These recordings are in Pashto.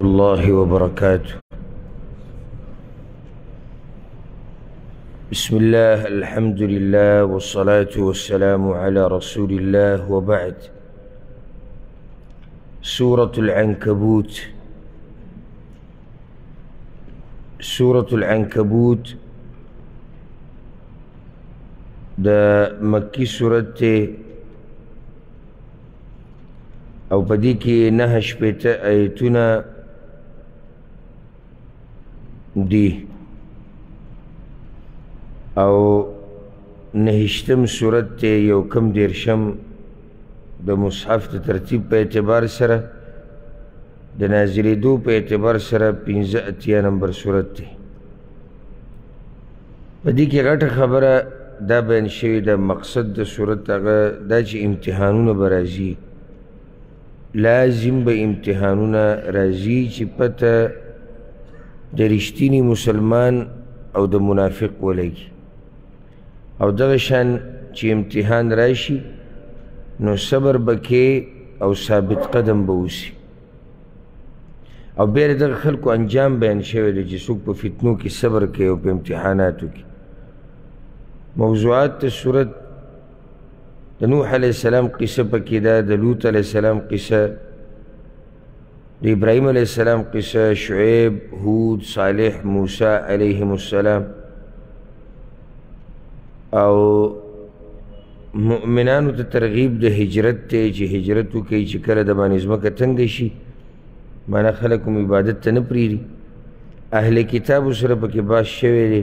الله وبركاته بسم الله الحمد لله والصلاة والسلام على رسول الله وبعد سورة العنكبوت سورة العنكبوت دا مكي سورة او په دې کې نه شپېته ایتونه دي او نهشتم صورت ته یو کم دیرشم د مصحف د ترتیب په اعتبار سره د نازلېدو په اعتبار سره پنځه اتیا نمبر صورت دی په دې کې غټه خبره دا بیان شوې ده مقصد د صورت هغه دا چې امتحانونه به راځي لازم به امتحانونه راځي چې پته د رښتیني مسلمان او د منافق ولګي او دغه شان چې امتحان راشي نو صبر بکې او ثابت قدم به وسی او بیر دغه خلکو انجام بیان شوی دی چې څوک په فتنو کې صبر کوي او په امتحاناتو کې موضوعات ته صورت د نوح علیه السلام قصه پکې ده د لوط علیه السلام قصه د ابراهيم عليه السلام قصه شعيب هود صالح موسى عليهم السلام او مؤمنانو ته ترغیب د هجرت ته چې هجرت وکړي چې کله د باندې ځمکه تنګ شي معنی خلک هم عبادت ته نه پریږدي اهل کتابو سره پکې باس شوی دی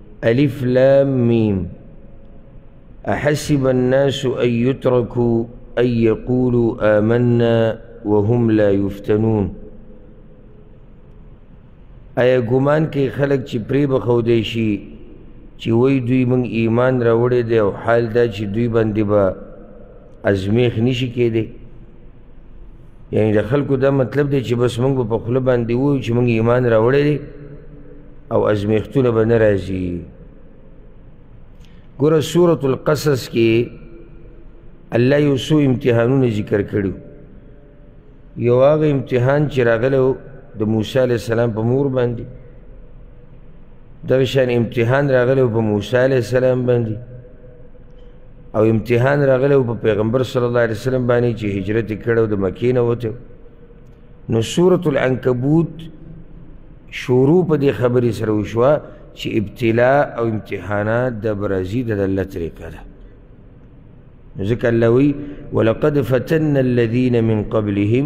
الف لام میم احسب الناس ان يتركوا ان يقولوا آمنا وهم لا يفتنون ایا ګمان کې خلک چې پری بخودې شي چې وای دوی مونږ ایمان راوړې دی او حال دا چې دوی باندې به با ازمیخ نشي کېدی یعنی د خلکو دا مطلب دی چې بس موږ به په خوله باندې ووایو چې موږ ایمان راوړی دی او ازمیښتونه به نه راځي ګوره سورة القصص کې الله یو څو امتحانونه ذکر کړي یو هغه امتحان چې راغلی د موسی علیه السلام په مور باندې دغه شان امتحان راغلی په موسی علیه السلام باندې او امتحان راغلی او په پیغمبر صلی الله علیه وسلم باندې چې هجرت یې کړی او د مکې نه وتی نو سورة العنکبوت شروع په دې خبرې سره وشوه چې ابتلا او امتحانات د برازي د الله طریقه ده نو ځکه الله وایي ولقد فتنا الذین من قبلهم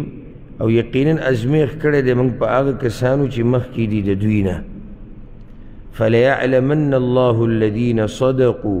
او یقینا ازمیخ کړی دی موږ په هغه کسانو چې مخکې دي د دوی نه فلیعلمن الله الذین صدقوا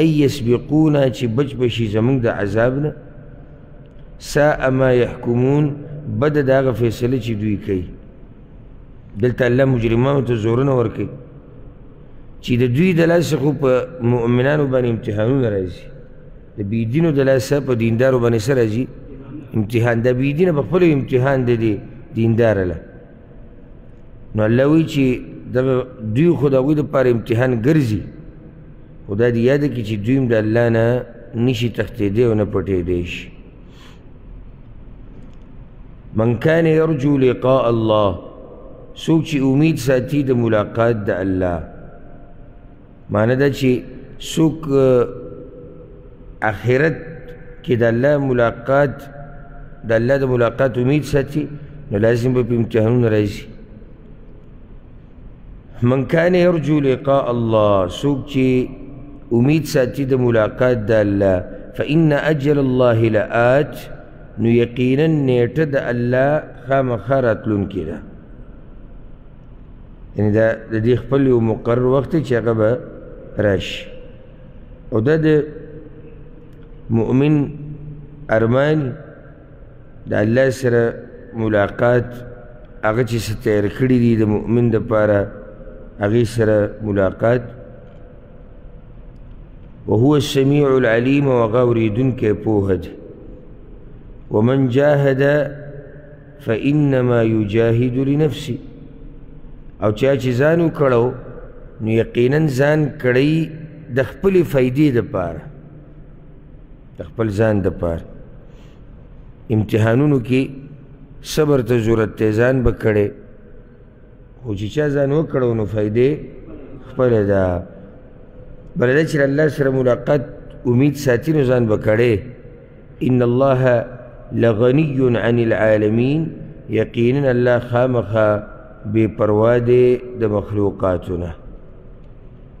ای یسبقونا چې بچ بشي زمونږ د عذاب نه ساء ما يحكمون بد د هغه فیصله چې دوی کوي دلته الله مجرمانو ته زورونه ورکوي چې د دوی د لاسه خو په مؤمنانو باندې امتحانونه راځي د بيدینو د لاسه په دیندارو باندې سره راځي امتحان د بيدینه په خپل امتحان دی دی دیندار له نو الله وی چې د دوی خو د غوی د پر امتحان ګرځي خدا دې یاد کړي چې دوی هم د الله نه نشي تښتېدی او نه پټېدی شي من کان یرجو لقاء الله څوک چې امید ساتي د ملاقات د الله معنی دا چې څوک اخرت کې د الله ملاقات د الله د ملاقات امید ساتي نو لازم به په امتحانونه راځي من کان يرجو لقاء الله سوق چی امید ساتي د ملاقات د الله فإن أجل الله لآت نو یقینا نیټه د الله خامخا راتلونکې ده یعنی دا د دې خپل یو مقرر وخت چې هغه به راشي او دا د مؤمن ارماني د الله سره ملاقات هغه چې څه تیار کړي دي د مؤمن دپاره هغې سره ملاقات وهو السمیع العلیم او هغه اورېدونکی پوه دی ومن جاهد فإنما يجاهد لنفسه او چا چې ځان وکړو نو یقینا ځان کړی د خپلې فایدې دپاره د خپل ځان د پار امتحانونو کې صبر ته ضرورت دی ځان به کړی خو چې چا ځان وکړو نو فایدې خپله ده بله دا چې الله سره ملاقات امید ساتي نو ځان به کړی ان الله لغنی عن العالمین یقینا الله خامخا بې پروا دی د مخلوقاتو نه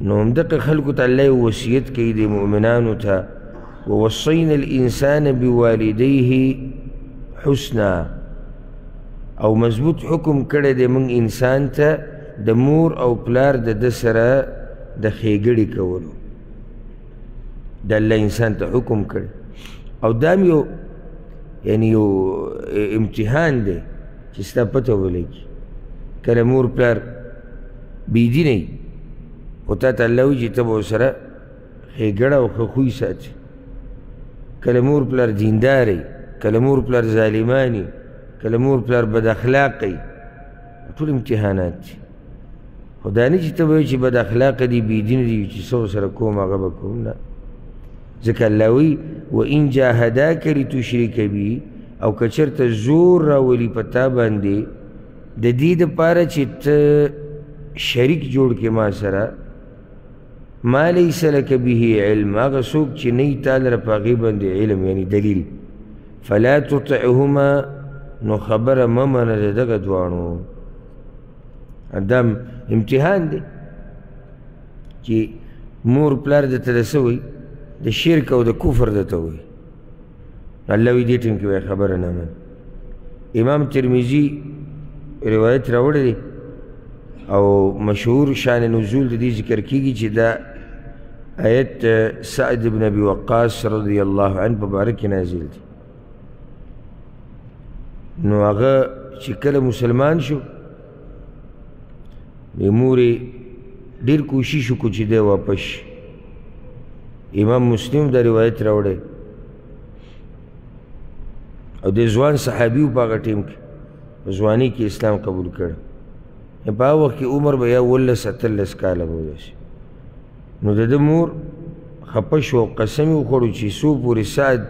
نو همدغه خلکو ته الله وصیت کوي د مؤمنانو ته ووصینا الانسان بوالدیه حسنا او مضبوط حکم کړی دی موږ انسان ته د مور او پلار د ده سره د ښېګړې کولو د الله انسان ته حکم کړی او دا هم یو یعنی یو امتحان دی چې ستا پته ولګي کله مور پلار بيدي نه خو تا ته الله وایي چې ته به ورسره ښېګړه او ښه خوی ساتي کله مور پلار دیندار وي کله مور پلار ظالمان وي کله مور پلار بد اخلاق وي ټول امتحانات دي خو دا نه چې ته به چې بد اخلاقه دي بېدین دي چې څه سره کوم هغه به کوم نه ځکه الله وایي وان جاهداک لتشرک بي او که چېرته زور راولي په تا باندې د دې د پاره چې ته شریک جوړ کې ما سره ما لیس لک به علم هغه څوک چې نه یې تا لره په هغې باندې علم یعنی دلیل فلا تطعهما نو خبره مه منه د دغه دواړو دا امتحان دی چې مور پلار د ته د څه وایي د شرک او د کفر د ته وایي الله وی دې ټیم کې وای خبره نه من امام ترمذی روایت راوړی دی او مشهور شان نزول د دې ذکر کیږي چې دا آیت سعد ابن ابي وقاص رضی الله عنه په باره کې نازل دی نو هغه چې کله مسلمان شو وی مورې ډیر کوشش وکړو چې دی واپس شي امام مسلم دا روایت راوړی او د ځوان صحابي په هغه ټیم کې ځواني کې اسلام قبول کړ په هغه وخت کې عمر به یا ولس اتلس کاله به وشي نو د ده مور خپه شو او قسم یې وخوړو چې څو پورې سعد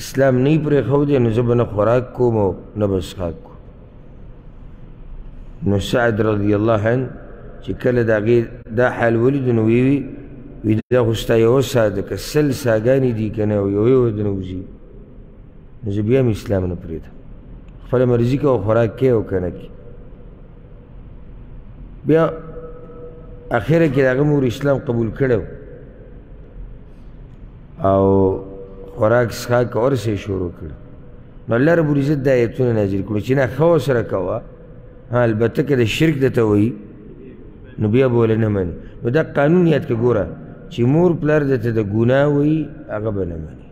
اسلام نه یې پرېښودی نو زه به نه خوراک کوم او نه به څښاک کوم نو سعد رضی الله عنه چې کله د هغې دا حال ولید نو ویې وي وي دا خو ستا یوه سا ده که سل ساګانې دي که نه او یو یو د نه وځي نو زه بیا هم اسلام نه پرېږدم خپله مرضي کوه خوراک کوې او که نه کوې بیا اخره کې د هغه مور اسلام قبول کړی او خوراک څښاک هر څه یې شروع کړ نو الله رب العزت دا ایتونه نازل کړو چې نه ښه ورسره کوه البته که د شرک درته وایي نو بیا به ولې نه مني نو دا قانون یاد که ګوره چې مور پلار درته د ګناه وایي هغه به نه مني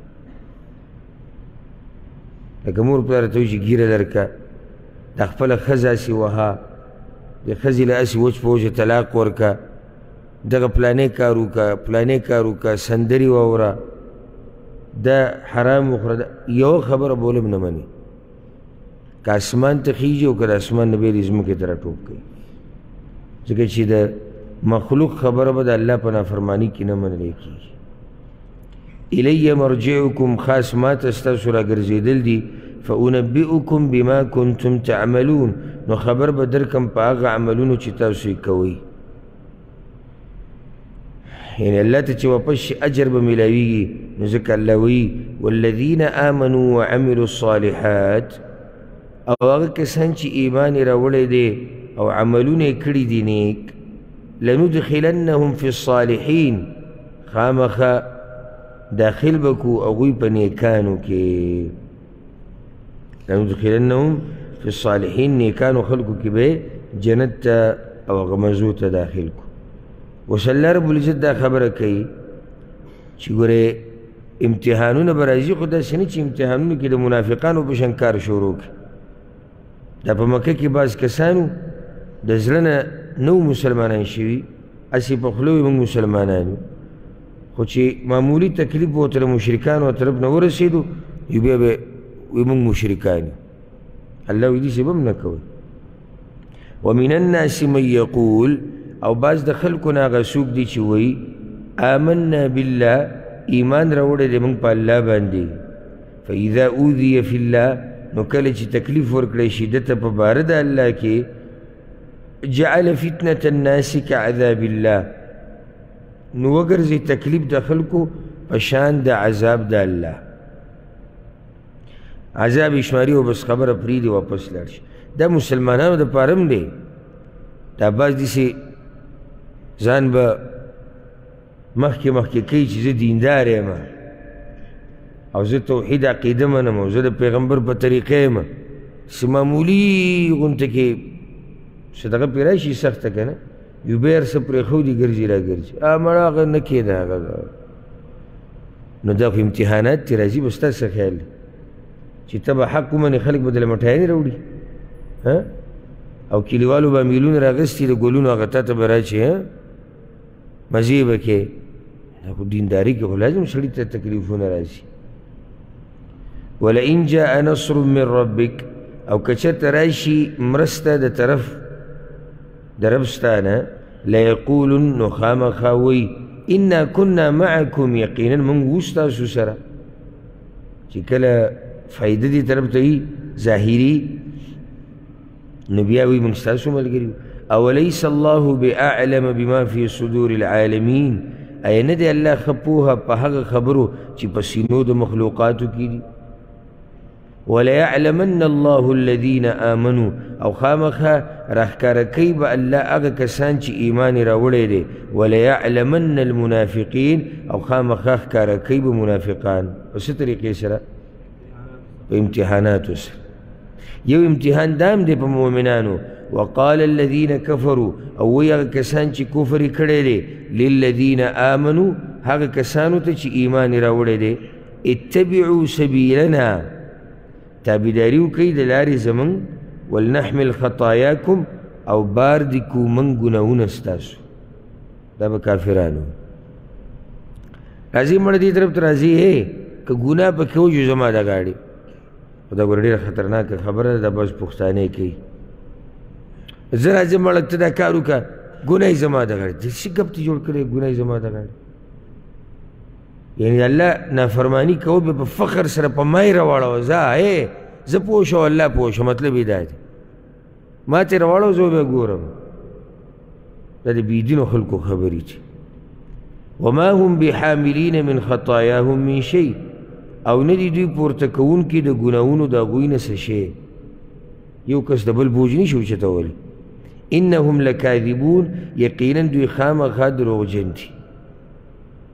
لکه مور پلار ته وایي چې ګیره درکه د خپله ښځه هسې وها د ښځې له هسې وچ په وچه طلاق ورکه دغه پلانې کار وکړه پلانې کار وکړه سندري واوره دا حرام وخوره یو خبره بوله به نه مني که اسمان ته خیږي او که د اسمان نه بېرې ځمکې ته راټوپ کوي ځکه چې د مخلوق خبره به د الله په نافرماني کې نه منلی کېږي الی مرجعکم خاص ما ته ستاسو راګرځېدل دي فانبئکم بما کنتم تعملون نو خبر به درکم په هغه عملونو چې تاسو یې کوئ یعنی الله ته چې واپس شي اجر به ملاویږي نو ځکه الله وایي والذین آمنوا وعملوا الصالحات او هغه کسان چې ایمان یې راوړی دی او عملونه یې کړي دي نیک لندخلنهم فی الصالحین خامخا داخل بکو هغوی په نیکانو کې لندخلنهم فی الصالحین نیکانو خلکو کې به جنت ته او هغه مزو ته داخل کو اوس الله رب العزت دا خبره کوي چې ګوره امتحانونه به راځي خو داسې نه چې امتحانونو کې د منافقانو په شان کار شروع کړي دا په مکه کې بعض کسانو د زړه نه نو مسلمانان شوي هسې په خوله یې موږ مسلمانان یو خو چې معمولي تکلیف ورته د مشرکانو طرف نه ورسېدو یو بیا به وایي موږ مشرکان یو الله وایي داسې به هم نه کوئ ومن الناس من یقول او بعض د خلکو نه هغه څوک دي چې وایي آمنا بالله ایمان راوړی دی موږ په الله باندې فاذا اوذی فی الله نو کله چې تکلیف ورکړی شي دته په باره د الله کې جعل فتنة الناس كعذاب الله نو وګرځي تکلیف د خلکو په شان د عذاب د الله عذاب شماری او بس خبره پری دی واپس لاړ شي دا مسلمانانو د پارم دی دا باز دي سي ځان به مخکې مخکې کوي چې زه دیندار یم او زه توحید عقیده منم او زه د پیغمبر په طریقه یم څه معمولي غونته کې څه دغه پرې راشي سخته که نه یو بیا هر څه پرېښودي ګرځي را ګرځي مړه هغه نه کېده هغه نو دا خو امتحانات چې راځي به ستاسو خیال دی چې ته به حق ومنې خلک به دله مټایانې راوړي او کلیوالو به میلونه راغستي د ګلونو هغه تا ته به راچې مزې به کې دا خو دینداري کې خو لازم سړي ته تکلیفونه راځي ولئن جاء نصر من ربک او که چېرته راشي مرسته د طرف د رب ستا نه لیقولن نو خامخا وایي انا کنا معکم یقینا موږ وو ستاسو سره چې کله فایده دې طرف ته وي ظاهري نو بیا وی موږ ستاسو ملګري او ليس الله باعلم بما في صدور العالمين اي نه دی الله خپوها په هغه خبرو چې په سینو د مخلوقاتو کې دي وليعلمن الله الذين آمنوا او خامخا راخکاره کوي به الله هغه کسان چې ایمان راوړی دی وليعلمن المنافقين او خامخا ښکاره کوي به منافقان په څه طریقې سره په امتحاناتو سره یو امتحان دام دی په مؤمنانو وقال الذين كفروا او وی هغه کسان چې کفر کړی دی للذین آمنو هغه کسانو ته چې ایمان راوړی دی اتبعو سبیلنا تابعداري وکړئ د لارې زمونږ ولنحمل خطایاکم او بار دي کو من ګناهونه ستاسو دا به کافرانو راځي مړ دې طرف ته راځي هې که ګناه پکې وجو زما د ګاډي دا ګور ډېره خطرناکه خبره ده بس پښتانه کوي زه راځم مړ ته دا کار وکړه ګناه زما د ګاډي چې څه ګپ ته جوړ کړی ګناه زما د ګاډي یعنی الله نافرمانی کوو به په فخر سره په مای راواړوه زه زه پوه شو الله پوه شو مطلب یې دا دی ما چې راوړو زه به ګورم دا د بيدینو خلکو خبرې چې وما هم بحاملین من خطاياهم من شيء او نه دي دوی پورته کوونکي د ګناهونو د هغوی نه څه شی یو کس د بل بوج نه شي اوچتولی انهم لکاذبون یقینا دوی خامخا دروغجن دي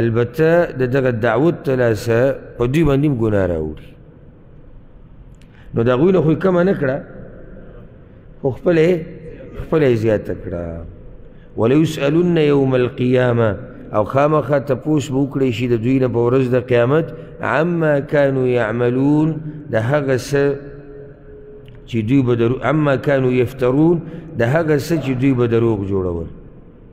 البته د دغه دعوت تلاسه په دوی باندې هم ګناه راوړي نو د هغوی نه خو یې کمه نه کړه خو خپله یې خپله یې زیاته کړه وليسألن یوم القیامه او خامخا تپوس به وکړی شي د دوی نه په ورځ د قیامت عما کانو یعملون د هغه څه چې دوی به عما کانو یفترون د هغه څه چې دوی به دروغ جوړول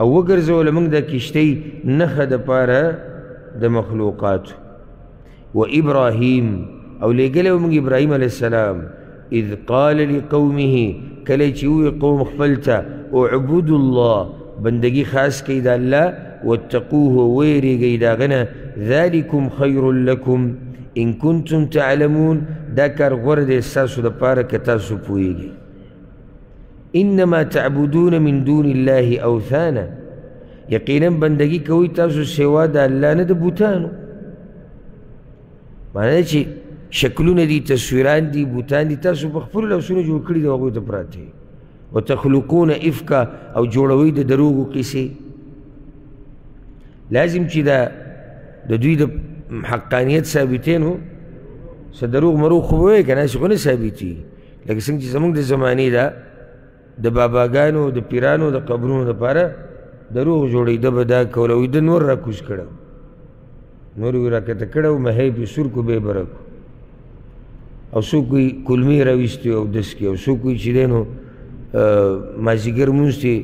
او وګرځول موږ د کشتۍ نښه د پاره د مخلوقات و ابراهیم او لېږلی و موږ ابراهیم علیه السلام اذ قال لقومه کله چې ووی قوم خپل ته اعبد الله بندگی خاص کوي د الله واتقوه ویریږئ د هغه نه ذلکم خیر لکم ان کنتم تعلمون دا کار غوره دی ستاسو دپاره که تاسو پوهیږئ انما تعبدون من دون الله اوثانا یقینا بندگی کوي تاسو سوا د الله نه د بوتانو معنی چې شکلونه دي تصویران دي بوتان دي تاسو په خپل لاسونو جوړ کړي د هغوی ته پراته وتخلقون افکا او جوړوي د دروغو کیسې لازم چې دا د دوی د حقانیت ثابتین هو څه دروغ مروغ خو به وایې که نه هسې خو نه ثابتېږي لکه څنګه چې زموږ د زمانې ده د باباګانو د پیرانو د قبرونو لپاره د روغ جوړېده به دا کوله وي د نور راکوز کړه نور یې راکته کړه او مهې پې سور کو بې بره کو او څوک یې کلمې راویستې او دس کې او څوک یې چې دی نو مازیګر مونځ ته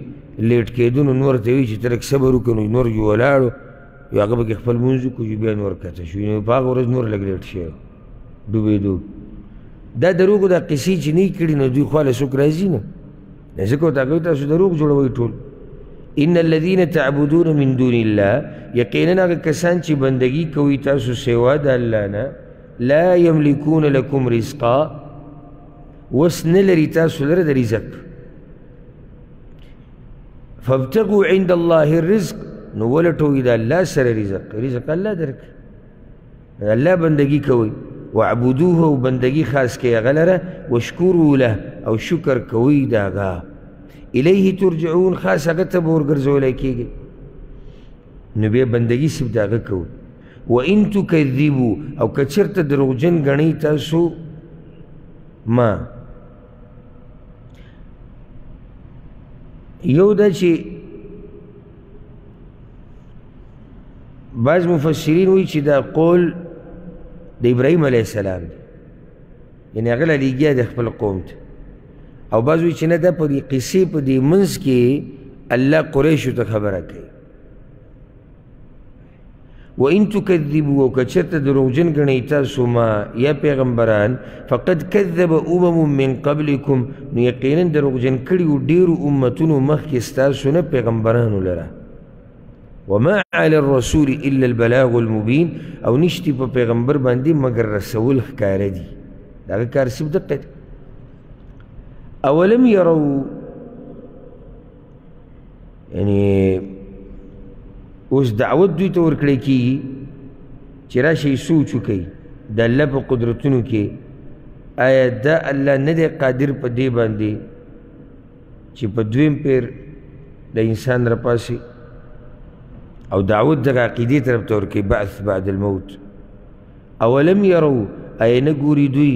لیټ کېدو نو نور ته وایي چې ته لږ صبر وکړه نو نور یې ولاړو یو هغه به کې خپل مونځ کو چې بیا نور کته شو نو په هغه ورځ نور لږ لیټ شي ډوبېدو دا دروغ دا قصې چې نه کړي نو دوی خواله څوک راځي نه ځکه ورته هغوی تاسو دروغ جوړوئ ټول ان الذين تعبدون من دون الله یقینا هغه کسان چې بندگی کوي تاسو سوا د الله نه لا یملکون لکم رزقا وس نه لري تاسو لره د رزق فابتغوا عند الله الرزق نو ولټوي د الله سره رزق رزق الله درک الله بندگی کوي واعبدوه او بندگی خاص کې غلره وشکرو له او شکر کوي داغا الیه ترجعون خاص هغه ته ورګرځول کېږي نو به بندگی سب داغه کوي وان تکذبوا او کچرته دروغجن غنی تاسو ما یو د چې بعض مفسرین وایي چې دا قول د ابراهیم علیه السلام دی یعنې هغه له لیږیا د خپل قوم ته او بعض وایي چې نه دا په دې قصې په دې منځ کې الله قریشو ته خبره کوي و ان تکذبوا کچرت دروغجن غنی تاسو ما یا پیغمبران فقد کذب امم من قبلکم نو یقینا دروغجن کړي ډیر امتونو مخکې تاسو نه پیغمبرانو لره وما على الرسول الا البلاغ المبين او نشتی په پیغمبر باندې مگر رسول ښکار دي دا کار سب دقت اولم يروا یعنی اوس دعوت دوی ته ورکړی کیږي چې راشي سوچ وکړي د الله په قدرتونو کې آیا دا الله نه دی قادر په دې باندې چې په دویم پیر د انسان راپاسي او دعوت دغه عقیدې طرف ته ورکوي بعث بعد الموت اولم يرو اي نه ګوري دوی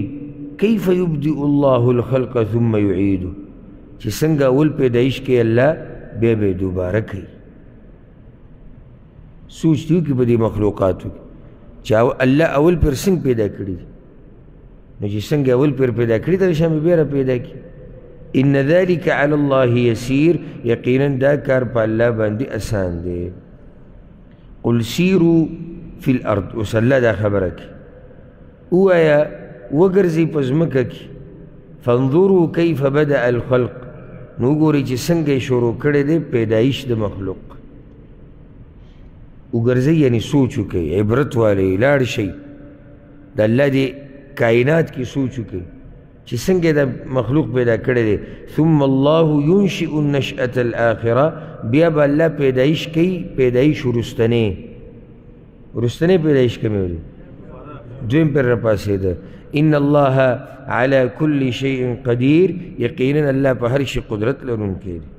کیف یبدئ الله الخلق ثم يعيده چې څنګه اول پیدایش کې الله به به دوباره کوي سوچ دی کې په دې مخلوقاتو چې الله اول پر څنګه پیدا کړی نو چې څنګه اول پر پیدا کړی دا شامه به پیدا کی ان ذلك على الله يسير یقینا دا کار په الله باندې آسان دی قل سیرو فی الارض اوس الله دا خبره کوي ووایه وګرځئ په ځمکه کې فانظرو کیف بدأ الخلق نو وګورئ چې څنګه یې شروع کړی دی پیدایش د مخلوق وګرځئ یعنې سوچ وکړئ عبرت والئ لاړ شئ د الله دې کائنات کې سوچ وکړئ چې څنګه د مخلوق پیدا کړی دی ثم الله ينشئ النشأة الآخرة بیا به الله پیدایش کوي پیدایش وروستنې وروستنې پیدایش کوي ویلي دویم پر راپاسېده ان الله على كل شيء قدير یقینا الله په هر شي قدرت لرونکی دی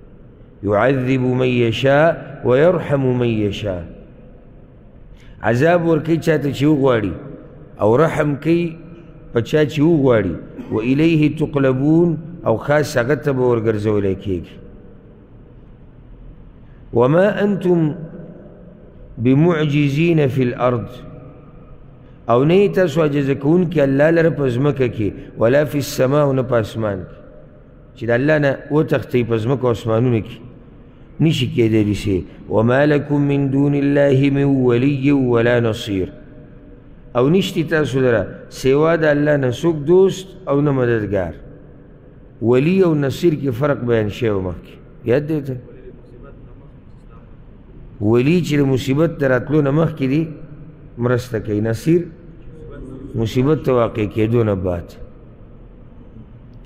يعذب من يشاء ويرحم من يشاء عذاب ورکی چاته چې وغواړي او رحم کوي په چا چې وغواړي و الیه تقلبون او خاص هغه ته به ورګرځولی کېږي وما انتم بمعجزین فی الارض او نه تاسو عجز کوونکي الله لره په ځمکه کې ولا فی السما او نه په اسمان کې چې د الله نه وتښتئ په ځمکه او اسمانونو کې نشي کېدلی سي وما لکم من دون الله من ولي ولا نصير او نشتی تاسو لره سوا د الله نه څوک دوست او نه مددګار ولی او نصیر کې فرق بیان شوی مخکې یاد دی ته ولی چې د مصیبت د راتلو نه مخکې دی مرسته کوي نصیر مصیبت ته واقع کېدو نه بعد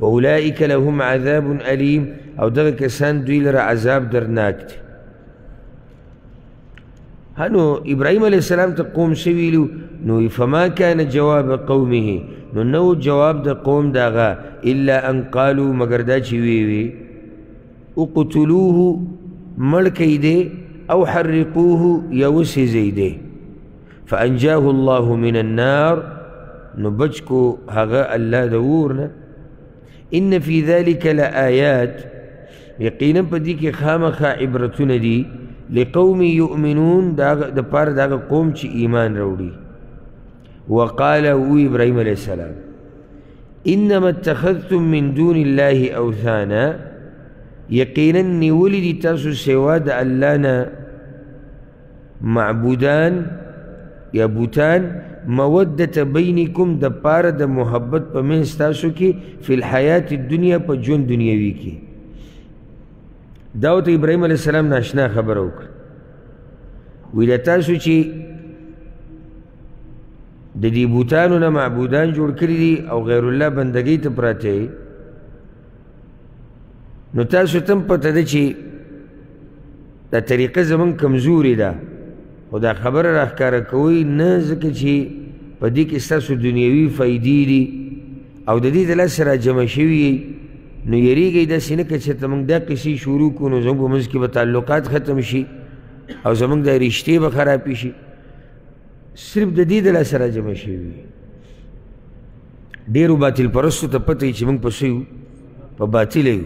واولئک لهم عذاب الیم او دغه کسان دوی لره عذاب درناک دی هنو ابراهیم علیه السلام ته قوم څه ویلو نو فما کان جواب قومه نو نو جواب د قوم دغه الا ان قالو مگر دا چې وی وی اقتلوه مړ کړئ دی او حرقوه یا وسیزئ دی فانجاه الله من النار نو بچ کو هغه الله د اور نه ان فی ذلک لآیات یقینا په دې کې خامخا عبرتونه دي لقوم یؤمنون د پاره دغه قوم چې ایمان راوړي وقال او ابراهیم علیه السلام انما اتخذتم من دون الله اوثانا یقینا نیولی دي تاسو سوا د الله نه معبودان یا بوتان مودت بینکم د پاره د محبت په من ستاسو کې فی الحیات الدنیا په جون دنیاوی کې داوت ابراهیم علیه السلام ناشنا خبر وکړه وی د تاسو چې د دې بوتانو نه معبودان جوړ کړی دي او غیر الله بندګۍ ته پراته نو تاسو تم پته ده چې دا طریقه زمون کمزوري ده خو دا خبره راښکاره کوي نه ځکه چې په دې کې ستاسو دنیوي فایدې دي او د دې د لاسه را جمع شوي یئ نو یریږئ داسې نه که چېرته موږ دا قصې شروع کړو نو زموږ په منځ کې به تعلقات ختم شي او زموږ دا رشتې به خرابې شي صرف د دې د لاسه را جمع شوي ډیرو باطل پرستو ته پته وي چې موږ په څه یو په باطل یو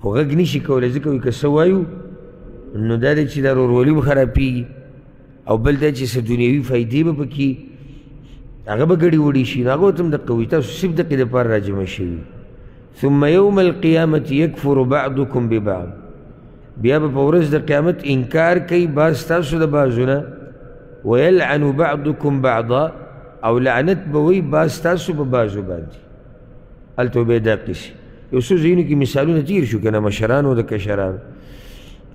خو غږ نشي کولی ځکه وایي که څه وایو نو دا دی چې دا ورورولي به خرابېږي او بل دا چې څه دنیوي فایدې به پکې هغه به ګډې وډې شي نو هغه ته هم د قوي تاسو صرف دقې دپاره راجمع شوي ثم يوم القيامة يكفر بعضكم ببعض بیا به په ورځ د قیامت انکار کوي بعض ستاسو د بعضونه ویلعن بعضکم بعضا او لعنت به وي بعض ستاسو په بعضو باندې هلته به یې دا قیسې یو څو ځایونو کې مثالونه تیر شو که نه مشرانو د کشرانو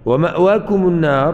ومأواکم النار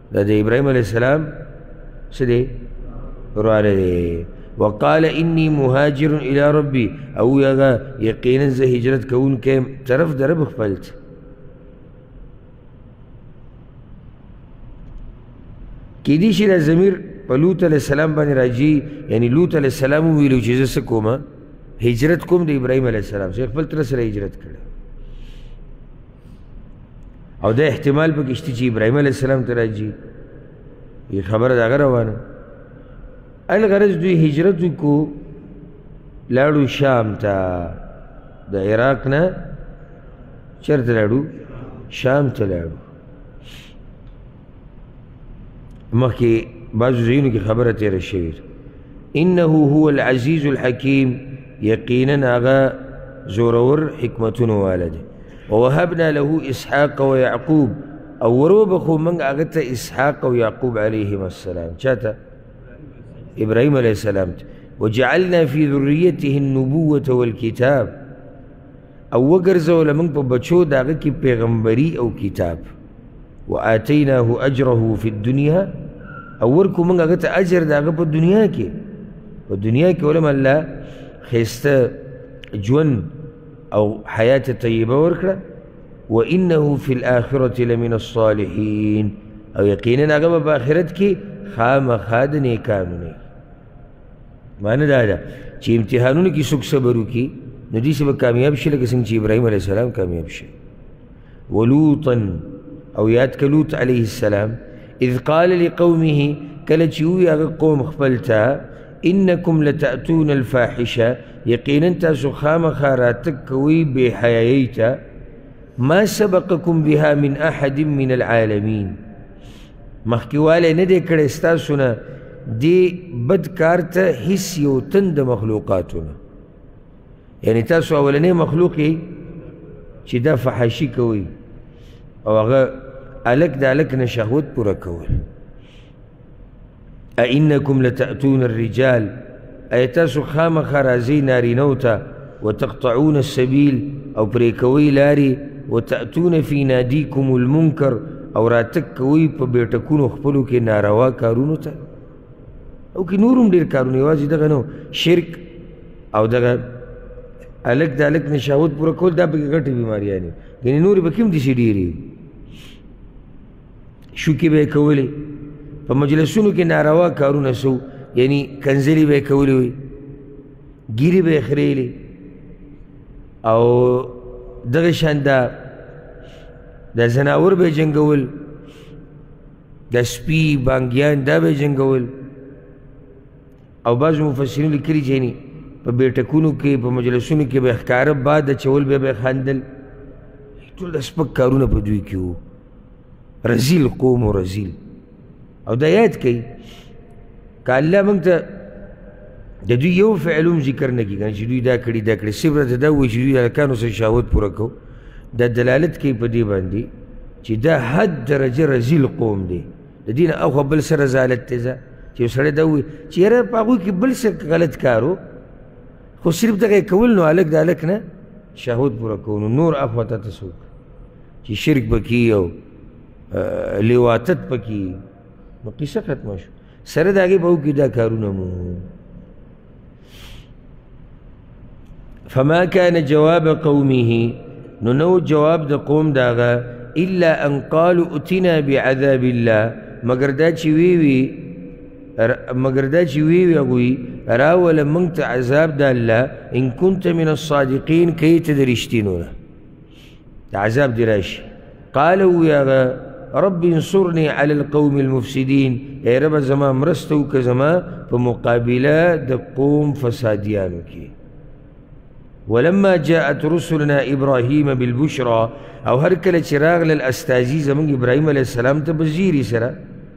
دا د ابراهیم علیه السلام څه دی وراله دی وقال انی مهاجر الی ربی او هغه یقینا زه هجرت کوونکی طرف د رب خپل ته کیدی شي دا ضمیر په لوط علیه السلام باندې راځي یعنی لوط علیه السلام ویلو چې زه څه کوم هجرت کوم د ابراهیم علیه السلام سره خپل تر سره هجرت کړی او دا احتمال پکې شته چې ابراهیم علیه السلام ته راځي یې خبره د هغه روانه الغرض دوی هجرت وکړو لاړو شام ته د عراق نه چېرته لاړو شام ته لاړو مخکې بازو زينو کې خبرت تیره شوې انه هو العزیز الحکیم یقینا أغا زورور حكمة والد ووهبنا له اسحاق ويعقوب او وروبخو من أغتا اسحاق ويعقوب عليهما السلام چاته ابراهيم عليه السلام وجعلنا في ذريته النبوة والكتاب او وګرځول موږ په بچو داغه کې پیغمبري او کتاب واتیناه اجره فی الدنیا او ورکو موږ هغه ته اجر داغه په دنیا کې په دنیا کې ولم الله خسته ژوند او حیات طیبه ورکړه وانه فی الاخره لمن الصالحین او یقینا هغه په آخرت کې خامخا د نیکانو نه معنی دا ده چې امتحانونو کې څوک صبر وکړي نو دې به کامیاب شي لکه څنګه چې ابراهیم علیه السلام کامیاب شي ولوطا او یاد که لوط علیه السلام اذ قال لقومه کله چې ووي هغه قوم خپل ته انکم لتأتون الفاحشه یقینا تاسو خامخا راتګ کوئ بې حیایۍ ته ما سبقکم بها من احد من العالمین مخکیواله نه دی کړی ستاسو نه دی بد کار ته هیڅ یو تن د مخلوقاتو نه یعنی تاسو اولنې مخلوق یې چې دا فحاشي کوئ او هغه الک د الک نه شهوت پوره کول ائنکم لتأتون الرجال اي تاسو خامخا راځي نارینو ته وتقطعون السبيل او پرې کوي لاري وتأتون في ناديكم المنکر او راتک کوي په بیټکونو خپلو کې ناروا کارونو ته او کې نور هم ډېر کارونه یوازې دغه نو شرک او دغه الک د الک نشاوت پوره کول دا پکې غټې بیماریانې ګنې نورې پکې هم داسې ډېرې شوکې به یې کولې په مجلسونو کې ناروا کارونه سو یعنی کنځلې به یې کولې وي ګیرې به یې خرېلې او دغه شان دا د ځناور به یې جنګول د سپي بانګیان دا به یې جنګول او بعضو مفسرینو لیکلي چې یعنی په بیټکونو کې په مجلسونو کې به ښکاره باد اچول بیا به یې خندل ټول د سپک کارونه په دوی کې وو رزیل قوم و رزیل او دا یاد کړئ که الله موږ ته د دوی یو فعل هم ذکر نه کړي چې دوی دا کړي دا کړي صرف راته دا ووایي چې دوی د هلکانو سره شهوت پوره کوو دا دلالت کوي په دې باندې چې دا حد درجه رزیل قوم دی د دې نه اخوا بل سره رزالت دی ځه چې یو سړی دا ووایي چې یاره په هغوی کې بل څه غلط کار خو صرف دغه یې کول نو هلک د هلک نه شهوت پوره کوو نو نور اخواته ته څوک چې شرک پکې او لیواتت پکې نو قصه ختمه شو سره د هغې به وکړي دا کارونه مو فما كان جواب قومه نو نو جواب د قوم داغه الا ان قالوا اتنا بعذاب الله مگر دا چې وی وی مګر دا چې وی وی هغوی راوله موږ ته عذاب د الله ان كنت من الصادقین که یې ته د رښتینو نه د عذاب دې راشي قال وی هغه رب انصرني على القوم المفسدين اے رب زما مرسته وکړه زما په مقابله د قوم فسادیانو کې ولما جاءت رسلنا ابراهيم بالبشرى او هر کله چې راغله استاذي زمونږ ابراهيم عليه السلام ته بزيري سره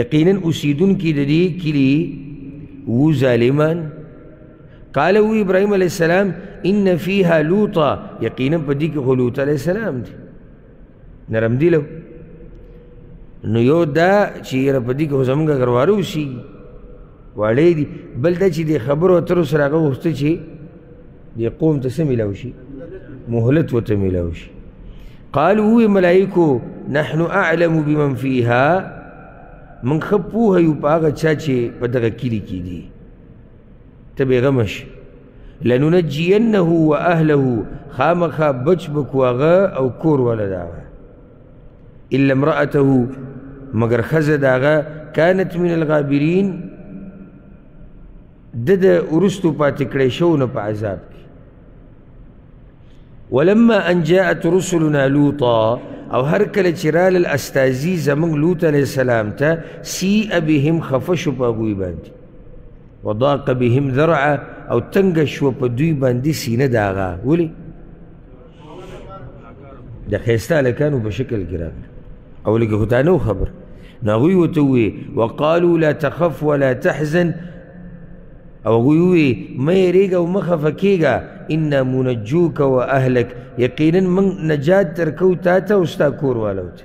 یقینا اوسیدونکي د دې کلي وو ظالمان قال وو ابراهیم علیه السلام ان فیها لوطا یقینا په دې کې خو لوط علیه السلام دی نرم دی له نو یو دا چې یاره په دې کې خو زمونږ غرواره اوسېږي وړې دي بل دا چې د خبرو اترو سره هغه غوښته چې د قوم ته څه میلاو شي مهلت ورته میلاو شي قالو ووې ملایکو نحن اعلم بمن فیها من ښه پوه یو په هغه چا چې په دغه کلي کې دي ته بېغمه شي لننجینه و اهله خامخا بچ بکو هغه او کور والا د هغه الا امرأته مگر خزه داغه كانت من الغابرين د د ورستو پاتې کړی شو نه په عذاب کې ولما ان جاءت رسلنا لوطا او هر کله چې رالل استازي زموږ لوط علیه السلام ته سیء بهم خفه شو په هغوی باندې وضاق بهم ذرعه او تنګه شوه په دوی باندې سینه د هغه ولې د خیسته لکانو په شکل کې راغلی او لکه خو تا نه خبر نو هغوی ورته ووی وقالو لا تخف ولا تحزن او هغوی ووی مه یېرېږه او مه خفه کېږه انا منجوک و اهلک یقینا موږ نجات درکوو تا ته او ستا کور والو ته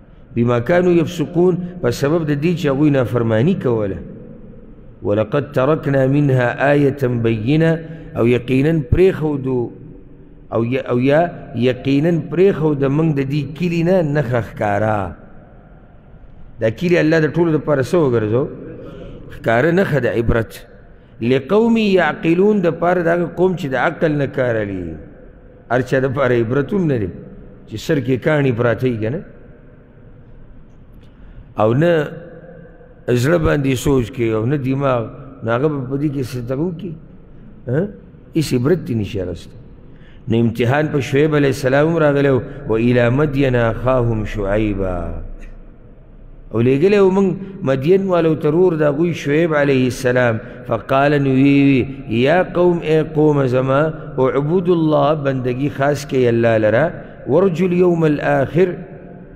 بما كانوا يفسقون په سبب د دې چې هغوی نافرماني کوله ولقد ترکنا منها آیة بینه او یقینا پرېښودو او یا او یا یقینا پرېښوده موږ د دې کلي نه نښه ښکاره دا کلي الله د ټولو دپاره څه وګرځو ښکاره نښه د عبرت لقوم یعقلون دپاره د هغه قوم چې د عقل نه کار اخلي هر چا دپاره عبرت هم نه دی چې سر کې کاڼي پراته وي که نه او نه زړه باندې سوچ کې او نه دماغ نو هغه به په دې کې څه دغه وکړي هېڅ عبرت یې نشي اخیستی نو امتحان په شعیب علیه السلام هم راغلی و الى مدین اخاهم شعیبا او لېږلی و موږ مدین والو ته رور د هغوی شعیب علیه السلام فقال نو ویوي یا قوم ای قوم زما اعبد الله بندگی خاص کوي الله لره ورجو الیوم الاخر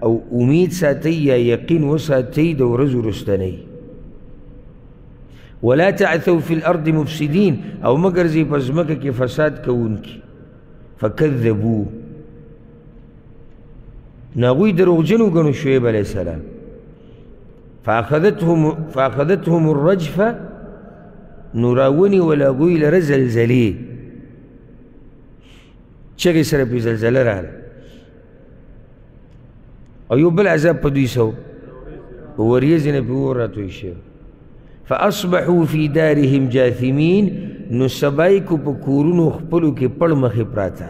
او امید ساتئ یا یقین وساتئ د ورځ وروستنۍ ولا تعثوا في الارض مفسدين او مگر زی پزمکه کې فساد کوونکی فکذبوه ناغوی دروغجن وګڼو شعیب علیه السلام فاخذتهم فاخذتهم الرجفه نو راونی ولا غوی لره زلزلې چغې سره پې زلزله راغله او یو بل عذاب په دوی سو وریځې نه پې اور راتوی شوی فاصبحوا في دارهم جاثمين نو سبای کو په کورونو خپلو کې پړ مخې پراته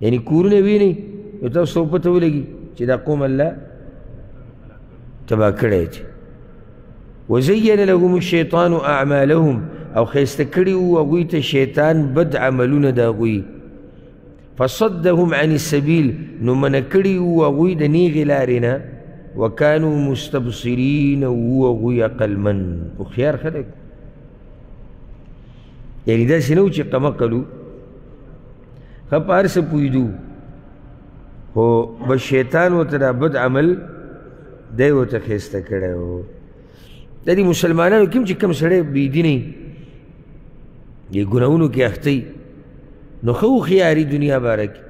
یعنی کورونه ویني نو تاسو څه پته ولګي چې دا قوم الله تبا کړی چې وزین لهم الشیطان اعمالهم او خیسته کړي وو هغوی ته شیطان بد عملونه د هغوی فصدهم عن السبیل نو منع کړي وو هغوی د نیغې لارې نه وکانو مستبصرین وو هغوی عقلمن هوښیار خلک یعنی داسې نه و چې قمقلو ښه په هر څه پوهېدو خو بس شیطان ورته دا بد عمل دی ورته ښایسته کړی و د دې مسلمانانو کې هم چې کوم سړی بېدینی دې ګناهونو کې اخته وي نو ښه هوښیاري دنیا باره کې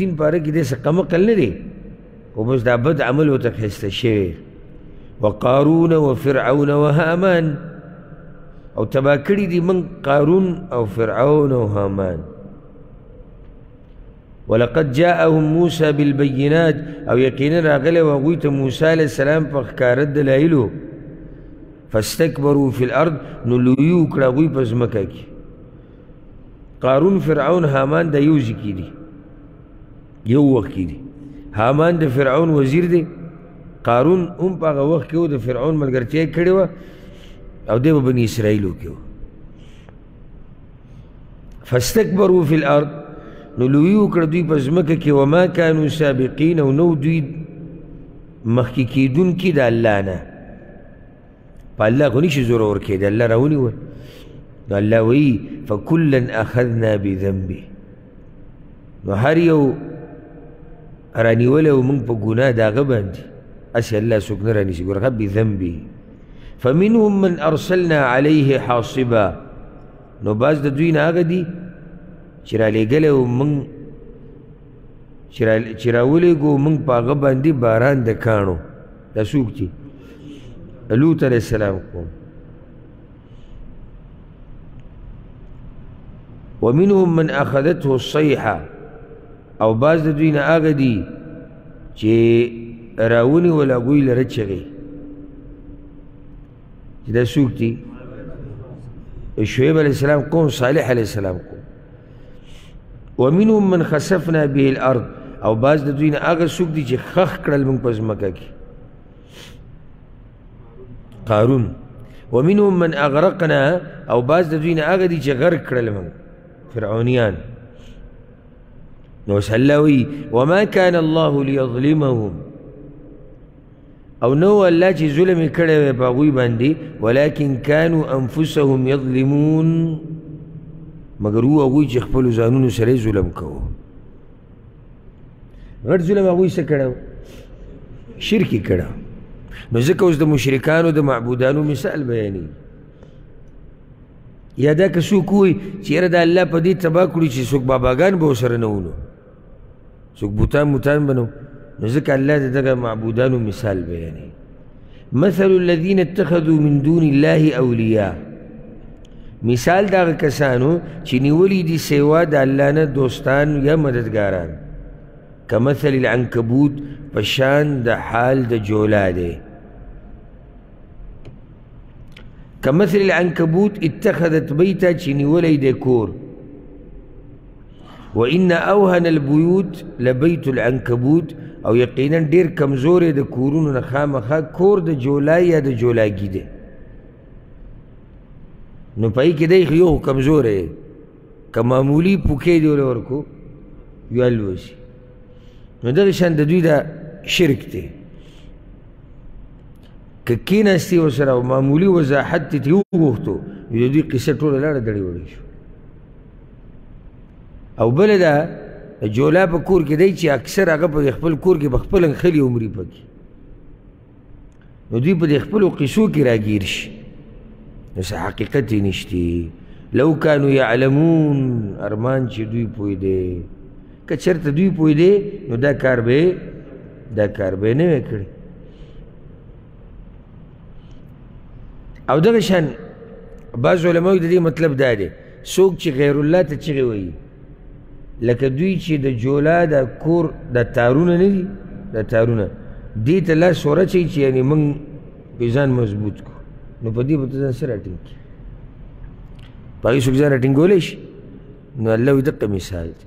دین باره کې داسې قمقل نه دی او بس دا بد عمل ورته ښایسته شوی وقارون وفرعون وهامان او تبا کړي دي من قارون او فرعون او هامان ولقد جاءهم موسى بالبينات او یقینا راغلی و هغوی ته موسی علیه السلام په ښکاره دلایلو فاستکبروا فی الارض نو لویي وکړه هغوی په ځمکه کې قارون فرعون هامان د یو ځکي دي یو وخت کې دي هامان د فرعون وزیر دی قارون هم په هغه وخت کې و د فرعون ملګرتیا یې کړې وه او دی به بني اسرائیلو کې و فاستکبرو فی الارض نو لوی وکړه دوی په ځمکه کې وما کانو سابقین او نو دوی مخکې کېدونکي د الله نه په الله خو نشي زورور کېدی الله راونیول نو الله وایي فکلا اخذنا بذنبه نو هر یو رانیولی او موږ په ګناه د هغه باندې هسې الله څوک نه رانیسي ګوره ښه بذنبه فمنهم من ارسلنا علیه حاصبا نو بعض د دوی نه هغه دي چې رالیږلی او موږ چې راولېږو موږ په هغه باندې باران د کاڼو دا څوک دي لوط علیه السلام قوم ومنهم من اخذته الصيحه او بعض د دوی نه هغه دي چې راونی ولا ګوی لره چغې چې دا څوک دي شعیب علیه السلام قوم صالح علیه السلام قوم ومنهم من خسفنا به الارض او بعض د دوی نه هغه څوک دي چې خخ کړل موږ په ځمکه کې قارون ومنهم من اغرقنا او بعض د دوی نه هغه دي چې غرق کړل موږ فرعونیان نو الله وی وما كان الله ليظلمهم او نو الله چې ظلم کړی وي په هغوی باندې ولكن كانوا انفسهم يظلمون مګر هو هغوی چې خپلو ځانونو سره ظلم کوو غټ ظلم هغوی څه کړی شرک یې کړی نو ځکه اوس د مشرکانو د معبودانو مثال بیانوي یا دا که څوک وایي چې یاره د الله په دې تباه کړو چې څوک باباګان به ورسره نه ونو څوک بوتان موتان به نو ځکه الله د دغه معبودانو مثال بیانوي مثل الذين اتخذوا من دون الله اولیاء مثال دا کسانو چې نیولی دي سیوا د الله نه دوستان یا مددګاران کمثل العنکبوت پشان د حال د جولا دی کمثل العنکبوت اتخذت بیتا چې نیولی د کور وان اوهن البيوت لبيت العنكبوت او یقینا ډیر کمزورې د کورونو نه خامخا کور د جولای یا د جولاګي دی نو پای کې دی یو کمزورې که معمولی پوکې دی ورکو یو الوزي نو دغه شان د دوی دا شرک دی که کیناستی ورسره او معمولی وضاحت ته یې وغوښتو نو د دوی قصه ټوله لاړه دړې وړې شو او بل دا جولا په کور کې دی چې اکثر هغه په خپل کور کې په خپل خلی عمرې پکې نو دوی په خپل قصو کې راګیر شي نو څه حقیقت یې نشته لو کانو یعلمون ارمان چې دوی پوی دی که چېرته دوی پوی دی نو دا کار به دا کار به نه وی کړی او دغه شان بعض علماو د دې مطلب دا دی څوک چې غیر الله ته چغې وایي لکه دوی چې د جولا د کور د تارونه نه دي د تارونه دې ته لاس ورچوي چې یعنې موږ پې ځان مضبوط کړو نو په دې به ته ځان څه راټینګ کړي په هغې څوک ځان راټینګولی شي نو الله وایي دقه مثال دی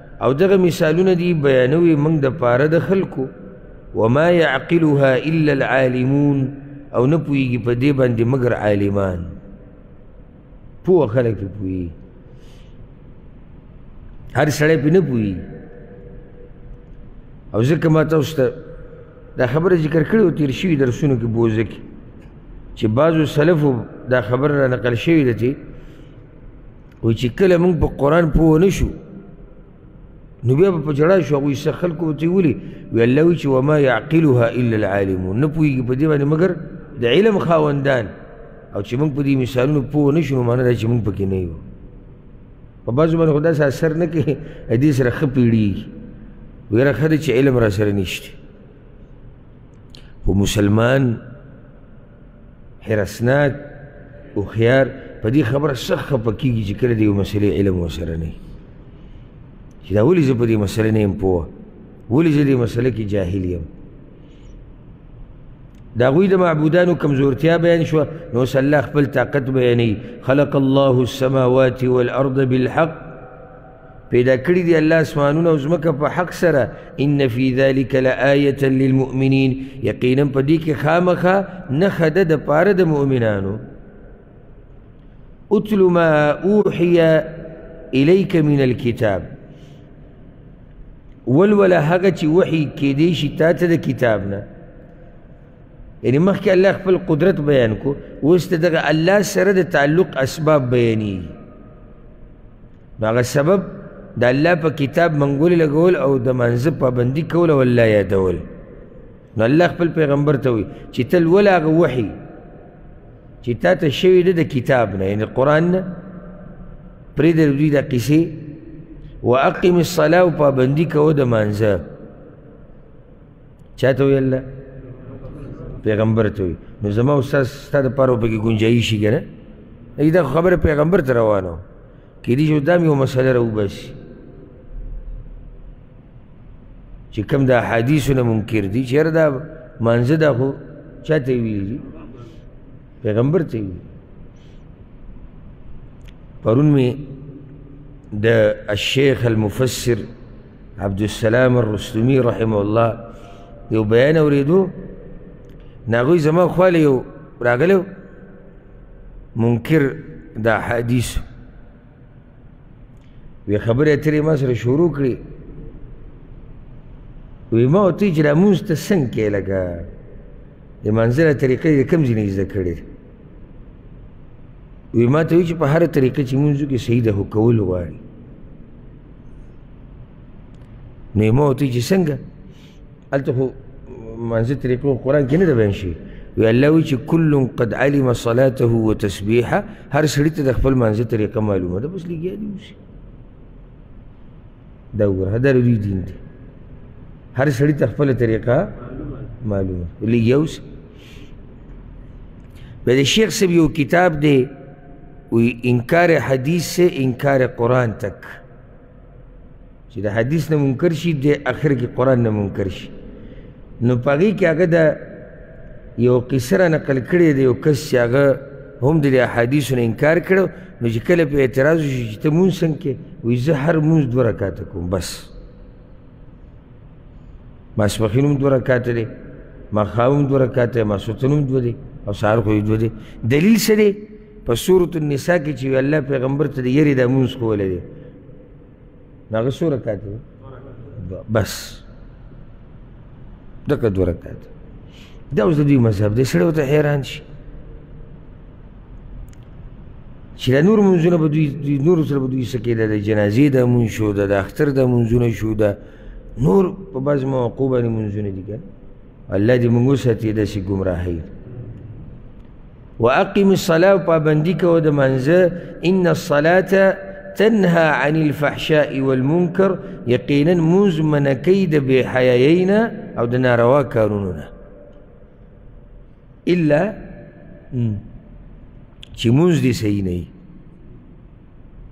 او دغه مثالونه دی بیانوي موږ د پاره د خلکو وما يعقلها الا العالمون او نه پوهېږي په دې باندې مګر عالمان پوه خلک پې پوهېږي هر سړی پې نه پوهېږي او ځکه ما تاسو ته دا خبره ذکر کړې او تېر شوي درسونو کې بوزه کې چې بعضو سلفو دا خبره را نقل شوې ده چې و چې کله موږ په قرآن پوه نه شو نو بیا به په جړا شو هغوی څه خلکو ورته ویلي وي الله وایي چې وما یعقلها الا العالمون نه پوهېږي په دې باندې مګر د علم خاوندان او چې موږ په دې مثالونو پوه نه شو نو معنی دا چې موږ پکې نه یو په بعضو باندې خو داسې اثر نه کوي دې سره ښه پیړېږي ویره ښه دی چې علم را سره نشته خو مسلمان حرسناک هوښیار په دې خبره سخت خفه کېږي چې کله د یو مسلې علم ورسره نه چې دا ولې زه په دې مسله نه یم پوه ولې زه دې مسله کې جاهل یم د هغوی د معبودانو کمزورتیا بیان شوه نو اوس الله خپل طاقت بیانوي خلق الله السماوات والارض بالحق پیدا کړی دی الله اسمانونه او ځمکه په حق سره ان فی ذلک لآیه للمؤمنین یقینا په دې کې خامخه نښه ده د پاره د مؤمنانو اتل ما اوحی الیک من الكتاب ولوله هغه چې وحی کېدی شي تا ته د کتاب نه یعنی مخکې الله خپل قدرت بیان کو اوس ته دغه الله سره د تعلق اسباب بیانیږي نو هغه سبب د الله په کتاب منګولې لګول او د منځه پابندي کول او الله یادول نو الله خپل پیغمبر ته وایي چې ته لوله هغه وحي چې تا ته شوي ده د کتاب نه یعنې قرآن نه پرېږده دوی دا قیسې واقم الصلاه او پابندي کوه د مانځه چا ته ویل ده پیغمبر ته وي نو زما او ستا ستا دپاره به پکې ګنجایي شي که نه ای دا خبره پیغمبر ته روانه وه کیدای شي دا هم یوه مسله راوباسي چې کوم د احادیثو نه منکر دي چې یاره دا مانځه دا خو چا ته یې ویلي دي پیغمبر ته یې ویلي پرون مې د الشیخ المفسر عبدالسلام الرستمي رحمه الله یو بیان اورېدو نو هغوی زما خواله یو راغلی منکر د احادیث وی خبرې اترې ما سره شروع کړې وی ما ورته چې لمونځ ته څنګه کې لکه د منځله طریقې د کوم ځای نه زده کړې وی ما ته چې په هر طریقه چې مونږ کې صحیح ده کول غواړي نو ما ته چې څنګه الته خو منځه طریقو قران کې نه ده بیان شي وی الله وی چې کل قد علم صلاته وتسبيحه هر سړی ته د خپل منځه طریقه معلومه ده بس لګیا دی اوس دا وګوره دا دوی دین دی هر سړی ته خپل طریقه معلومه لګیا اوس به د شیخ صاحب یو کتاب دی وی انکار حدیث سے انکار قرآن تک چې د حدیث نه منکر شي د اخر کې قرآن نه منکر شي نو په هغې کې هغه د یو قصه را نقل کړې د یو کس چې هغه هم د احادیثو نه انکار کړو نو چې کله په اعتراض وشي چې ته مونځ څنګه کوې وایي زه هر مونځ دوه رکاته کوم بس ماسپخین هم دوه رکاته دی ماښام هم دوه رکاته ماسوتن هم دوه دی او سهار خو یې دوه دی دلیل څه دی په سورة النساء کې چې الله پیغمبر ته د یرې دا مونځ ښوولی دی نو هغه څو رکاته دی بس دغه دوه رکاته دا اوس د دوی مذهب دی سړی ورته حیران شي چې د نور منځونه به دوی دوی نور سره به دوی څه کېده د جنازې د مونځ شو د د اختر د منځونه شو د نور په بعضې مواقعو باندې منځونه دي که الله دې موږ وساتي داسې ګمراهۍ و اقیم الصلاه پابندی کوه د منځه ان الصلاه تنها عن الفحشاء والمنکر یقینا منځ منکی د بې حیایۍ نه او د ناروا کارونو نه الا چې مونږ دې صحیح نه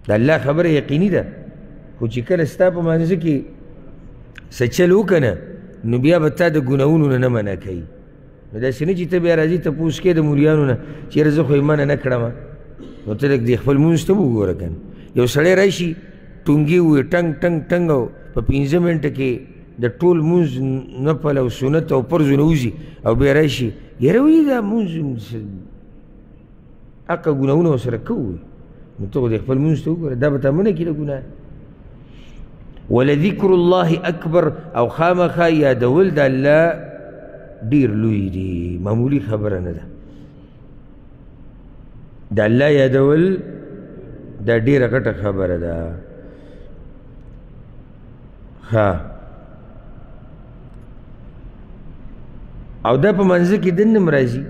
د الله خبره یقیني ده خو چې کله ستا په مانځ کې څه چل وکنه نو بیا به تا د ګناونو نه نه منع کوي نو داسې نه چې ته بیا راځي تپوس کې د مولیانو نه چېرې زه خو یې منع نه کړم نو ته د خپل مونځ ته وګوره که یو سړی راشي ټونګي ووایي ټنګ ټنګ ټنګ په پنځه منټه کې د ټول مونځ نفل او سنت او فرض نه وځي او بیا راشي یاره ولې دا مونځ حقه ګناهونه ورسره کوو نو ته خو د خپل مونځ ته وګوره دا به تا منه کړي له ګناه ولذکر الله اکبر او خامخا یادول د الله ډیر لوی دی معمولی خبره نه ده د الله یادول دا ډیره غټه خبره ده ها او دا په منځ کې دنم راځي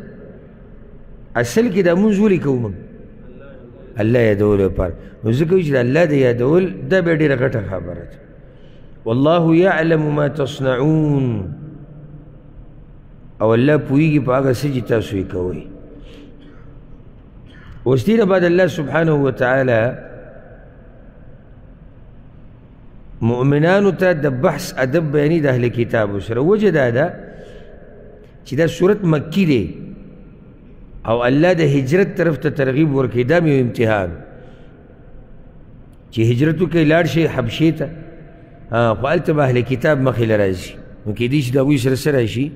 اصل کې دا مونږ ولي کوو مونږ الله یادول لپاره نو ځکه چې الله د یادول دا به ډېره غټه خبره ده والله یعلم ما تصنعون او الله پوهېږي په هغه څه چې تاسو یې کوئ اوس دې نه بعد الله سبحانه وتعالی مؤمنانو ته د بحث ادب بیانې د اهل کتابو سره وجه دا ده چې دا صورت مکی دی او الله د هجرت طرف ته ترغیب ورکړي دا یو امتحان چې هجرت وکړي لاړ شي حبشې ته خو هلته به اهل کتاب مخې له راځي نو کېدای شي د هغوی سره څه راشي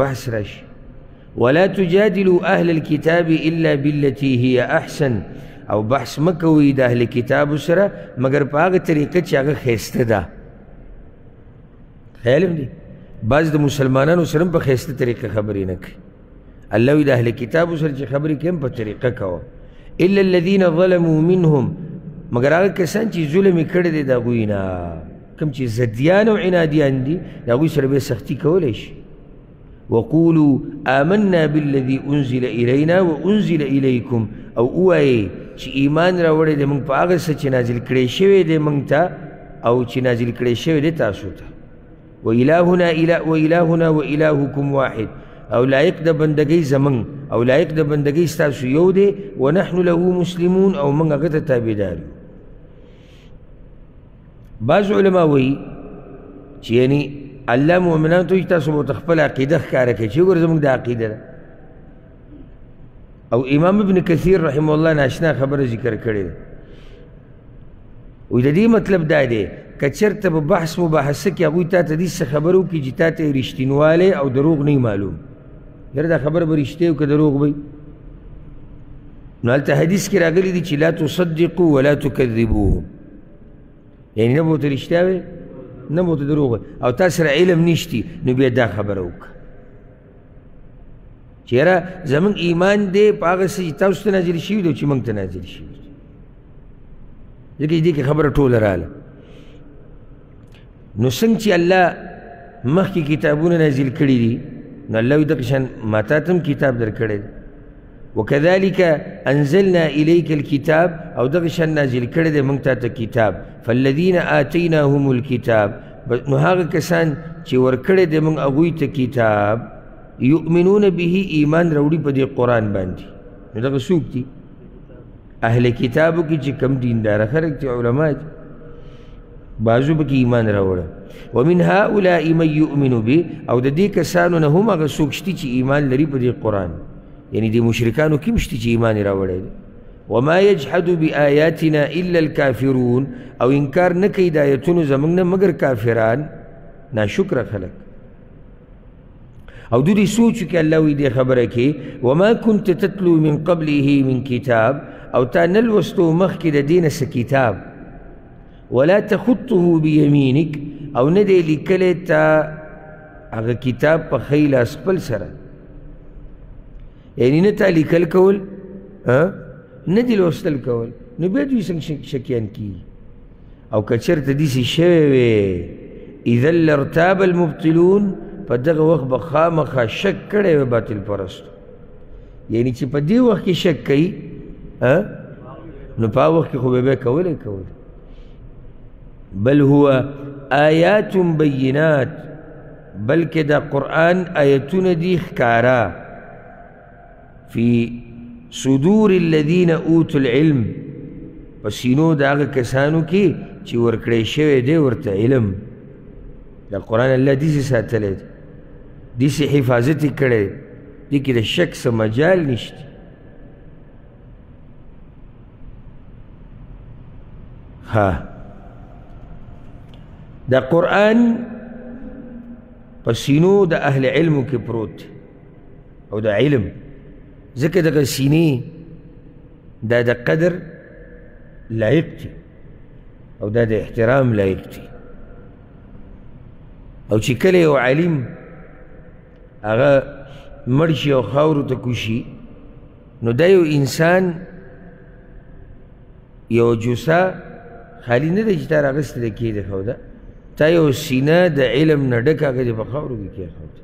بحث راشي ولا تجادلوا اهل الكتاب الا بالتي هي احسن او بحث مکوي د اهل کتاب سره مګر په هغه طریقه چې هغه خیسته ده خیال دی بعض د مسلمانانو سره په خیسته طریقه خبرې نه کوي الله وی د اهل کتاب سره چې خبرې کوي په طریقه کوه الا الذين ظلموا منهم مګر هغه کسان چې ظلم کړی دی د هغوی نه کوم چې زدیان او عنادیان دي د هغوی سره به سختی کولی شي وقولوا آمنا بالذي انزل الينا وانزل اليكم او اوایي چې ایمان راوړی دی موږ په هغه څه چې نازل کړی شوی دی موږ ته او چې نازل کړی شوی دی تاسو ته و الهنا اله و الهنا و الهکم واحد او لایق د بندګۍ زمنګ او لایق د بندګۍ ستاسو یو دی و نحن له مسلمون او موږ هغه ته تابعدار یو بعض علما وایي چې یعنی الله مؤمنان ته تاسو مو خپل عقیده ښکاره کړي چې ګور زموږ د عقیده ده او امام ابن کثیر رحم الله ناشنا خبره ذکر کړې ده او د دې مطلب دا دی که چېرته په بحث مباحثه کې هغوی تا ته دې څه خبرو کې چې تا ته رښتینوالی او دروغ نه معلوم یاره دا خبره به رښتې او که دروغ وي نو هلته حدیث کې راغلي دي چې لا تصدقو ولا تکذبوهم یعنی نه به ورته رښتیا وې نه به ورته دروغ او تا سره علم نشتی نو بیا دا خبره وکړه چیرې زمون ایمان دې په هغه څه چې تاسو ته نازل شوي دي چې موږ ته نازل شوي ځکه دې کې خبره ټوله رااله نو څنګه چې الله مخکې کتابونه نازل کړي دي نو الله وي دغه شان ما تا ته هم کتاب درکړی دی وكذلك أنزلنا إليك الكتاب أو دغه شان نازل کړی دی موږ تا ته کتاب فالذین آتیناهم الكتاب نو هغه کسان چې ورکړی دی موږ هغوی ته کتاب یؤمنون به ایمان راوړي په دې قرآن باندې نو دغه څوک دي اهل کتابو کې چې کم دیندار خلک چې علما دي بعضو پکې ایمان راوړه ومن هؤلاء من یؤمن به او د دې کسانو نه هم هغه څوک شته چې ایمان لري په دې قرآن یعنی د مشرکانو کې هم شته چې ایمان یې راوړی دی وما یجحد بآیاتنا الا الکافرون او انکار نه کوي د آیتونو زموږ نه مګر کافران ناشکره خلک او د دې سوچ کې الله وی دې خبره کې وما كنت تتلو من قبله من کتاب او تا نه لوستو مخکې د دینه څه کتاب ولا تخطه بيمينك او نه دی لیکلی تا هغه کتاب په ښی لاس خپل سره یعنی نه تا لیکل کول نه دی لوستل کول نو بیا دوی څنګه شکیان کیږي او کچرته داسې شوی وی اذا لارتاب المبطلون په دغه وخت به خامخا شک کړی وی باطل پرستو یعنی چې په دې وخت کې شک کوي نو په وخت کې خو به به کولی کولی بل هو آیات بینات بلکې دا قرآن آیتونه دي ښکاره فی صدور الذین اوتو العلم په سینو د هغه کسانو کې چې ورکړی شوی دی ورته علم د قرآن الله داسې ساتلی دی داسې حفاظت یې کړی دی کې د شک څه مجال نشته ها د قرآن په سینو د اهل علمو کې پروت دی او د علم ځکه دغه سینې دا د قدر لایق دي او دا د احترام لایق دي او چې کله یو عالم هغه مړ شي او خاورو ته کوشي نو دا یو انسان یو جوسه خالی نه دی چې تا راغستې ده کېږي خو ده تا یو سینه د علم نه ډکه هغه دې په خاورو کې کېښوده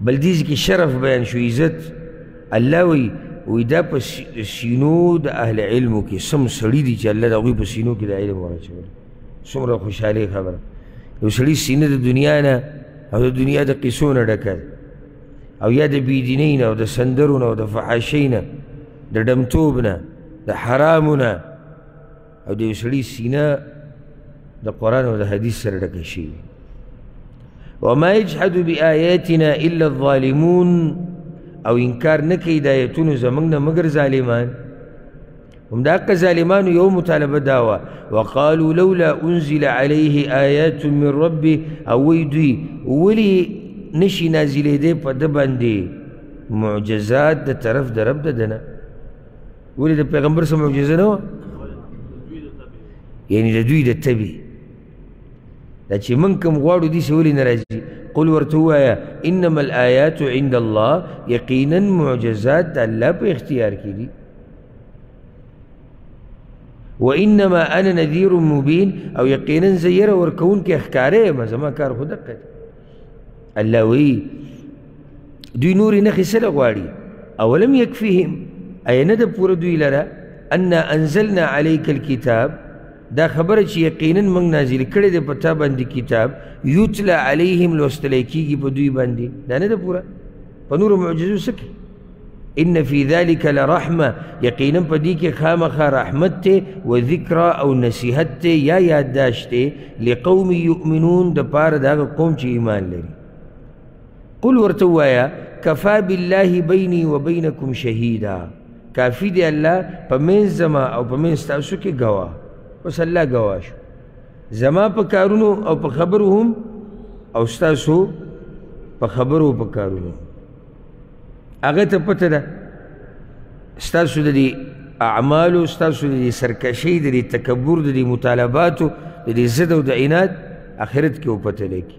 بل دې کې شرف بیان شو عزت الله وی وی دا په سینو د اهل علم کې سم سړی دي چې الله د هغوی په سینو کې د علم ورچول څومره خوشحالي خبره یو سړی سینه د دنیا نه او د دنیا د قصو نه ډکه او یا د بېدینۍ نه او د سندرو نه او د فحاشۍ نه د ډمتوب نه د حرامو نه او د یو سړي سینه د قرآن او د حدیث سره ډکه شي وما یجحد بآیاتنا الا الظالمون او انکار نه کوي د آیتونو زمونږ نه مګر ظالمان همداقه ظالمانو یو مطالبه دا وه وقالو لولا انزل علیه آیات من ربه او وی دوی ولې نشي نازلېدی په ده باندې معجزات د طرف د رب د ده نه ولې د پیغمبر سره معجزه نه یعنی د دوی د تبي دا چې من کوم غواړو دي سولې نه راځي قل ورته وایا انما الآیات عند الله یقینا معجزات د الله په اختیار کې دي وانما انا نذير مبين او یقینا زیر ورکون کې احکاره ما زما کار خود کړ الله وی دوی نورې نښې سره غواړي اولم یکفیهم ایا نه ده پوره دوی لره انا انزلنا علیک الکتاب دا خبره چې یقینا موږ نازل کړی دی په تا باندې کتاب یتلا علیهم لوستلی کېږي په دوی باندې دا نه ده پوره په نورو معجزو څه کې ان فی ذلک لرحمه یقینا په دې کې خامخا رحمت ته و ذکر او نصیحت ته یا یادداشت ته لقوم یؤمنون د پاره دغه قوم چې ایمان لري قل ورته وایا کفا بالله بیني و بینکم شهیدا کافی دی الله په منځ زما او په منځ تاسو کې ګواه بس الله ګواه شو زما په کارونو او په خبرو هم او ستاسو په خبرو په کارونو هغه ته پته ده ستاسو د دې اعمالو ستاسو د دې سرکشۍ د دې تکبر د دې مطالباتو د دې ضد او د عناد آخرت کې وپته لګي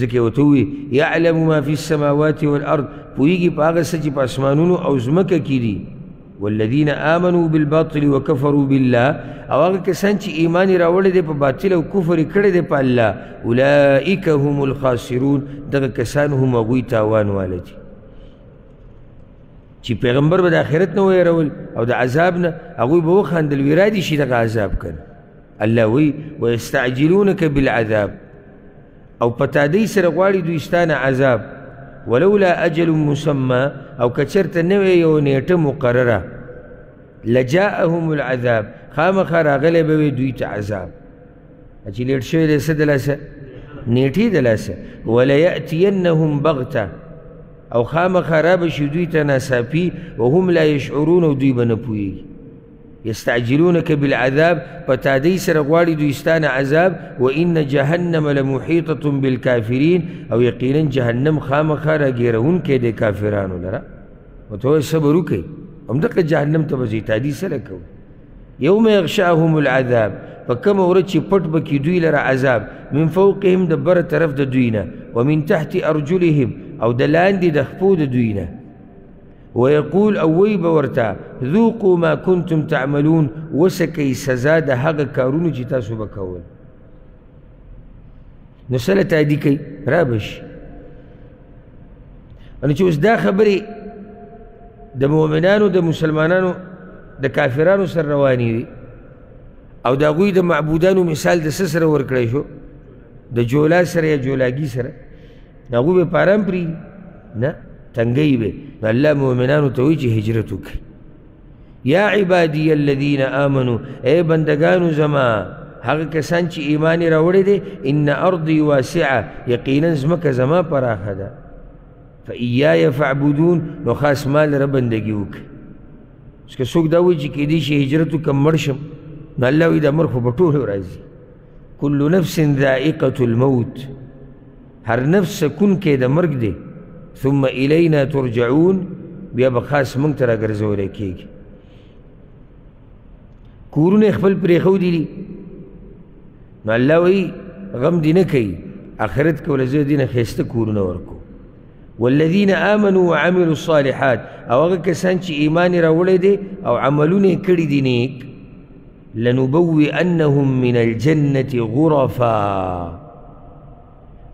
ځکه یې ورته وویل یعلم ما فی السماوات والارض پوهېږي په هغه څه چې په اسمانونو او ځمکه کې دي والذین آمنوا بالباطل وکفروا بالله او هغه کسان چې ایمان یې راوړی دی په باطل او کفر یې کړی دی په الله اولئک هم الخاسرون دغه کسان هم هغوی تاوان واله دي چې پیغمبر به د آخرت نه ویرول او د عذاب نه هغوی به وخندل ویرا دي شي دغه عذاب کنه الله وی ويستعجلونك بالعذاب او پتا دی سره غواړي دوی ستانه عذاب ولولا اجل مسمى او کچرته نوې یو نیټه مقرره لجاءهم العذاب خامخ راغلی به وي دوی ته عذاب چې لیټ شوی دی څه د لاسه نیټې د لاسه وليأتینهم بغته او خامخ را به شي دوی ته ناڅاپي وهم لا یشعرون او دوی به نه پوهېږي یستعجلونک بالعذاب په تادی سره غواړي دوی ستانه عذاب و ان جهنم لمحیطه بالکافرین او یقینا جهنم خامخا راګیرونکی دی کافرانو لره نو ته صبر وکړئ همدغه جهنم ته به ځي تادی سره کوو یوم یغشاهم العذاب په کومه ورځ چې پټ به کړي دوی لره عذاب من فوقهم د بره طرف د دوی نه ومن تحت ارجلهم او د لاندې د خپو د دوی نه ويقول او وی بورتا ذوقوا ما كنتم تعملون وسکی سزا د هغه کارونو چې تاسو وکول نو سره تادی کوي را بشي ان چې اوس دا خبرې د مؤمنانو د مسلمانانو د کافرانو سره روانې دي او د هغوی د معبودانو مثال د څه سره ورکړی شو د جولا سره یا جولاګي سره هغوی به په ارام پرېږدي نه تنګوي به نو الله مؤمنانو ته وایي چې هجرت وکړي یا عبادی الذین آمنو اے بندگانو زما هغه کسان چې ایمان راوړی دی ان ارضی واسعه یقینا ځمکه زما پراخه ده فایای فاعبدون نو خاص ما لره بندګي وکړي اوس که څوک دا وایي چې کیدای شي هجرت وکړم مړ شم نو الله وایي دا مړ خو په ټولو راځي کل نفس ذائقة الموت هر نفس سکون کې د مرګ دی ثم الینا ترجعون بیا به خاص مونږ ته راګرځول کېږي کورونه خپل پرېښودي دي نو الله وایي غم دې نه کوي آخرت کې ولې زه دې نه ښایسته کورونه ورکو والذین آمنوا وعملوا الصالحات او هغه کسان چې ایمان یې راوړی دی او عملونه یې کړي دي نیک لنبوئنهم من الجنة غرفا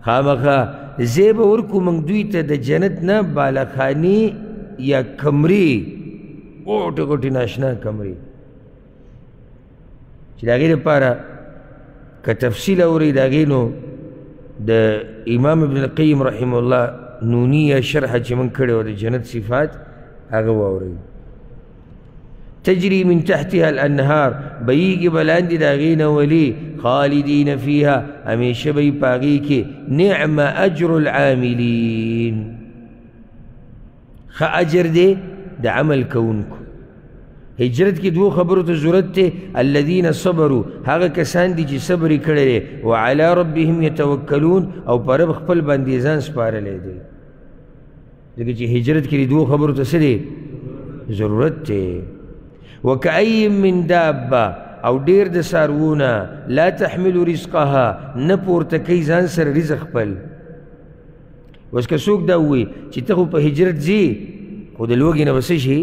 خامخا زیب ورکو منگ دوی تا د جنت نه بالخانی یا کمری اوٹی گوٹی ناشنا کمری چې د هغې لپاره که تفصیل اورئ د هغې نو د امام ابن القیم رحم الله نونیه شرحه چې موږ کړې وه د جنت صفات هغه واورئ تجري من تحتها الانهار بهیږي به لاندې د هغې نه ولي خالدین فیها همیشه به یې په هغې کې نعم اجر العاملین ښه اجر دی د عمل کوونکو هجرت کې دوه خبرو ته ضرورت دی الذین صبروا هغه کسان دي چې صبر یې کړی دی وعلی ربهم یتوکلون او پر رب خپل باندې ځان سپارلی دی ځکه چې هجرت کې دوه خبرو ته څه دی ضرورت دی وکأي من دابه او ډیر د سارونه لا تحمل رزقها نه پورته کوي ځان سره رزق خپل اوس که څوک دا ووایي چې ته خو په هجرت ځې خو د لوږې نه به څه شي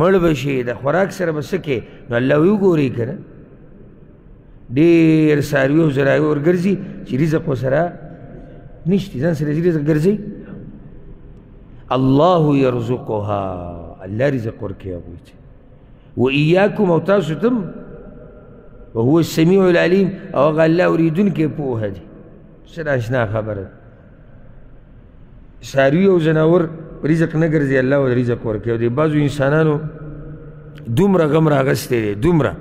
مړ به شي د خوراک سره به څه کې نو الله وګوري که نه ډېر څاروي او ځراوي ورګرځي چې رزق ورسره نشته ځان سره رزق ګرځي الله يرزقها الله رزق ورکوي هغوی ته وإياكم او تاسو تم وهو السميع العليم او هغه الله اورېدونکی پوه دی څه ناشنا خبره څاروي او ځناور رزق نه ګرځي الله ور رزق ورکوي او د بعضو انسانانو دومره غم راغستی دی دومره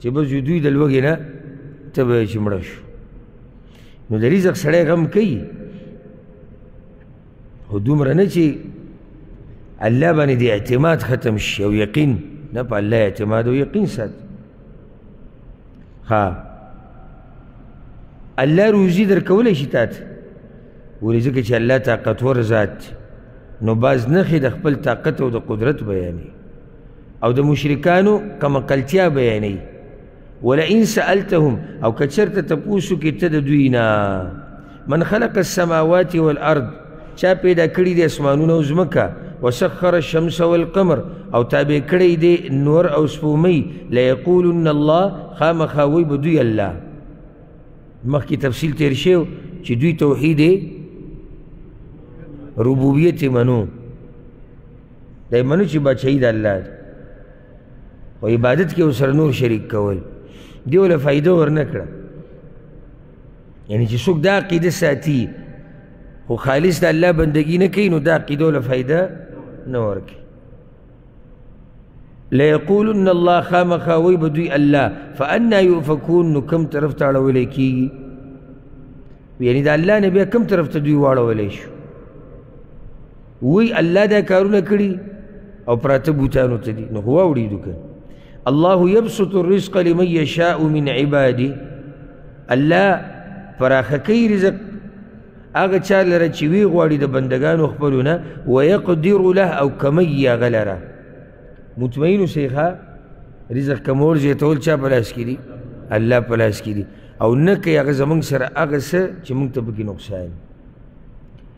چې بس یو دوی د لوږې نه ته به چې مړه شو نو د رزق سړی غم کوي خو دومره نه چې الله باندې د اعتماد ختم شي او یقین نه په الله اعتماد او یقین سات ها الله روزي در کولی شي تاته ولې ځکه چې الله طاقتور ذات نو باز نښې د خپل طاقت او د قدرت بیانوي او د مشرکانو کم کلتیا بیانوي ولئن سألتهم او که چېرته تپوس وکړي ته د دوی نه من خلق السماوات والارض چا پیدا کړي دي اسمانونه او ځمکه وسخر الشمس والقمر او تابع کړی دی نور او سپومۍ لیقولن الله خامخا وی به دوی الله مخکې تفصیل تیر شو چې دوی توحید ربوبیت منو دی منو چې بچی د الله دی خو عبادت کې ورسره نور شریک کول دی ولا فائدہ ورنه کړه یعنی چې څوک دا عقیده ساتي خو خالص د الله بندگی نه کوي نو دا عقیده ولا فائدہ نه ورکي ليقولن الله خامخا وي بدوی الله فانا يؤفكون نو کم طرف ته اړول کیږي یعنی د الله نه بیا کم طرف ته دوی واړول شو وی الله دا کارونه کړي او پراته بوتانو ته دي نو هو اوریدو که الله یبسط الرزق لمن یشاء من عباده الله پراخه کوي رزق هغه چا لره چې وی غواړي د بندګانو خپلو نه ویقدر له او کمی یې هغه لره مطمئن اوسئ ښه رزق کمول زیاتول چا په لاس کې دي الله په لاس کې دي او نه کوي هغه زمونږ سره هغه څه چې مونږ ته پکې نقصان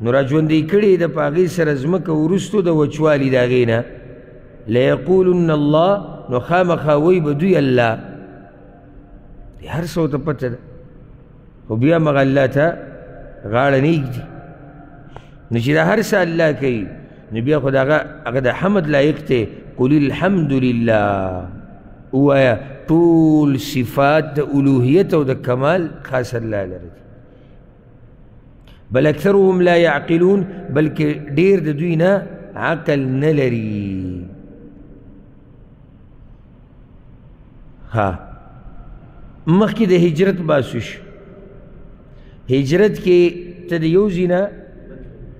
نو را ژوندی کړي د پاغي سره زمکه ورستو د وچوالي دا غینا ليقولن الله نو خامخا وی بدوی الله هر څو ته پته ده خو بیا مغه الله ته غاړه نه ایږدي نو چې دا هر څه الله کوي نو بیا خو دغه هغه د حمد لایق دی قل الحمد لله ووایه ټول صفات د الوهیت او د کمال خاص الله لره بل اکثرهم لا يعقلون بلکې ډیر د دوی نه عقل نه لري ها مخکې د هجرت باسوش هجرت کې ته د یو ځای نه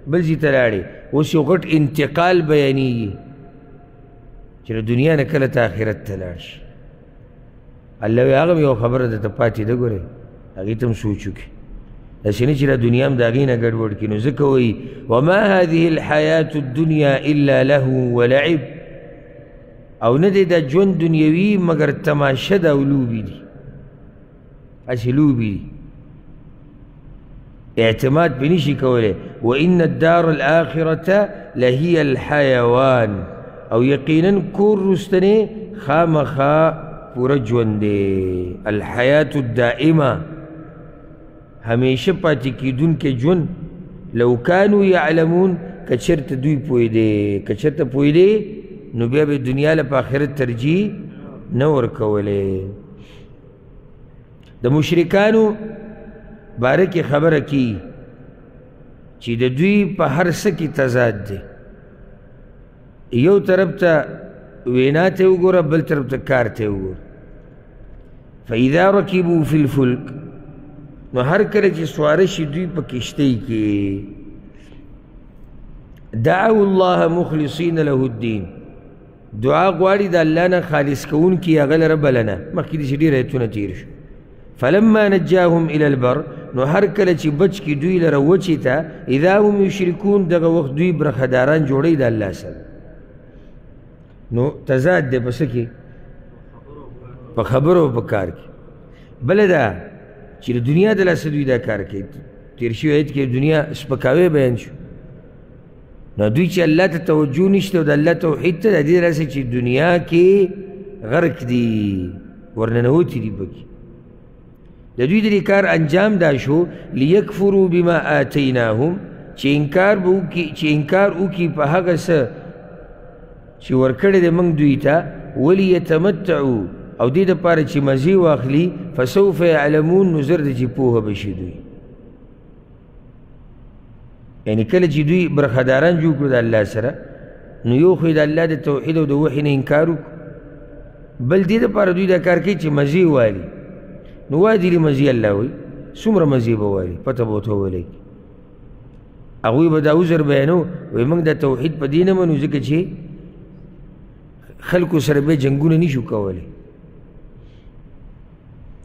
بل ځای ته لاړې اوس یو غټ انتقال بیانېږي چې د دنیا نه کله ته آخرت ته لاړ شي الله وی هغه یو خبره د پاتې ده ګورې هغې ته هم سوچ وکړي داسې نه چې دا دنیا هم د هغې نه ګډوډ کړي نو ځکه وایي وما هذه الحیات الدنیا الا له ولعب او نه دی دا ژوند دنیوي مګر تماشه ده او لوبې دي هسې لوبې دي اعتماد پې نشي کولی و ان الدار الاخرة لهي الحیوان او یقینا کور رستنې خامخا پوره ژوند دی الحیات الدائمه همیشه پاتې کیدونکی ژوند لو کانو یعلمون که چېرته دوی پوهېدی که چېرته پوهېدی نو بیا به دنیا له په آخرت ترجیح نه ورکولی د مشرکانو باره کې خبره کی چې د دوی په هر څه کې تضاد دی یو طرف ته وینا ته وګوره بل طرف ته کار ته وګوره فاذا رکبوا فی الفلک نو هر کله چې سواره شي دوی په کشتۍ کې دعوا الله مخلصین له الدین دعا غواړي د الله نه خالص کوونکي هغه لره بلنه مخکې داسې ډېر ایتونه تېر شو فلما نجاهم الى البر نو هر کله چې بچ کی دوی لره وچې ته اذا هم یشرکون دغه وخت دوی برخداران جوړوي د الله سره نو تضاد دی په څه کې په خبرو په کار کې بله دا چې د دنیا د لاسه دوی دا کار کوي تېر شوي ایت کې دنیا سپکاوی بیان شو نو دوی چې الله ته توجه نشته او د الله توحید ته د دې راسې چې دنیا کې غرق دي ورننوتي دي پکې د دوی د کار انجام دا شو لیکفرو بما آتیناهم چې انکار به وکړي چې انکار وکړي په هغه څه چې ورکړی دی موږ دوی ته ولیتمتعو او دې دپاره چې مزې واخلي فسوف یعلمون نو زر دی چې پوهه به شي دوی یعنی کله چې دوی برخداران جوړ کړو د الله سره نو یو خو د الله د توحید او د وحی نه انکار وکړو بل دې دپاره دوی دا کار کوي چې مزې والي نو وایه دې مزې الله وایي څومره مزې به والي پته به ورته وویلی هغوی به دا عذر بیانو وایي موږ د توحید په دې نه منو ځکه چې خلکو سره به جنګونه نشو کولی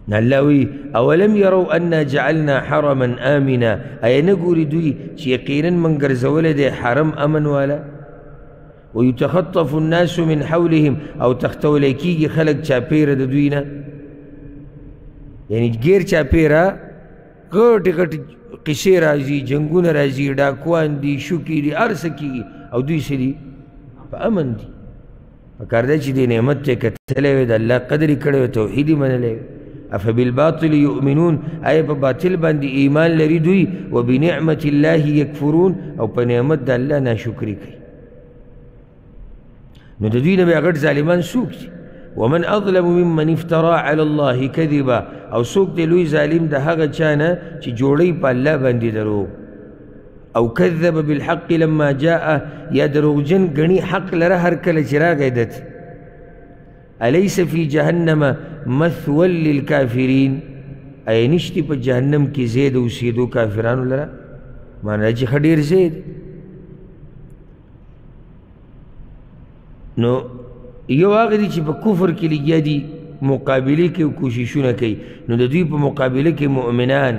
نه الله وی اولم یرو انا جعلنا حرما آمنا ایا نه ګوري دوی چې یقینا من ګرځولی دی حرم امن والا ويتخطف الناس من حولهم او تختولی کیږي خلک چاپیره د دوی نه یعنی ګیر چاپیره غټې غټې قصې راځي جنګونه راځي ډاکوان دي شوکې دي هر څه کیږي او دوی څه دي په امن دي پکار دی چې دې نعمت ته کتلی وي د الله قدر یې کړی وي توحید یې منلی وي افبالباطل یؤمنون آیا په باطل باندې ایمان لري دوی و بنعمت الله یکفرون او په نعمت د الله ناشکري کوي نو د دوی نه بیا غټ ظالمان څوک دي ومن اظلم ممن افترا علی الله کذبا او څوک دی لوی ظالم د هغه چا نه چې جوړوي په الله باندې دروغ او کذب بالحق لما جاء یا دروغجن غني حق لره هر کله چې راغی دت الیس فی جهنم مثول للکافرین ای نشتی په جهنم کې زید او سیدو کافرانو لره معنی چې خډیر زید نو یو هغه دي چې په کفر کې لګیا دي مقابله کې کوششونه کوي نو د دوی په مقابله کې مؤمنان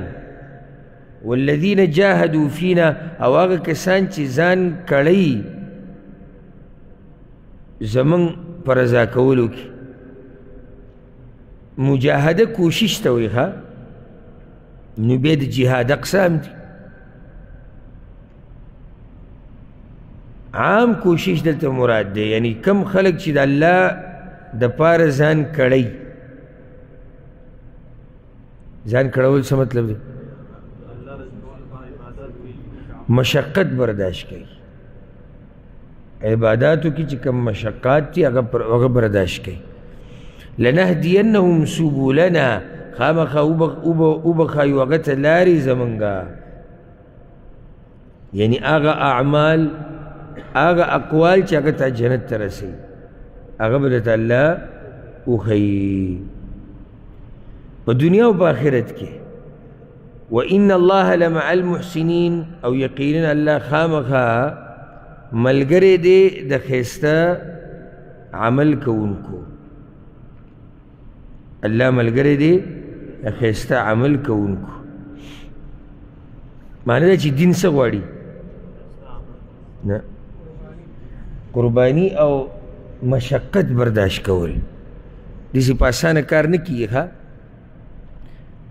والذین جاهدوا فینا او هغه کسان چې ځان کړی زمون پر رضا کولو کې مجاهده کوشش ته وي ښه نو بیا د جهاد اقسام دي عام کوشش دلته مراد دی یعنی کم خلک چې د الله د پاره ځان کړی ځان کړول څه مطلب دی مشقت برداشت کوي عباداتو کې چې کوم مشقات دي هغه پر هغه برداشت کوي لنهدینهم سبلنا خامخا وبخایو هغه ته لارې زمونږه یعنی هغه اعمال هغه اقوال چې هغه ته جنت ته رسي هغه به درته الله وښيي په دنیا او په آخرت کې وان الله لمع المحسنین او یقینا الله خامخا ملګری دی د ښایسته عمل کوونکو الله ملګری دی خیسته عمل کوونکو معنی دا چې دین څه غواړي نه قربانی او مشقت برداشت کول دسی په اسانه کار نه کیږي ښه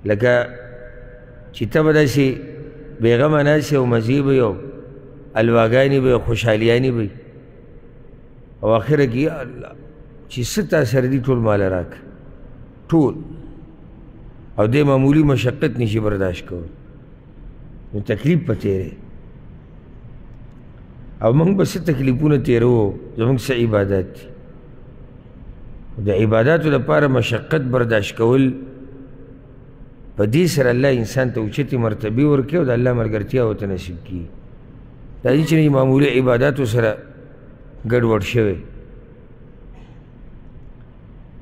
لکه چې ته به داسې بېغمه ناسې او مزې به یې او الواګانې به یې او خوشحالیانې به یې او اخر کې یا الله چې ستا سره دي ټول مال راک ټول او د معمولی مشقت نشي برداشت کول نو تکلیف په تیرې او موږ به څه تکلیفونه تیرو زموږ څه عبادت دي د عباداتو لپاره مشقت برداشت کول په دې سره الله انسان ته اوچتې مرتبه ورکوي او د الله ملګرتیا ورته نصیب کړي دا دي چې معمولي عباداتو سره ګډوډ شوی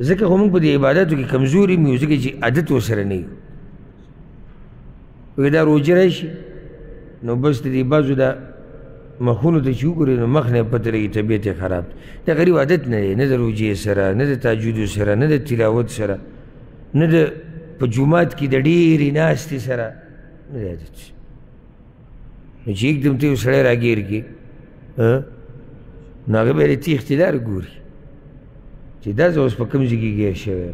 ځکه خو موږ په دې عبادتو کې کمزوري یو ځکه چې عادت ورسره نه یو وایي دا روژه راشي نو بس د دې بعضو دا مخونو ته چې وګورې نو مخ نه پته لګي طبیعت یې خراب د غریب عادت نه دی نه د روژې سره نه د تاجودو سره نه د تلاوت سره نه د په جومات کې د ډېرې ناستې سره نه دی عادت نو چې یک دم ته یو سړی راګیر کړي نو هغه به یې تېښتې لار ګوري چې دا زه اوس په کوم ځای کې ګیر شوی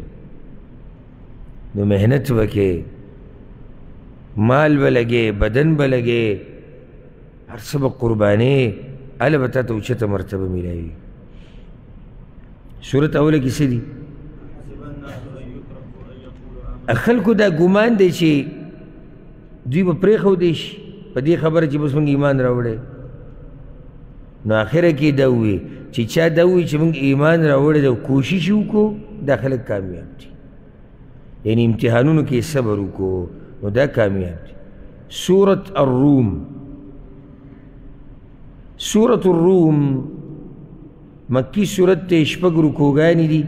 نو محنت به کوې مال به لګې بدن به لګې هر څه به قربانې هله به تا ته اوچته مرتبه میلاوي صورت اوله کې څه دي خلکو دا ګمان دی چې دوی به پرېښودی شي په دې خبره چې بس موږ ایمان راوړی نو آخره کې دا ووی چې چا دا ووی چې موږ ایمان راوړی دی کوشش وکړو دا خلک کامیاب دي یعنی امتحانونو کې صبر وکړو نو دا کامیاب دي سورة الروم سورة الروم مکی صورت ته شپږ رکوګانې دي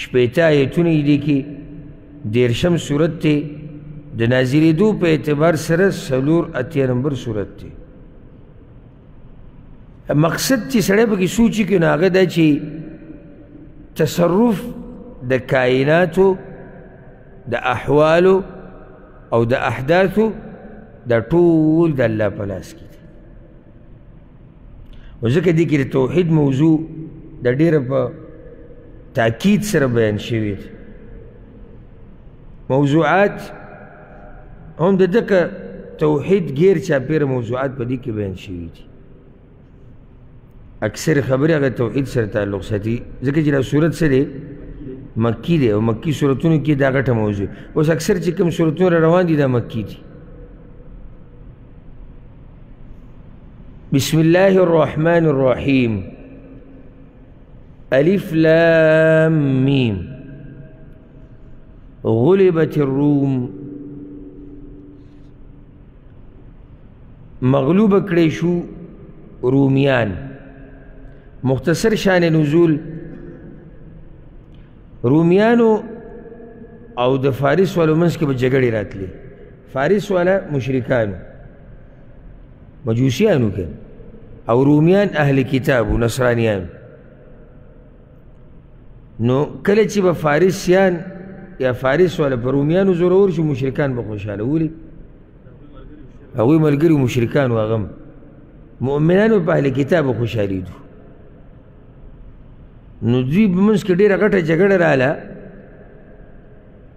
شپېته آیتونه یې دي کې دېرشم صورت ته د نازلېدو په اعتبار سره څلور اتیا نمبر صورت دی مقصد چې سړی پکې سوچي کې نو هغه دا چې تصرف د کائناتو د احوالو او د احداثو د ټول د الله په لاس کې وځکه دې کې د توحید موضوع د ډېره په تاکید سره بیان شوی موضوعات هم د دغه توحید غیر چاپیره موضوعات په دې کې بیان شوي دي اکثر خبرې هغه توحید سره تعلق ساتي ځکه چې دا صورت څه دی مکی دی او مکی صورتونو کې دا غټه موضوع اوس اکثر چې کوم صورتونه روان دي دا مکی دي بسم الله الرحمن الرحيم ألف لام ميم غلبت الروم مغلوب کړی شو رومیان مختصر شان نزول رومیانو او د فارس ولومنس کې به جګړې راتلې فارس والا مشرکانو مجوسیانو کې او رومیان اهل کتاب او نصرانیان نو کله چې به فارسیان یا فارس والا په رومیانو زورور شو مشرکان به خوشاله ولي هغوی ملګري مشرکان واغم مؤمنانو په اهل کتاب خوشحالي دو نو دوی په منځ کې ډېره غټه جګړه رااله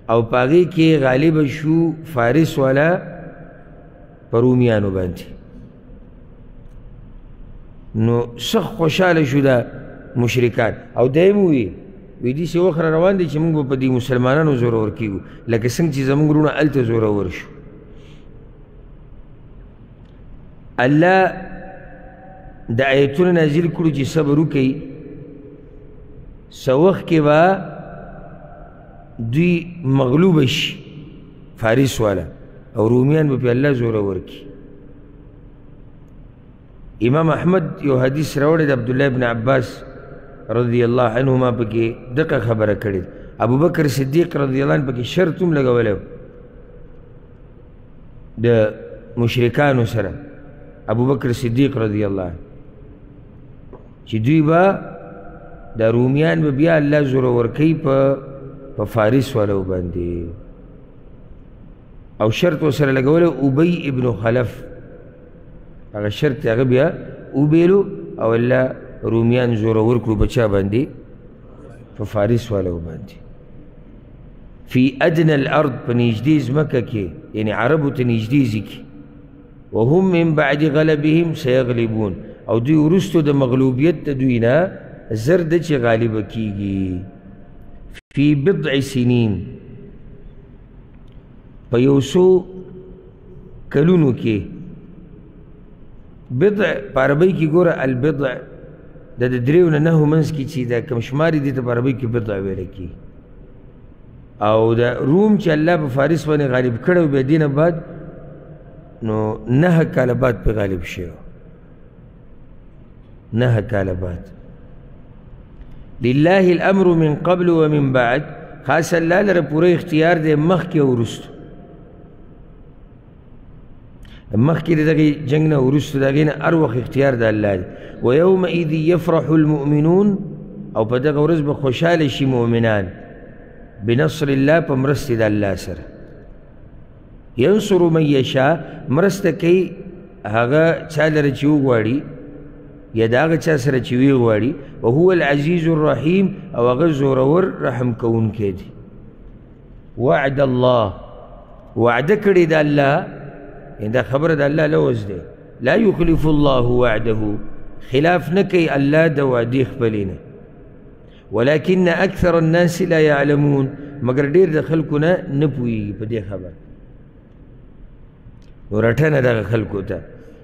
او پاغي کې غالب شو فارس والا پرومیانو باندې نو سخ خوشاله شو دا مشرکان او دیم وی وی دي سه وخر روان دي چې موږ په دې مسلمانانو زور ور کیو لکه څنګه چې زموږ رونه الته زور ور شو الله د آیتونو نازل کړو چې صبر وکړي سوخ کې با دوی مغلوب شي فارس والا او رومیان به په الله زور ورکی امام احمد یو حدیث راوړی د عبد الله ابن عباس رضی الله عنهما پکې دغه خبره کړې ابو بکر صدیق رضی الله عنه پکې شرط هم لګولی د مشرکانو سره ابو بکر صدیق رضی الله عنه چې دوی به د رومیان به بیا الله زوره ورکوي په په فارس والو باندې او شرط وسره لګول ابي ابن خلف هغه شرط هغه بیا وبیلو او الله رومیان زوره ورکړو بچا باندې په فارس والو باندې فی ادنى الارض په نږدې ځمکه کې یعنی عربو ته نږدې ځي کې وهم من بعد غلبهم سيغلبون او دوی ورستو د مغلوبیت د دوی نه زر د چې غالب کیږي فی بضع سنین په یو څو کلونو کې بضع په عربۍ کې ګوره البضع د د دریو نه نهو منځ کې چې دا کمشمارې دي ته په عربۍ کې بضع ویل کېږي او د روم چې الله په فارس باندې غالب کړو بیا دینه بعد نو نه کاله بعد په غالب شو نه کاله بعد لله الامر من قبل ومن بعد خاص الله لره پوره اختیار دی مخکې او وروسته مخکې د دغې جنګ نه وروسته د هغې نه هر وخت اختیار د الله دی ویومئذ یفرح المؤمنون او په دغه ورځ به خوشحاله شي مؤمنان بنصر الله په مرستې د الله سره ینصر من یشا مرسته کوي هغه چا لره چې وغواړي یا د هغه چا سره چې وی غواړي وهو العزیز الرحیم او هغه زورور رحم کوونکی دی وعد الله وعده کړې د الله یعنې دا خبره د الله لوز دی لا یخلف الله وعده خلاف نه کوي الله د وعدې خپلې نه ولكن اکثر الناس لا يعلمون مګر ډېر د خلکو نه نه پوهېږي په دې خبره نو رټنه دغه خلکو ته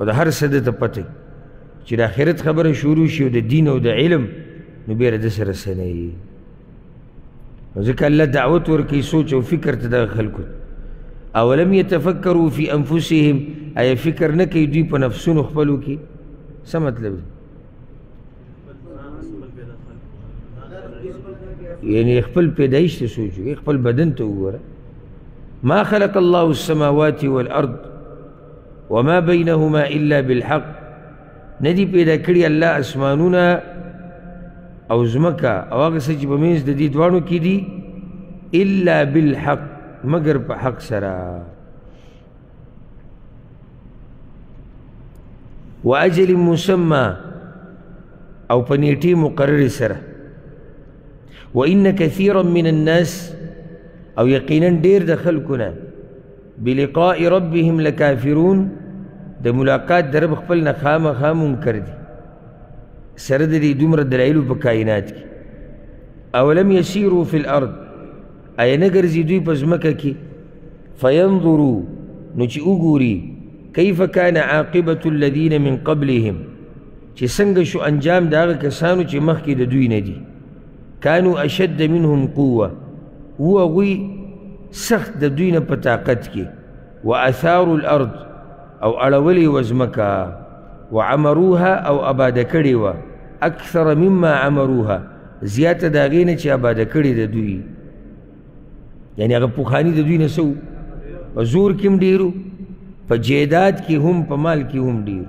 او د هر څه د ته پته چې د آخرت خبره شروع شي او د دین او د علم نو بیا د سره سنه یي ځکه الله دعوت ورکوي سوچ او فکر ته دغه خلکو اولم یتفکروا فی انفسهم ایا فکر نه کوي دوی په نفسونو خپلو کې څه مطلب یعنی خپل پیدایش ته سوچ خپل بدن ته وګوره ما خلق الله السماوات والارض وما بينهما الا بالحق ندی پیدا کړی الله اسمانونه او زمکه او هغه څه چې په منځ د دې دواړو کې دي الا بالحق مگر په حق سره واجل مسمى او په نیټه مقرر سره وان كثيرا من الناس او یقینا ډیر د خلکونه بلقاء ربهم لکافرون د ملاقات د رب خپل نه خامخا منکر دي سره د دې دومره دلایلو په کائنات کې اولم یسیرو فی الارض ایا نه ګرځي دوی په ځمکه کې فینظرو نو چې وګوري کیف کان عاقبة الذین من قبلهم چې څنګه شو انجام د هغه کسانو چې مخکې د دوی نه دي کانو اشد منهم قوه و هغوی سخت د دوی نه په طاقت کې و اثار الارض او اړولې و ځمکه و عمروها او آباده کړې وه اکثر مما عمروها زیاته د هغې نه چې آباده کړې د دوی یعنی هغه پخواني د دوی نه څه په زور کې هم ډېرو په جیداد کې هم په مال کې هم ډېرو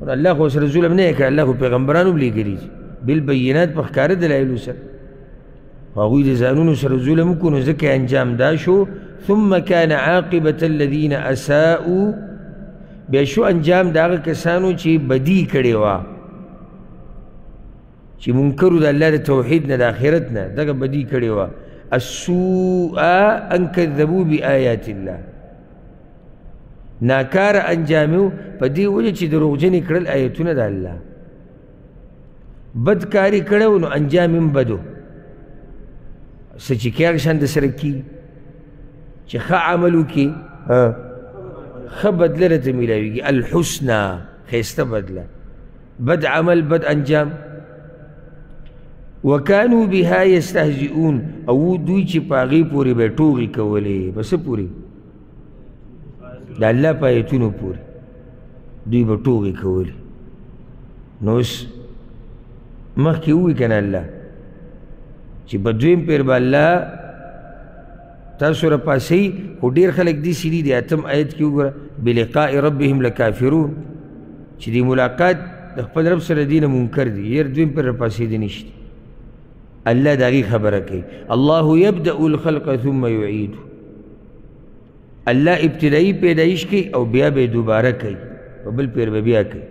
او الله خو سره ظلم نه کوي الله خو پیغمبران هم لېږلي دي بالبینات په ښکاره دلایلو سره خو هغوی د ځانونو سره ظلم وکړو نو ځکه انجام دا شو ثم كان عاقبة الذين اساءوا بیا شو انجام د هغه کسانو چې بدی کړې وه چې منکرو د الله د توحید نه د آخرت نه دغه بدی کړې وه السوء ان کذبوا بآیات الله ناکار انجامیو په دې وجه چې دروغجنې کړل آیتونه د الله بد کاری کړی نو انجام هم بدو څه چې کیږ شان د سره کی چې ښه عمل وکړي ښه بدله راته میلاویږي الحسنا ښایسته بدله بد عمل بد انجام وکانو بها یستهزئون او دوی چې په هغې پورې به ټوغې کولې بس پورې د الله په آیتونو پورې دوی به ټوغې کولې نو اوس مخکې ووي که نه الله چې په دویم پیر به الله تاسو را پاسي خو ډېر خلک دي سړي دي اتم آیت کې وګوره بلقاء ربهم لکافرون چې د ملاقات د خپل رب سره دین منکر دي ير دویم پر پاسې دي نشته الله داغي خبره کوي الله يبدأ الخلق ثم يعيده الله ابتدایي پیدایش کوي او بیا به دوباره کوي په بل پیر به بیا کوي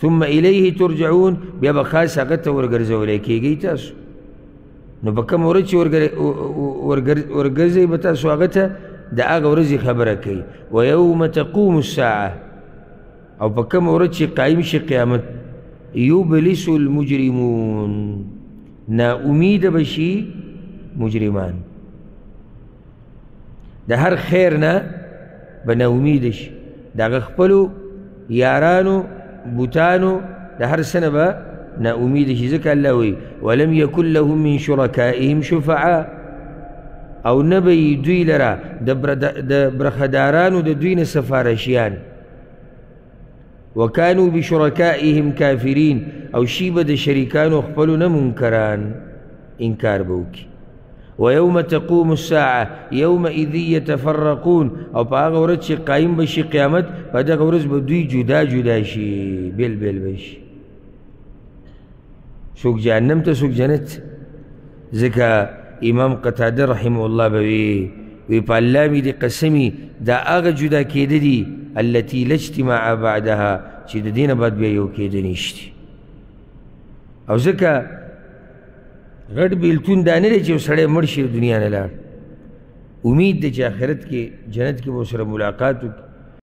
ثم الیه ترجعون بیا به خاص هغه ته ورګرځولی کېږئ تاسو نو په کومه ورځ چې ورګرځئ به تاسو هغه ته د هغه ورځې خبره کوي ویوم تقوم الساعه او په کومه ورځ چې قایم شي قیامت یبلس المجرمون نا امید بشي مجرمان د هر خیر نه به نه امید شي د هغه خپلو یارانو بوتانو د هر څه نه به نه امید شي ځکه الله وایي ولم یکن لهم من شرکائهم شفعا او نه به یي دوی لره د برخدارانو د دوی نه سفارشیان وکانو بشرکائهم کافرین او شی به د شریکانو خپل نه منکران انکار به وکړي ويوم تقوم الساعه يومئذ يتفرقون او په هغه ورځ چې قایم به شي قیامت په دغه ورځ به دوی جدا جدا شي بېل بېل به شي څوک جهنم ته څوک جنت ځکه امام قتاده رحمه الله به وي وی په الله مې دې قسمي دا هغه جدا کېده دي التي لا اجتماع بعدها چې د دې نه بعد بیا یو کېده نشته او ځکه غټ بیلتون دا نه دی چې یو سړی مړ شي دنیا نه لاړ امید دی چې آخرت کې جنت کې به سره ملاقات وکړي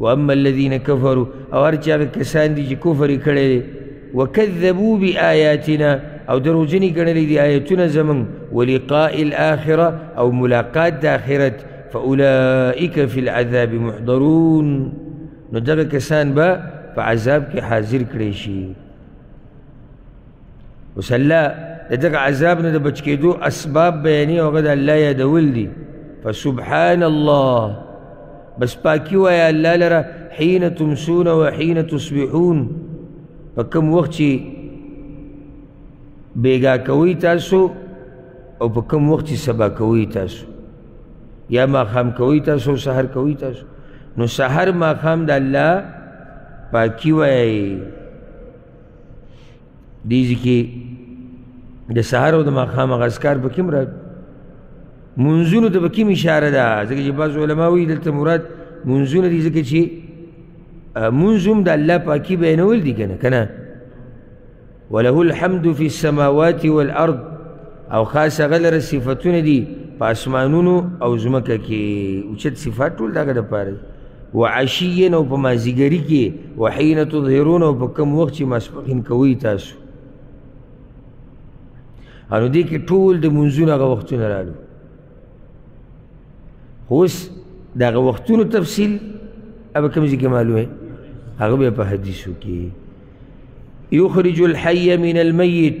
و اما الذين كفروا او هر چې هغه کسان دي چې کفر یې کړی دی وکذبو بآیاتنا او دروغجنې ګڼلې دي آیتونه زمونږ ولقاء الاخره او ملاقات د آخرت فاولئک فی العذاب محضرون نو دغه کسان به په عذاب کې حاضر کړی شي اوس الله د دغه عذاب نه د بچ کېدو اسباب بیانوي او هغه د الله یادول دي فسبحان الله بس پاکي وایه الله لره حین تمسون و حین تصبحون په کوم وخت چې بیګا کوي تاسو او په کوم وخت چې سبا کوي تاسو یا ماښام کوي تاسو او سحر کوي تاسو نو سحر ماښام د الله پاکي وایي دی ځکه د سهار او د ماښام هغه اذکار په کوم راځي منځونو ته په کوم اشاره ده ځکه چې بعض علما وایي دلته مراد منځونه دي ځکه چې منځ هم د الله پاکي بیانول دي که نه که نه وله الحمد فی السماوات والارض او خاص هغه لره صفتونه دي په اسمانونو او ځمکه کې اوچت صفات ټول د هغه دپاره وعشین او په مازیګری کې وحین تظهرون او په کم وخت چې ماسپخین کوي تاسو انو دې کې ټول د منځونه هغه وختونه رالو اوس دغه وختونو تفصیل اب کوم ځای کې معلومه هغه به په حدیثو کې یخرج الحی من المیت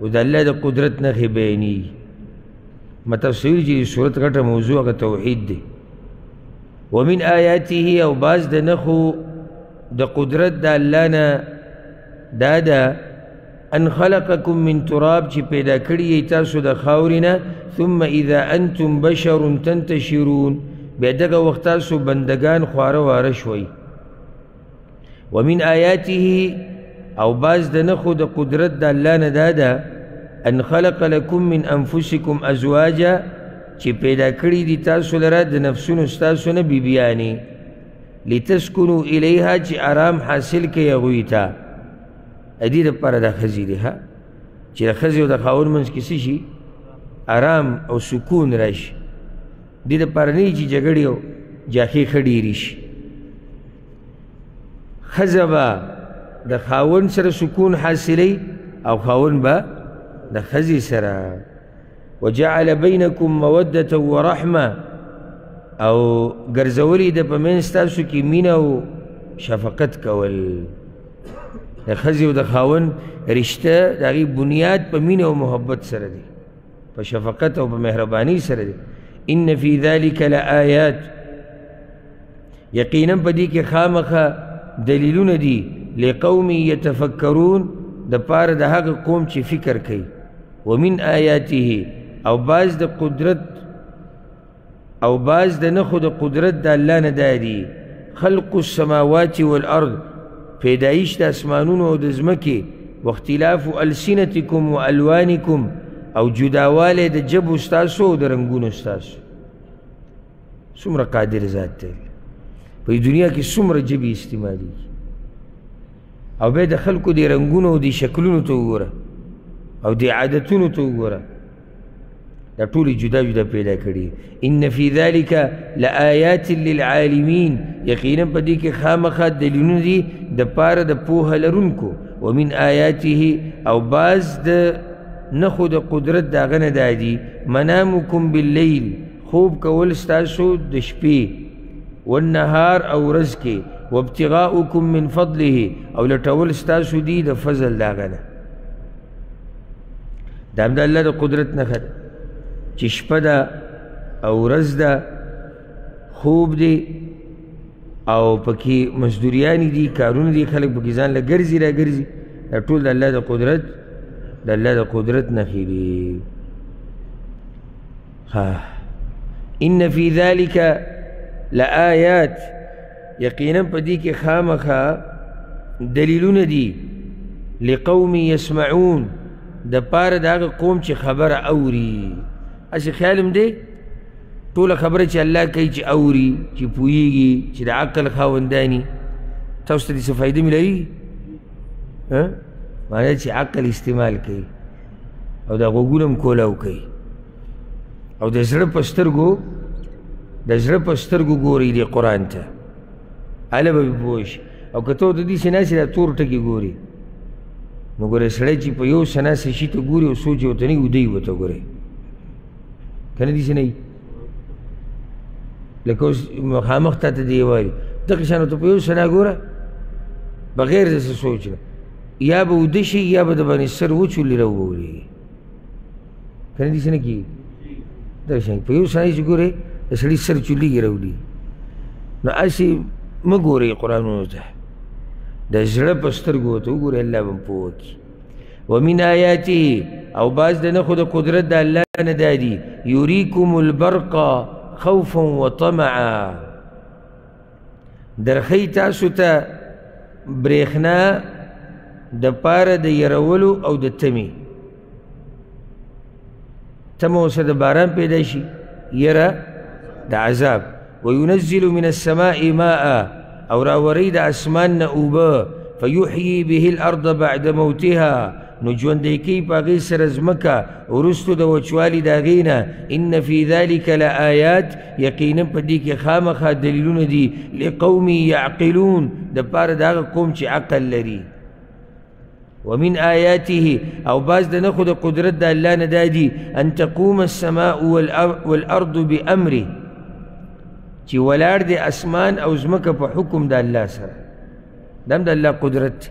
او د الله د قدرت نښې بیاني مطلب سوي چې صورت غټه موضوع هغه توحید دی ومن آیاته او باز د نښو د قدرت د الله نه دا ده ان خلقکم من تراب چې پیدا کړی یې تاسو د خاورې نه ثم اذا انتم بشر تنتشرون بیا دغه وخت تاسو بندگان خواره واره شوئ ومن آیاته او باز د نخو د قدرت د الله نه دا ده ان خلق لکم من انفسکم ازواجا چې پیدا کړي دي تاسو لره د نفسونو ستاسو نه بیبیانې لتسکنو الیها چې آرام حاصل کړئ هغوی ته د دې لپاره دا ښځې دي ها چې د ښځې او د خاون منځ کې څه شي آرام او سکون راشي دې لپاره نه چې جګړې او جاښې ښه ډېرې شي ښځه به د خاوند سره سکون حاصلی او خاوند به د ښځې سره وجعل بینکم موده ورحمه او ګرځولي د په منځ تاسو کې مینه او شفقت کول د ښځې او د خاوند رشته د هغې بنیاد په مینه او محبت سره دی په شفقت او په مهرباني سره دی ان فی ذلک لآیات یقینا په دې کې خامخه دلیلونه دي لقوم یتفکرون د پاره د هغه قوم چې فکر کوي ومن آیاته او باز د قدرت او باز د نخو د قدرت د الله نه دادي خلق السماوات والارض پیدایش د اسمانونو او د ځمکې واختلاف السنتکم والوانکم او جداواله د جب استاسو او د رنگونو استاسو څومره قادر ذات دی په دنیا کې څومره جبې استعمالي او به د خلکو د رنگونو او د شکلونو ته وګوره او د عادتونو ته وګوره دا ټول جدا جدا پیدا کړي ان فی ذلک لآیات للعالمین یقینا په دې کې خامخا دلیلونه دي د پاره د پوهه لرونکو ومن آیاته او باز د نخو د قدرت دا غنه دا دي منامکم باللیل خوب کول ستاسو د شپې والنهار او ورځ کې وابتغاؤکم من فضله او لټول ستاسو دي د فضل دا غنه دا هم د الله د قدرت نښه ده چې شپه ده او ورځ ده خوب دی او پکې مزدوریانې دي کارونه دي خلک پکې ځان له ګرځي را ګرځي دا ټول د الله د قدرت د الله د قدرت نښې دي ان فی ذلک لآیات یقینا په دې کې خامخا دلیلونه دي لقوم یسمعون د پاره د هغه قوم چې خبره اوري هسې خیال هم دی ټوله خبره چې الله کوي چې اوري چې پوهېږي چې د عقل خاونداني تاسو ته دې څه فایده ملوي معنی چې عقل استعمال کوي او دا غوږونه هم کولاو کوي او د زړه په سترګو د زړه په سترګو ګوري دې قرآن ته هله به پوه شي او که ته د دې سې ناسې دا تور ټکي ګوري نو ګوره سړی چې په یو سنا سې شي ته ګوري او سوچ ورته نه ودی ورته ګوري که نه دي سې نه لکه اوس مخامخ تا ته دی وایي دغه شان ته په یو سنا ګوره بغیر د څه سوچ نه یا به وده شي یا به د باندې سر وچولي راوولي کنه دي څنګه کیږي دا شان په یو سړي چې ګورې د سړي سر چولیږي راولي نو هسې مه ګورئ قرآنونو ته د زړه په سترګو ته وګورئ الله به هم پوه کړي ومن آیاته او بعض د نښو د قدرت د الله نه دا دي یوریکم البرق خوفا وطمعا درخی تاسو ته برېښنا د پاره د يرولو او د تمی تمه اوسه د باران پیدا شي یره د عذاب وينزل من السماء ماء او راوري د اسمان نه اوبه فيحيي به الارض بعد موتها نو ژوندی کوي په هغې سره ځمکه وروستو د وچوالي د هغې نه ان فی ذلک لآیات یقینا په دې کې خامخا دلیلونه دي لقوم یعقلون د پاره د هغه قوم چې عقل لري ومن آیاته او بعض د نخو د قدرت د الله نه دا دي ان تقوم السماء والارض بامره چې ولاړ د اسمان او ځمکه په حکم د الله سره دم د الله قدرت دی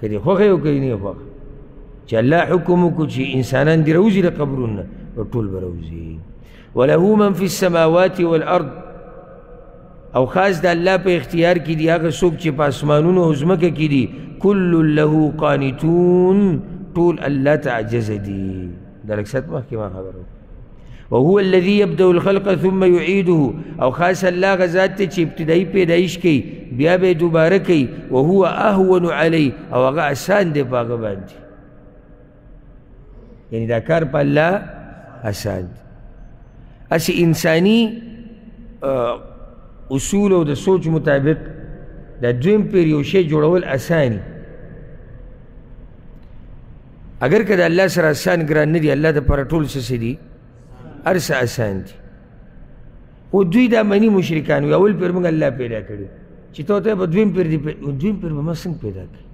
که دې خوښه یې وکړي نه خوښه چې الله حکم وکړو چې انسانان دې راوځي له قبرونه نو ټول به راوځي وله من فی السماوات والارض او خاص د الله په اختیار کې دي هغه څوک چې په اسمانونو او ځمکه کې دي کل له قانتون ټول الله ته عاجز دي دا لږ سات مخکې ما خبره وکړه وهو الذي يبدا الخلق ثم يعيده او خاص الله غزاد ته چې ابتدایي پیدایش کوي بیا به دوباره کوي وهو اهون علی او هغه آسان دی په هغه باندې یعنی دا کار په الله آسان دی هسې انساني اصول او د سوچ مطابق د دویم پیر یو شی جوړول اساني اگر که د الله سره آسان ګران نه دي الله د پر ټول څه څه دي هر څه آسان دي او دوی دا مني مشرکان وي اول پیر موږ الله پیدا کړي چې ته ته به دویم پیر دي دویم پیر به ما څنګه پیدا کړي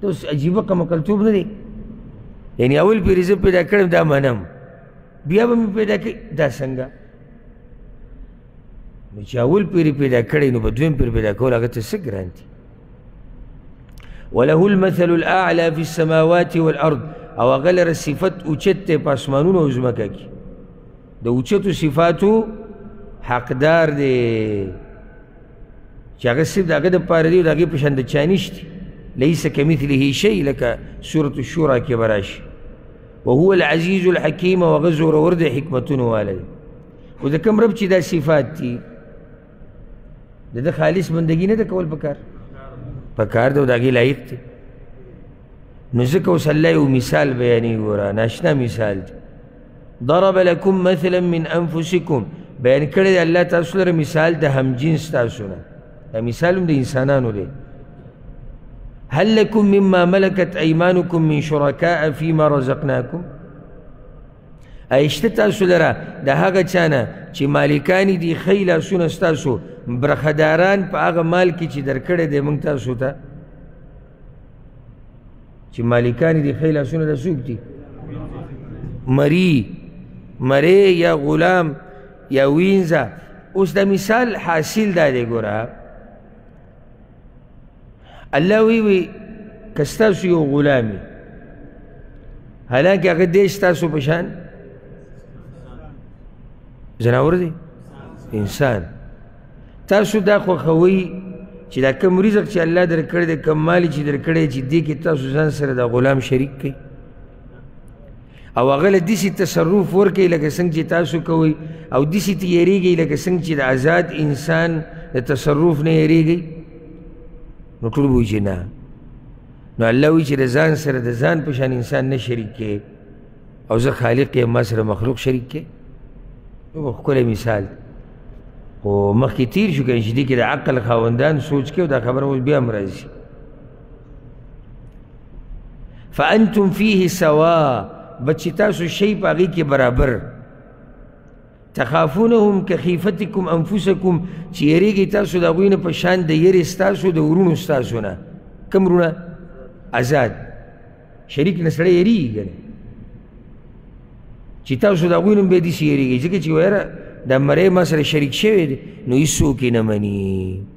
دا اوس عجیبه کم کلتوب نه دی یعنی اول پیر زه پیدا کړم دا منم بیا به مې پیدا کړي دا څنګه نو چې اول پیر پیدا کړی نو په دویم پیر پیدا کول هغه ته څه ګران دي وله المثل الاعلى في السماوات والارض او غلر صفت اوچت ته پاسمانونو او زمکه کی د اوچتو صفاتو حقدار دی چې هغه صرف د هغه د پاره دی او د هغې په شان د چا نشته لیس کمثله شی لکه سورة الشورا کې به راشي وهو العزیز الحکیم او هغه زورور دی حکمتونو والی دی خو د کوم رب چې دا صفات دي د ده خالص بندګي نه ده کول پکار پکار ده او د هغې لایق دی نو ځکه اوس الله یو مثال بیانوي ګوره ناشنا مثال دی ضرب لکم مثلا من انفسکم بیان کړی دی الله تاسو لره مثال د همجنس تاسو نه دا مثال هم د انسانانو دی هل لکم مما ملکت ایمانکم من شرکاء فیما رزقناکم ایشته تاسو لره د هغه چا نه چې مالکانی دي ښی لاسونه ستاسو برخداران په هغه مال کې چې درکړی دی موږ تاسو ته چې مالکانی دي ښی لاسونه د څوک دي مری مری یا غلام یا وینځه اوس د مثال حاصل دا دی ګوره الله وی وی که ستاسو یو غلام وي حالانکه هغه دی ستاسو په شان ځناور دی انسان تاسو دا خوښوئ چې دا کم رزق چې الله درکړی دی کم مال چې درکړی چې دې کې تاسو ځان سره د غلام شریک کړئ او هغه له داسې تصرف ورکوي لکه څنګه چې تاسو کوئ او داسې ته یېرېږئ لکه څنګه چې د آزاد انسان د تصرف نه یېرېږئ نو ټول وایي چې نه نو الله وایي چې د ځان سره د ځان په شان انسان نه شریک کې او زه خالق یم ما سره مخلوق شریک کې یو ښکلی مثال خو مخکې تیر شو که چې دې کې د عقل خاوندان سوچ کې او دا خبره اوس بیا هم راځي فانتم فيه سوا بچی تاسو شی پاغي کې برابر تخافونهم کخیفتکم انفسکم چې یریږي تاسو د هغوی نه په شان د یری ستاسو د ورونو ستاسو نه کوم وروڼه آزاد شریک نه سړی یریږي که نه چې تاسو د هغوی نه به داسې یریږي ځکه چې ویره د مرۍ ما سره شریک شوی دی نو هیڅوک یې نه مني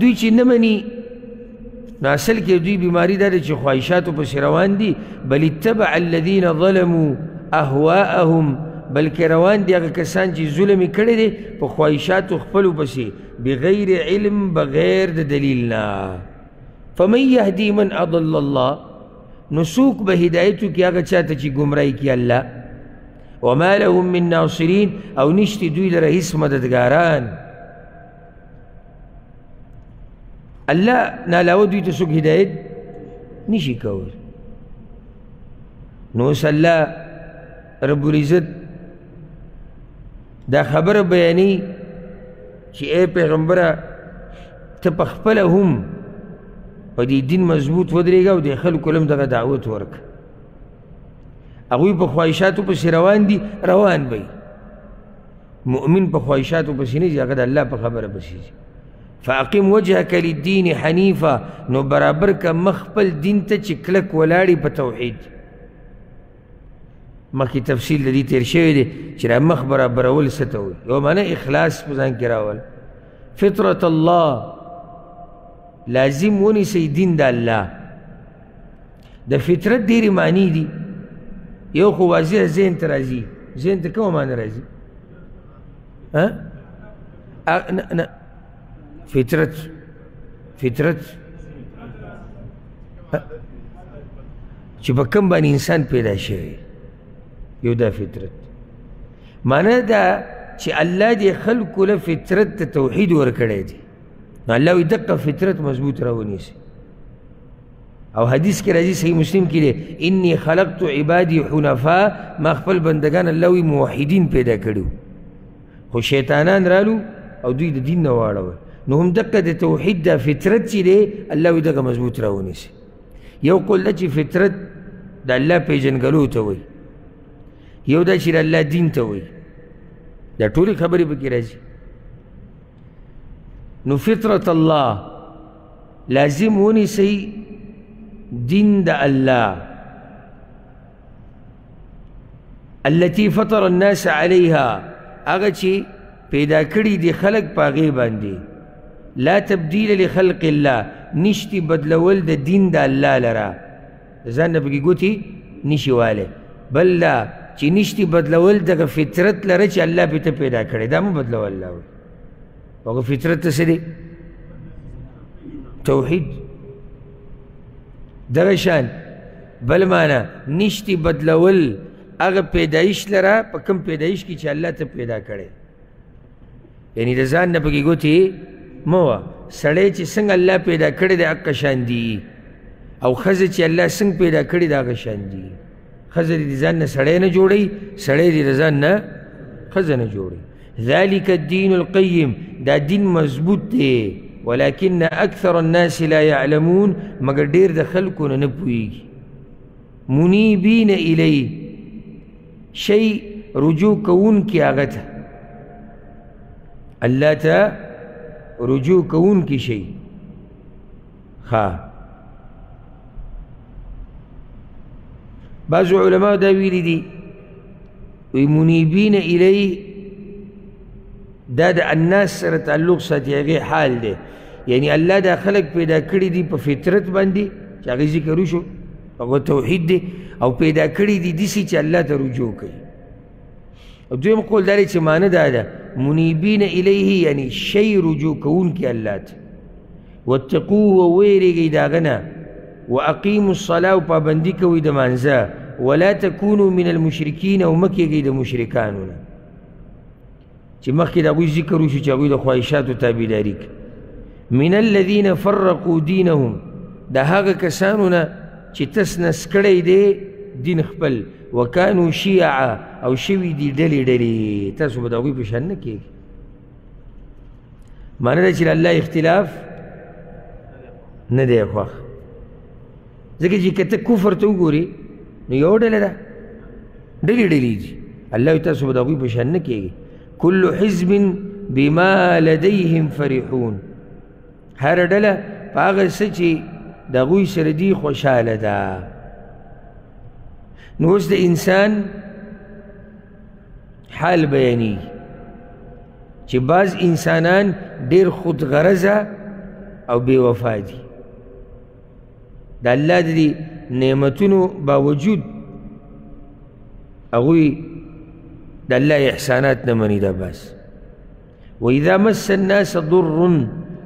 دوی چې نه مني نو اصل کې دوی بیماری دا چې خواهشاتو پسې روان دي بل اتبع الذین ظلموا اهواءهم بلکې روان دي هغه کسان چې ظلم یې کړی دی په خواهشاتو خپلو پسې بغیر علم بغیر د دلیل نه فمن یهدي من اضل الله نو څوک به هدایت وکړي هغه چا ته چې ګمراه کړي الله وما لهم من ناصرین او نشته دوی لره هیڅ مددګاران الله نه علاوه دوی ته څوک هدایت نشي کولی نو اوس الله رب العزت دا خبره بیانوي چې ای پیغمبره ته په خپله هم په دې دین مضبوط ودرېږه او د خلکو لم دغه دعوت ورک هغوی په خواهشاتو پسې روان دي روان به مؤمن په خواهشاتو پسې نه ځي هغه د الله په خبره پسې ځي فاقم وجهک للدین حنیفا نو برابر کا مخ خپل دین ته چې کلک ولاړی په توحید مخکې تفصیل د دې تیر شوی دی چې را مخ برابرول څه ته وایي یو معنی اخلاص په ځان کې راول فطرت الله لازم ونیسئ دین د الله د فطرت ډېرې معنی دي یو خو واضح ذهن ته راځي ذهن ته کومه معنی راځي فطرت فطرت چې په کوم باندې انسان پیدا شوی یو دا فطرت معنی دا چې الله دې خلکو له فطرت ته توحید ورکړی دی نو الله وایي دقه فطرت مضبوط راونیسي او حدیث کې راځي صحیح مسلم کې دی انی خلقت عبادی حنفا ما خپل بندگان الله وی موحدین پیدا کړو خو شیطانان رالو او دوی د دین نه واړول نو هم دقه د توحید د فطرت چې دی الله وی دغه مضبوط راونیسي یو قول دا چې فطرت د الله پیژنګلو ته وایي یو دا چې د الله دین ته وایي دا ټولې خبرې پکې راځي نو فطرت الله لازم ونیسئ دین د الله التي فطر الناس عليها هغه چې پیدا کړي دي خلق په هغې باندې لا تبدیل لخلق الله نشتی بدلول د دین د الله لره ځان نه پکې ګوتې نشي والی بل دا چې نشتی بدلول دغه فطرت لره چې الله پې ته پیدا کړی دا مو بدلول الله وګ فطرت ته سری توحید درشان بل معنا نشتی بدلول هغه پیدایش لره په کم پیدایش کې چې الله ته پیدا کړي یعنی د ځان نه پکې ګوتې مو سړی چې څنګه الله پیدا کړی د حق شان دی او ښځه چې الله څنګه پیدا کړی د هغه شان دی ښځه دې د ځان نه سړی نه جوړوي سړی دې د ځان نه ښځه نه جوړوي ذلك الدين القيم دا دین مضبوط دی ولكن اکثر الناس لا يعلمون مګر ډیر د خلکو نه نه پوهیږي منیبین الی شی رجوع کون کی هغه ته الله ته رجوع کون کی شی ها بعض علماء دا ویلي دي وی منیبین الی دا د الناس سره تعلق ساتي هغې حال دی یعنی الله دا خلق پیدا کړي دي په فطرت باندې چې هغې ذکر وشو هغه توحید دی او پیدا کړي دي داسې چې الله ته رجوع کوي او دویم قول دا دی چې معنی دا ده منیبین الیه یعنی شی رجوع کوونکي الله ته واتقوه وویریږئ د هغه نه واقیمو الصلاه او پابندي کوئ د مانځه ولا تکونو من المشرکین او مه کېږئ د مشرکانو نه چې مخکې د هغوی ذکر وشو چې هغوی د خواهشاتو تابعداري کوي من الذین فرقوا دینهم د هغه کسانو نه چې تس نس کړی دی دین خپل وکانو شیعه او شوي دي ډلې ډلې تاسو به د هغوی په شان نه کېږي معنی دا چې الله اختلاف نه دی خوښ ځکه چې که ته کفر ته وګورې نو یو ډله ده ډلې ډلې دي الله تاسو به د هغوی په شان نه کېږي کل حزب بما لديهم فرحون هر ډله په هغه څه چې د هغوی سره دي خوشحاله ده نو اوس د انسان حال بیانی چې بعض انسانان ډیر خود غرضه او بے وفا دي د الله د دې نعمتونو باوجود هغوی د الله احسانات نه مني دا بس و اذا مس الناس ضر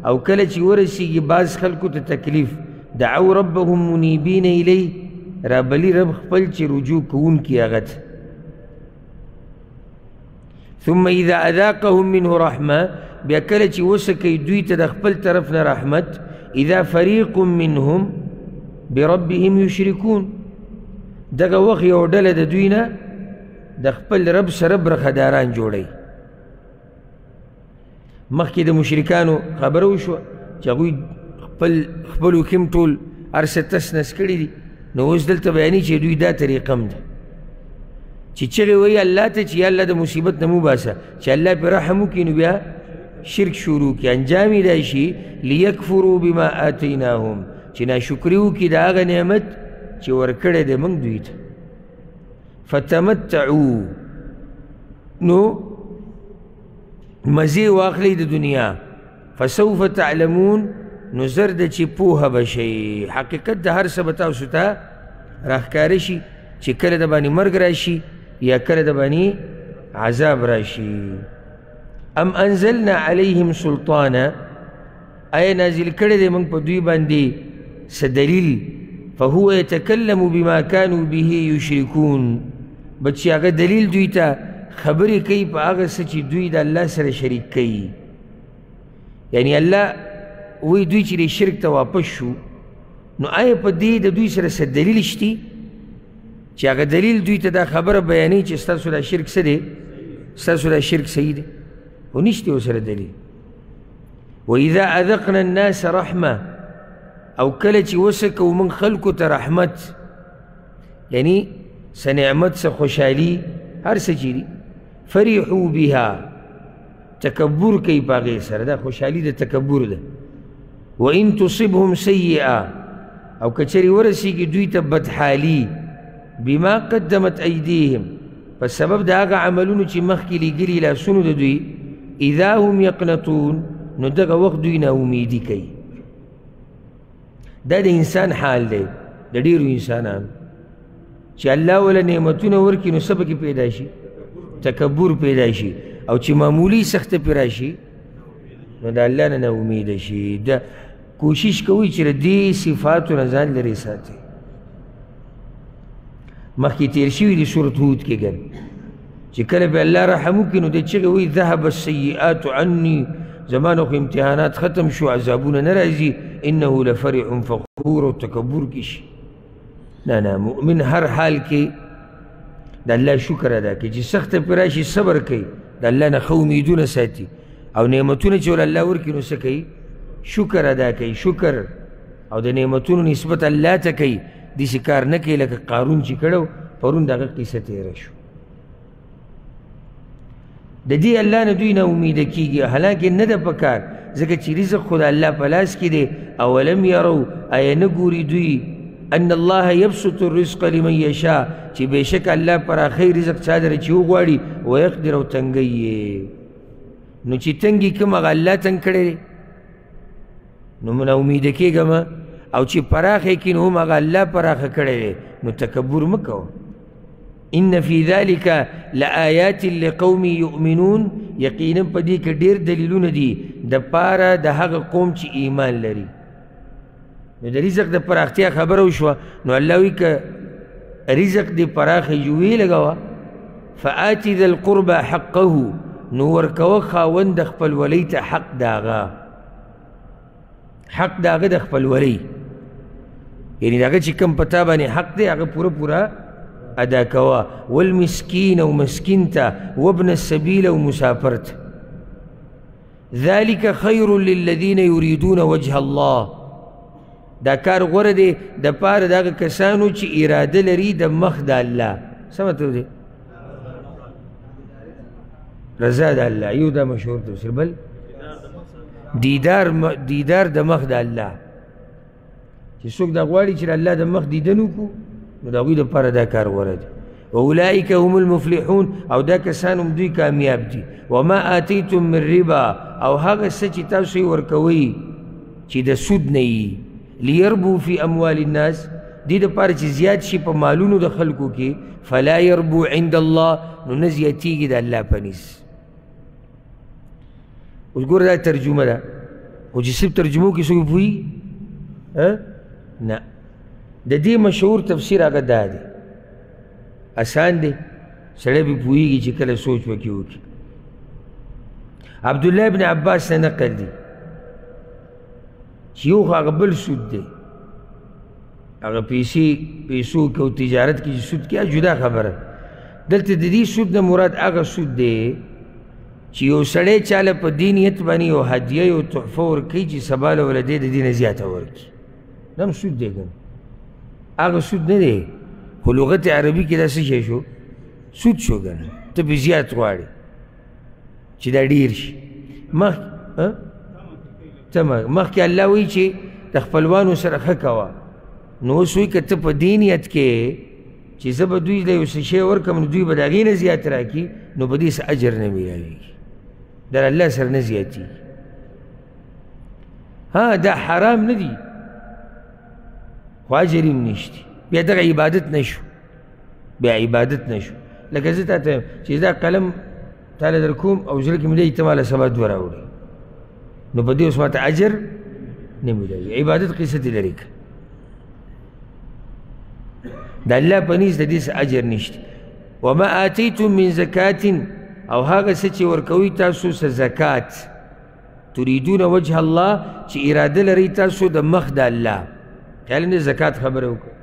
او کله چې ورسیږي بعض خلکو ته تکلیف دعو ربهم منیبین الی رابلی رب خپل چې رجوع کوونکي هغه ته ثم اذا اذاقهم منه رحمه بیا کله چې وسکي دوی ته د خپل طرف نه رحمت اذا فريق منهم بربهم يشركون دغه وخت یو ډله د دوی نه د خپل رب سره برخداران جوړي مخکې د مشرکانو خبره وشوه چې هغوی خپل خپلو کې هم ټول هر څه تس نس کړي دي نو اوس دلته بیاني چې دوی دا طریقه هم ده چې چغې وایي الله ته چې یا الله د مصیبت نه وباسه چې الله پرې رحم وکړي نو بیا شرک شروع کړي انجام یې دا شي لیکفرو بما آتیناهم چې ناشکري وکړي د هغه نعمت چې ورکړی دی موږ دوی ته فتمتعو نو مزی واخلی د دنیا فسوف تعلمون نو زر د چې پوهه به شئ حقیقت د هر څه به تاسو ته راښکاره شي چې کله د باندې مرګ راشي یا کله د باندې عذاب راشي ام انزلنا علیهم سلطانا اي نازل کړی دی موږ په دوی باندې څه دلیل فهو يتکلم بما كانوا به یشرکون بچی هغه دلیل دوی ته خبرې کوي په هغه څه چې دوی د الله سره شریک کوي یعنی الله وی دوی چې شرک ته واپس شو نو آیا په دې د دوی سره څه دلیل شته چې هغه دلیل دوی ته دا خبره بیانوي چې ستاسو دا شرک څه دی ستاسو دا شرک صحیح دی خو نشته ورسره دلیل وإذا أذقنا الناس رحمة او کله چې وسکو من خلکو ته رحمت یعنی څه نعمت څه خوشحالي هر څه چې دي فرحو بها تکبر کوي په هغې سره دا خوشحالي د تکبر ده وإن تصبهم سیئه او کچری ورسیږي دوی ته بدحالي بما قدمت ایدیهم په سبب د هغه عملونو چې مخکې لیږلي لاسونو د دوی اذا هم یقنطون نو دغه وخت دوی نا امیدي کوي دا د انسان حال دی د ډیرو انسانانو چې الله ولا نعمتونه ورکړي نو څه پکې پیدا شي تکبر پیدا شي او چې معمولی سخته پې راشي نو د الله نه نا امیده شي د کوشش کوي چې د دې صفاتو نه ځان لرې ساتي مخکې تېر شوي دي سورت هود کې ګن چې کله به الله رحم وکړي نو د چغې وایي ذهب السیئات عني زما نه خو امتحانات ختم شو عذابونه نه راځي انه لفرح فخور او تکبر کې شي نه نه مؤمن هر حال کې د الله شکر ادا کوي چې سخته پرې راشي صبر کوي د الله نه ښه امیدونه ساتي او نعمتونه چې ورله الله ورکړي نو څه کوي شکر ادا کوي شکر او د نعمتونو نسبت الله ته کوي داسې کار نه کوي لکه قارون چې کړی پرون د هغه قصه تېره شو د دې الله نه دوی نه امید کیږي حالانکه نه ده پکار ځکه چې رزق خو د الله په لاس کې دی اولم یرو ایا نه ګوري دوی ان الله یبسط الرزق لمن یشاء چې بېشک الله پر اخی رزق چا در چې وغواړي او یقدر او تنګي نو چې تنګي کوم هغه الله تنګ کړی نو من امید کېږم او چې پراخه کې نو هم هغه الله پراخه کړی نو تکبر مه کوه ان فی ذلک لآیات لقوم یؤمنون یقینا په دې کې ډېر دلیلونه دي د پاره د هغه قوم چې ایمان لري نو د رزق د پراختیا خبره وشوه نو الله وی که رزق دې پراخه جوی لګوه فآت ذا القربى حقه نو ورکوه خاوند خپل ولی ته حق داغه حق د هغه د خپلولۍ یعنی د هغه چې کوم په تا باندې حق دی هغه پوره پوره ادا کوه والمسکین او مسکین ته وابن السبیل او مسافر ته ذلك خیر للذین یریدون وجه الله دا کار غوره دی د پاره دغه کسانو چې اراده لري د مخ د الله څه مطلب دی رضا د الله یو دا مشهور تفسیر بل دیدار دیدار د مخ د الله چې څوک دا غواړي چې الله د مخ دیدن وکړو نو د هغوی دپاره دا کار غوره دی واولئک هم المفلحون او دا کسان هم دوی کامیاب دي وما آتیتم من ربا او هغه څه چې تاسو یې ورکوئ چې د سود نه یي ليربو فی اموال الناس دې د پاره چې زیات شي په مالونو د خلکو کې فلا يربو عند الله نو نه زیاتېږي د الله په نس اوس ګوره دا ترجمه ده خو چې صرف ترجمو کې څوک پوهېږي نه د دې مشهور تفسیر هغه دا دی اسان دی سړی به پوهېږي چې کله سوچ وکړي وکړي عبدالله ابن عباس نه نقل دی چې یو هغه بل سود دی هغه پیسې پیسو کې او تجارت کې سود کیا جدا خبره دلته د دې سود نه مراد هغه سود دی چې یو سړی چاله په دینیت باندې یو هدیه یو تحفه ورکوي چې سبا له ولدې د دې نه زیاته ورکړي دا هم سود دی که هغه سود نه دی خو لغت عربي کې دا څه شی شو سود شو که نه ته پې زیات غواړې چې دا ډیر شي مخ تمه مخکې الله وی چې د خپلوانو سره ښه کوه نو اوس وی که ته په دې نیت کې چې زه به دوی له یو څه شی ورکړم نو دوی به د هغې نه زیات راکړي نو په دې څه اجر نه میلاوېږي در الله سره نه زیاتېږي ها دا حرام نه دي خو اجر هم نشته بیا دغه عبادت نه شو بیا عبادت نشو لکه زه تا ته چې دا قلم تاله در کوم او زړه کې مې دی ته ماله سبا دوه راوړي نو په دې اوس ماته اجر نه ملوي عبادت قصه دې لري د الله په نيز د دې اجر نشته وما آتيتم من زکات او هغه څه چې ورکوي تاسو څه زکات تريدون وجه الله چې اراده لري تاسو د مخ د الله خیال نه زکات خبره وکړه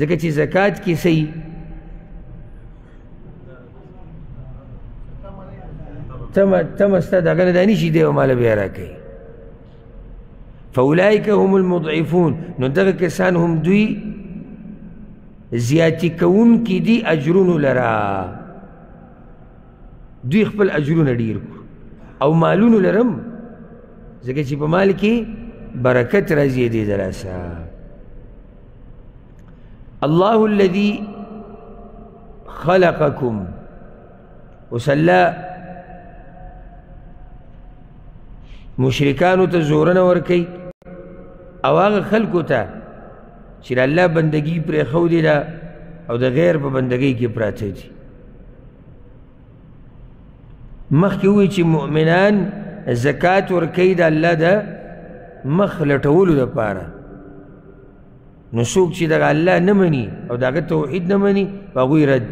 ځکه چې زکات کې صحیح تم تم ستا دغه نه دانی شي دی او مال بیا راکې فاولائک هم المضعفون نو دغه کسان هم دوی زیاتی کون کی دی اجرون لرا دوی خپل اجرونه ډیر کړو او مالونو لرم ځکه چې په مال کې برکت راځي دې دراسه الله الذي خلقكم وسلا مشرکانو ته زورنه ورکي او هغه خلکو ته چې الله بندگی پرې خو دی او د غیر په بندگی کې پراته دي مخکې ووایي چې مؤمنان زکات ورکوي د الله د مخ لټولو دپاره نو څوک چې دغه الله نه مني او د هغه توحید نه مني په هغوی رد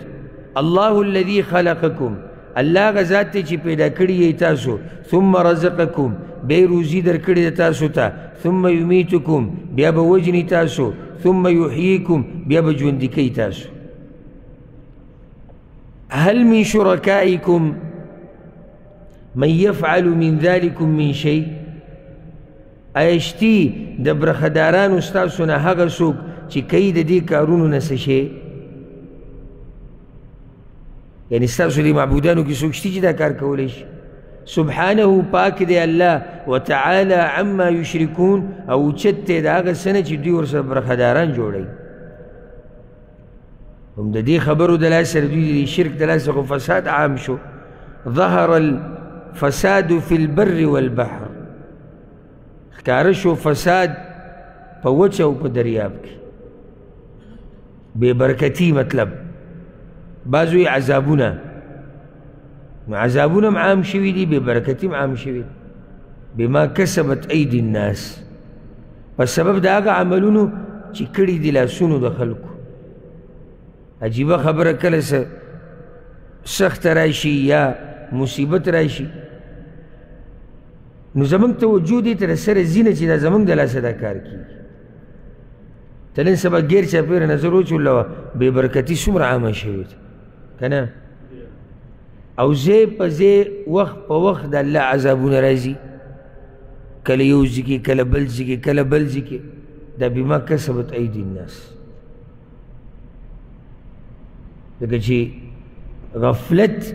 الله الذي خلقکم الله هغه ذات دی چې پیدا کړي یې تاسو ثم رزقکم بیا روزي درکړې ده تاسو ته ثم یمیتکم بیا به وژني تاسو ثم یحییکم بیا به ژوندي کوي تاسو هل من شرکائکم من يفعل من ذلكم من شيء ایشتی د برخداران استاسو نه هغه څوک چې کوي د دې کارونو نه څه شي یعنی ستاسو دې معبودانو کې څوک شته چې دا کار کولی شي سبحانه پاک دی الله وتعالی عما یشرکون او چت دی د هغه څه نه چې دوی ورسره برخداران جوړوي هم د دې خبرو د لاسه سره دوی د شرک د لاسه خو فساد عام شو ظهر الفساد فی البر والبحر ښکاره شو فساد په وچه او په دریاب کې بې برکتي مطلب بعضوی عذابونه نو عذابونه هم عام شوي دي بې برکتي هم عام شوي بما کسبت ایدي الناس په سبب د هغه عملونو چې کړي دي لاسونو د خلکو عجیبه خبره کله څه سخته راشي یا مصیبت راشي نو زمونږ توجه دې ته سره ځي نه چې دا زمونږ د لاسه دا کار کېږي ته نن سبا ګیر چاپېره نظر وچولوه بې برکتي څومره عامه شوې ده که نه او زه په زه وخت په وخت د الله عذابونه راځي کله یو ځکه کله بل ځکه کله بل ځکه دا بما کسبت ایدی الناس دغه چې غفلت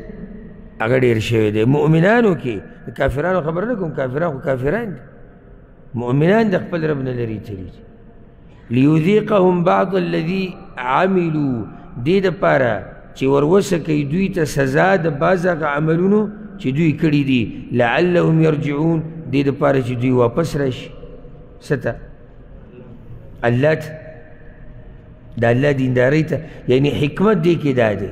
هغه ډیر شوی دی مؤمنانو کې کافرانو خبر نه کوم کافرانو کافران دي مؤمنان د خپل رب نه لري تللی لیذیقهم بعض الذی عملو دې دپاره چې وروسه کوي دوی ته سزا د بعض هغه عملونو چې دوی کړي دي لعلهم یرجعون دې دپاره چې دوی واپس راشي ستا الله ته د الله دیندارۍ ته یعنی حکمت دې کې دا دی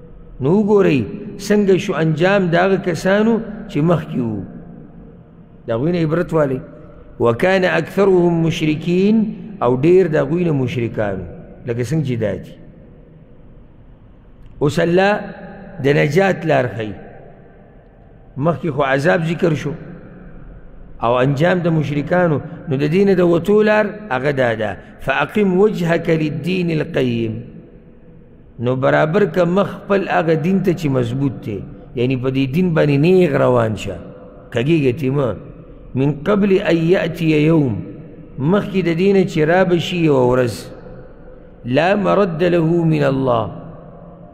نو ګورئ څنګه شو انجام د هغه کسانو چې مخکې وو د هغوی نه عبرت والی وکان اکثرهم مشرکین او ډیر د هغوی نه مشرکانو لکه څنګه چې دا دي اوس الله د نجات لار ښیي مخکې خو عذاب ذکر شو او انجام د مشرکانو نو د دین د وتو لار هغه دا ده فاقم وجهک للدین القیم نو برابر که مخ خپل هغه دین ته چې مضبوط دی یعنی په دې دین باندې نیغ روان شه کږېږه تې مه من قبل ان یأتي یوم مخکې د دې نه چې رابه شي یوه ورځ لا مرد له من الله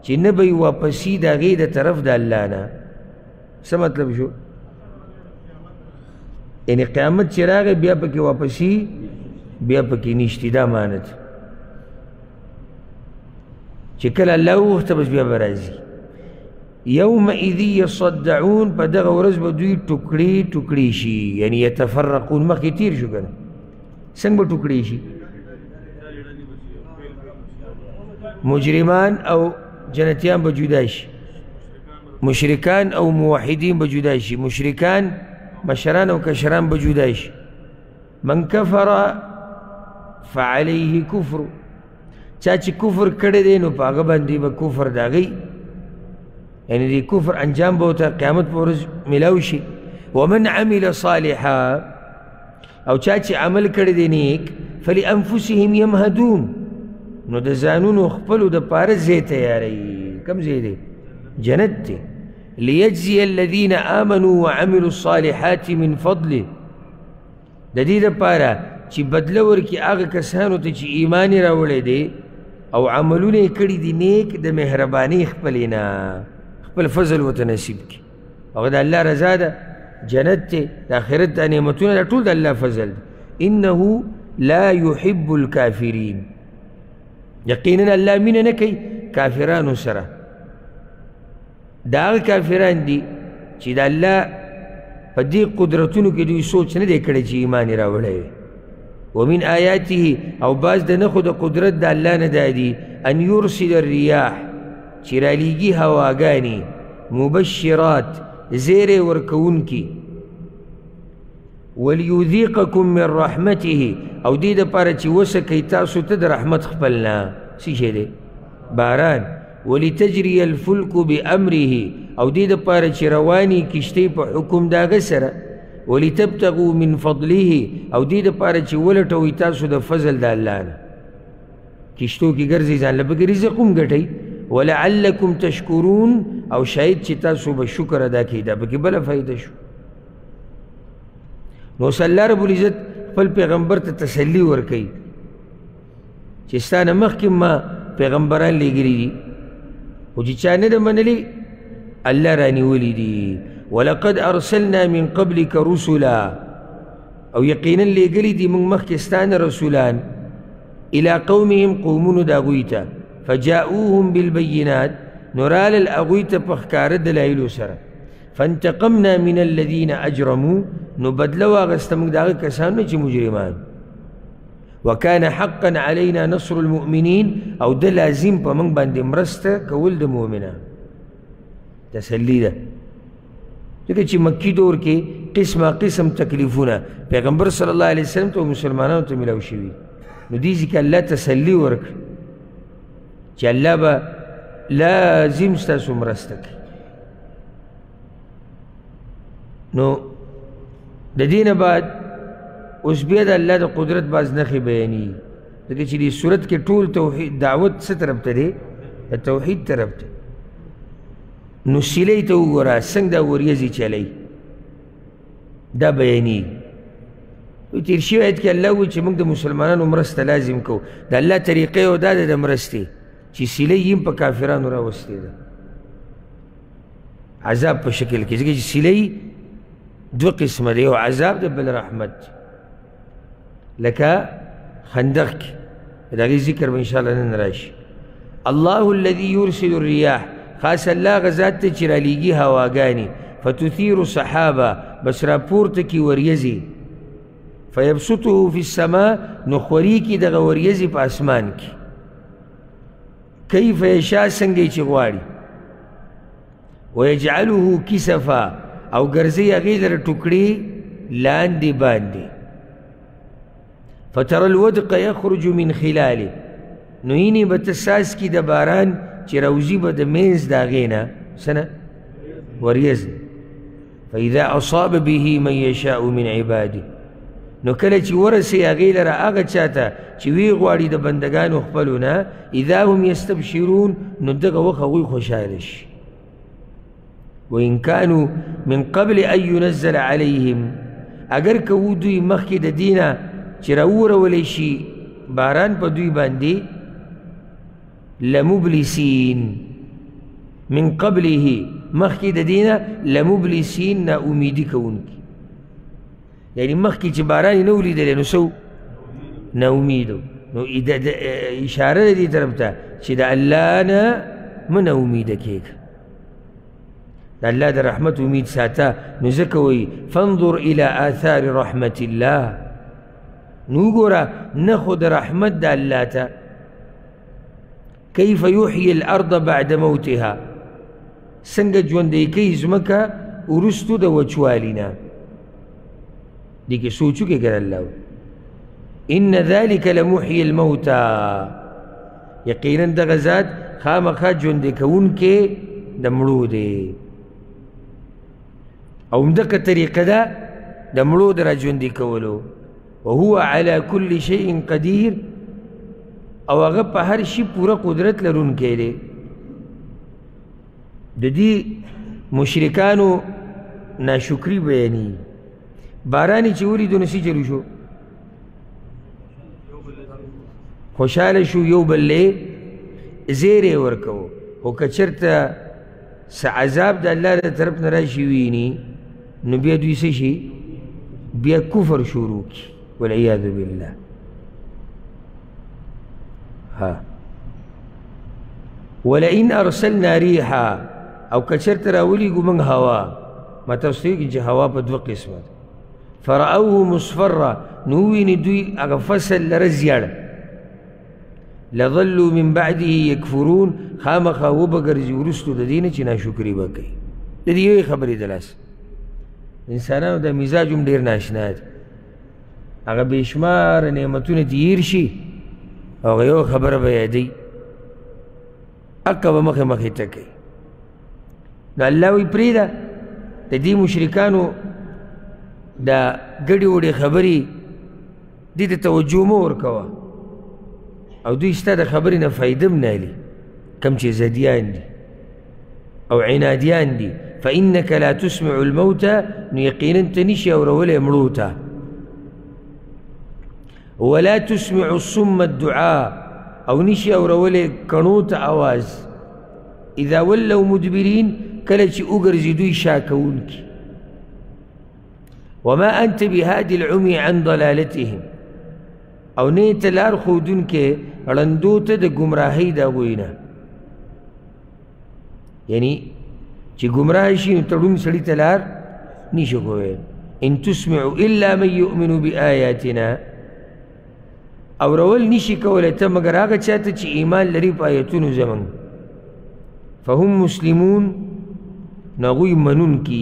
چې نه به یې واپسي د هغې د طرف د الله نه څه مطلب شو یعنی قیامت چې راغی بیا پکې واپسي بیا پکې نشتی دا معنی چې کله الله وخته بس بیا به راځي یومئذ یصدعون په دغه ورځ به دوی ټوکړې ټوکړې شي یعنی یتفرقون مخکې تیر شو که نه څنګه به ټوکړې شي مجرمان او جنتیان به جدا شي مشرکان او موحدین به جدا شي مشرکان مشران او کشران به جدا شي من کفر فعليه کفر چا چې کفر کړی دی نو په هغه باندې به کفر د هغوی یعنې د کفر انجام به ورته قیامت په ورځ میلاو شي ومن عمل صالحا او چا چې عمل کړی دی نیک فلانفسهم یمهدون نو د ځانونو خپلو د پاره ځای تیاروي کوم ځای دی جنت دی ليجزي الذين آمنوا وعملوا الصالحات من فضله د دې لپاره چې بدله ورکړي هغه کسانو ته چې ایمان یې راوړی دی او عملونه یې کړي دي نیک د مهربانۍ خپلې نه خپل فضل ورته نصیب کړي هغه د الله رضا ده جنت دی د آخرت دا نعمتونه دا ټول د الله فضل دی انه لا يحب الكافرين یقینا الله مینه نه کوي کافرانو سره دا هغه کافران دي چې د الله په دې قدرتونو کې دوی سوچ نه دی کړی چې ایمان یې راوړی ومن آیاته او بعض د نښو د قدرت د الله نه دا دي ان یرسل الریاح چې رالیږي هواګانې مبشرات زیرې ورکوونکي وليذيقكم من رحمته او دې د پاره چې وسه کوي تاسو ته د رحمت خپلنا څه شي دی باران ولتجري الفلک بامره او دې د پاره چې رواني کشتۍ په حکم داغه سره ولتبتغوا من فضله او دې د پاره چې ولټوي تاسو د فضل د الله نه کشتو کې ګرځي ځان لپاره رزق هم ګټي ولعلکم تشکرون او شاید چې تاسو به شکر ادا کړئ دا به بل فائدہ شو نو صلی الله رب العزت خپل پیغمبر ته تسلی ورکړي چې ستا نه مخکې ما پیغمبران لېږلي دي خو چې چا نه ده منلې الله رانیولي دي ولقد ارسلنا من قبلك رسلا او یقینا لېږلي دي موږ مخکې ستا نه رسولان الى قومهم قومونو د هغوی ته فجاؤوهم بالبینات نو رالل هغوی ته په ښکاره دلایلو سره فانتقمنا من الذین اجرمو نو بدله واغسته موږ د هغه کسانو چې مجرمان وکان حقا علینا نصر المؤمنین او د لازم په موږ باندې مرسته کول د مؤمنان تسلی ده ځکه چې مکی دور کې قسمه قسم تکلیفونه پیغمبر صلی الله علیه وسلم ته مسلمانانو ته ملاو شوي نو دې ځکه الله تسلی ورکړ چې الله به لازم ستاسو مرسته کوي نو د دین بعد اوس بیا د الله د قدرت باز نخې بیاني ځکه چې دې صورت کې ټول توحید دعوت څه طرف ته دی د توحید طرف ته نو سیلې ته وګوره څنګه دا وریځې چلی دا بیاني تیر شوی آیت کې الله وایي چې موږ د مسلمانانو مرسته لازم کو د الله طریقې او دا د مرستې چې سیلې یې په کافرانو راوستې ده عذاب په شکل کې ځکه چې سیلۍ دوه قسمه دی یو عذاب دی بل رحمت دی لکه خندق کې د هغې ذکر به انشاءالله نن راشي الله الذي يرسل الرياح خاص الله هغه ذات دی چې رالیږي هواګانې فتثیر صحابه بس راپورته کې وریځې فیبسطه فی السما نو خوري کې دغه وریځې په اسمان کې کیف یشا څنګه چې غواړي ویجعله کسفا او ګرځي هغې لره ټوکړې لاندې باندې فتر الودق یخرج من خلاله نو اینې به ته ساس کي د باران چې روزي به د مینځ د هغې نه څه نه وریځ فاذا اصاب به من يشاء من عباده نو کله چې ورسې هغې لره هغه چا ته چې وی غواړي د بندګانو خپلو نه اذا هم یستبشرون نو دغه وخت هغوی خوشحاله شي وان كانوا من قبل ان ينزل عليهم اگر که و دوی مخکې د دینه چې راورولی شي باران په دوی باندې لمبلسین من قبله مخکې د دینه لمبلسین نا امیدی کوونکي یعنی مخکې چې باران نه ولیدلی نو سو نا امیدو نو اشاره د دې طرف ته چې د الله نه مه نا امیده کېږه د الله د رحمت امید ساته نو ځکه وایي فانظر الى آثار رحمت الله نو ګوره نه خو د رحمت د الله ته کیف یحیی الارض بعد موتها څنګه ژوندی کوي ځمکه وروستو د وچوالي نه دې کې سوچو کې ګره الله ان ذلک لمحیی الموتى یقینا دغه ذات خامخا ژوندی کوونکی د مړو دی او همدغه طریقه ده د مړو د راژوندي کولو وهو علی کل شیء قدیر او هغه په هر شي پوره قدرت لرونکی دی د دې مشرکانو ناشکری بیاني بارانی چې وری دونه سي چلو شو خوشاله شو یو بل زیره ورکو هو کچرته څه عذاب د الله د طرف نه راشي ویني نو بیا دوی څه شي بیا کفر شروع کی والعیاذ بالله ها ولئن ارسلنا ريحا او کچرت راولي ګمن هوا ما تاسو کې چې هوا په دوه قسمه فرأوه مصفرا نو ویني دوی هغه فصل لره زیړ لظلوا من بعده یکفرون خامخا وبګرځي وروسته د دې نه چې ناشکري به کوي د دې یوې خبرې د لاس انسانانو د مزاج هم ډېر ناشنا دی هغه بېشماره نعمتونه دې هیر شي او هغه یوه خبره به یادوي حقه به مخې مخې ته کوي نو الله وایي پرېږده د دې مشرکانو دا ګډې وډې خبرې دې ته توجه مه ورکوه او دوی ستا د خبرې نه فایده هم نه اخلي کوم چې زدیان دي او عنادیان دي فإنك لا تسمع الموتى نو یقینا ته نشي اورولی مړو ته ولا تسمع الصم الدعاء او نشي اورولی کڼو ته اواز اذا ولوا مدبرین کله چې وګرځي دوی شا کوونکي وما انت بهادي العمي عن ضلالتهم او نه ته لار ښودونکی ړندو ته د ګمراهۍ د هغوی نه یعنی چې ګمراه شي نو ته ړوند سړي ته لار نشي کوی ان تسمع الا من یؤمن بآیاتنا اورول نشي کولای ته مګر هغه چاته چې ایمان لري په آیتونو زمونږ فهم مسلمون نو هغوی منونکي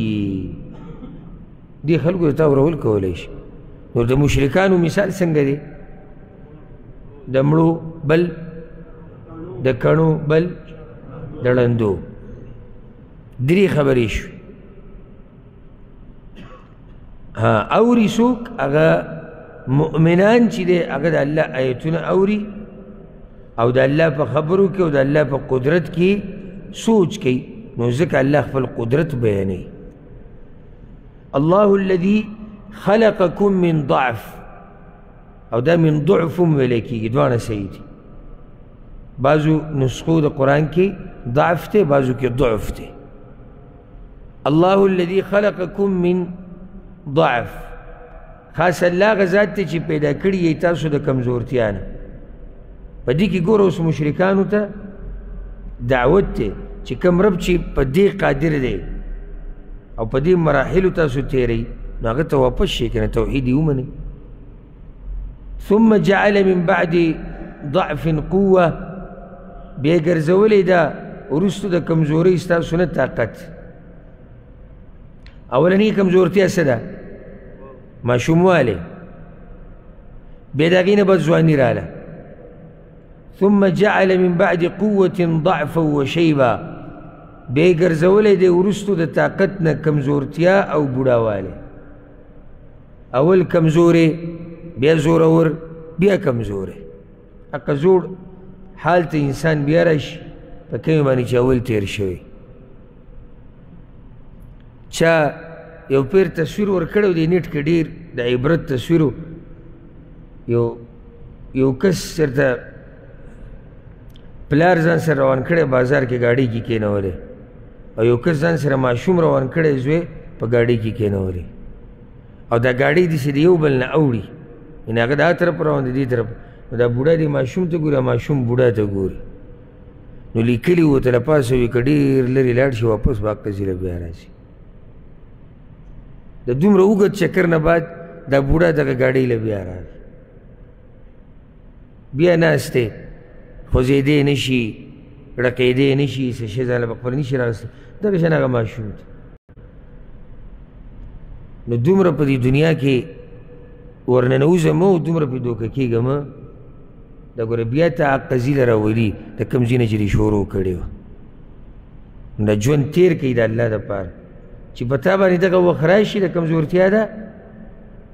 دې خلکو ته اورول کولی شي نو د مشرکانو مثال څنګه دی د مړو بل د کڼو بل د ړندو درې خبرې شوې ها اوري څوک هغه مؤمنان چې دی هغه د الله آیتونه اوري او د الله په خبرو کې او د الله په قدرت کې سوچ کوي نو ځکه الله خپل قدرت بیانوي الله الذي خلقكم من ضعف او دا من ضعف هم ویل کېږي دواړه صحیح دي بعضو نسخو د قرآن کې ضعف دی بعضو کې ضعف دی الله الذي خلقكم من ضعف خاص الله غزاد ته چې پیدا کړی یې تاسو د کمزورتیا نه په دې کې ګوره اوس مشرکانو ته دعوت دی چې کوم رب چې په دې قادر دی او په دې مراحلو تاسو تیری نو هغه ته واپس شئ که نه توحید یې ومنئ ثم جعل من بعد ضعف قوه بیا ګرځولې ده وروسته د کمزورۍ ستاسو نه طاقت اولنی کمزورتیا څه ده ماشوموالی بیا د هغې نه به ځواني راله ثم جعل من بعد قوة ضعفا وشیبا بیا یې ګرځولی دی وروستو د طاقت نه کمزورتیا او بوډاوالی اول کمزورې بیا زورور بیا کمزورې هغه زور حال ته انسان بیا راشي په کومې باندې چې اول تیر شوی چا یو پیر تصویر ورکړی و دی نیټ کې ډیر د عبرت تصویر یو یو کس چېرته پلار ځان سره روان کړی بازار کې ګاډي کې کېنولې او یو کس ځان سره ماشوم روان کړی زوی په ګاډي کې کېنولې او دا ګاډي دې چې د یو بل نه اوړي یعنې هغه دا طرف روان دی دې طرف نو دا بوډا دې ماشوم ته ګوري ماشوم بوډا ته ګوري نو لیکلي وو ته له پاسه وي که ډېر لرې لاړ شي واپس واقع ځي له بیا راځي د دومره اوږد چکر نه بعد دا بوډا دغه ګاډۍ له بیا راغی بیا ناست دی خوځېدی نه شي ړکېدی نه شي څه شي ځانله په خپله نه شي راوستی دغه شان هغه ماشوم دی نو دومره په دې دنیا کې ورننوځم او دومره پرې دوکه کېږم دا ګوره بیا ته قضي له راولي د کوم ځای نه چې دې شروع کړې وه د ژوند تېر کوي د الله دپاره چې په تا باندې دغه وخت راشي د کمزورتیا ده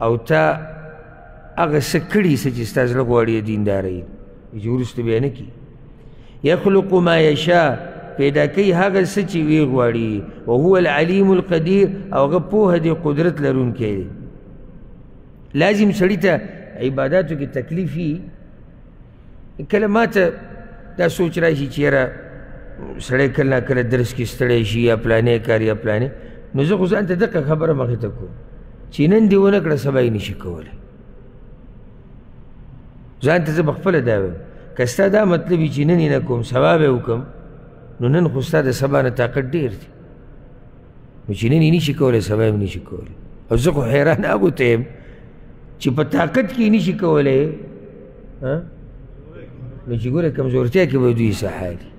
او تا هغه څه کړي څه چې ستا زړه غواړي دیندارۍ چې وروسته بیا نه کي یخلق ما یشا پیدا کوي هغه څه چې وی غواړي وهو العلیم القدیر او هغه پوهه دی قدرت لرونکی دی لازم سړي ته عباداتو کې تکلیف وي کله ماته دا سوچ راشي چې یاره سړی کله نا کله درس کې ستړی شي یا پلانې کار یا پلانې نو زه خو ځان ته دقه خبره مخې ته کوم چې نن دې ونه کړه سبا یې نشي کولی ځان ته زه په خپله دا وایم که ستا دا مطلب وي چې نن یې نه کوم سبا به یې وکړم نو نن خو ستا د سبا نه طاقت ډېر دی نو چې نن یې نشي کولی سبا یې نشي کولی او زه خو حیران هغو ته یم چې په طاقت کې یې نشي کولی نو چې ګوره کمزورتیا کې به دوی څه حال دي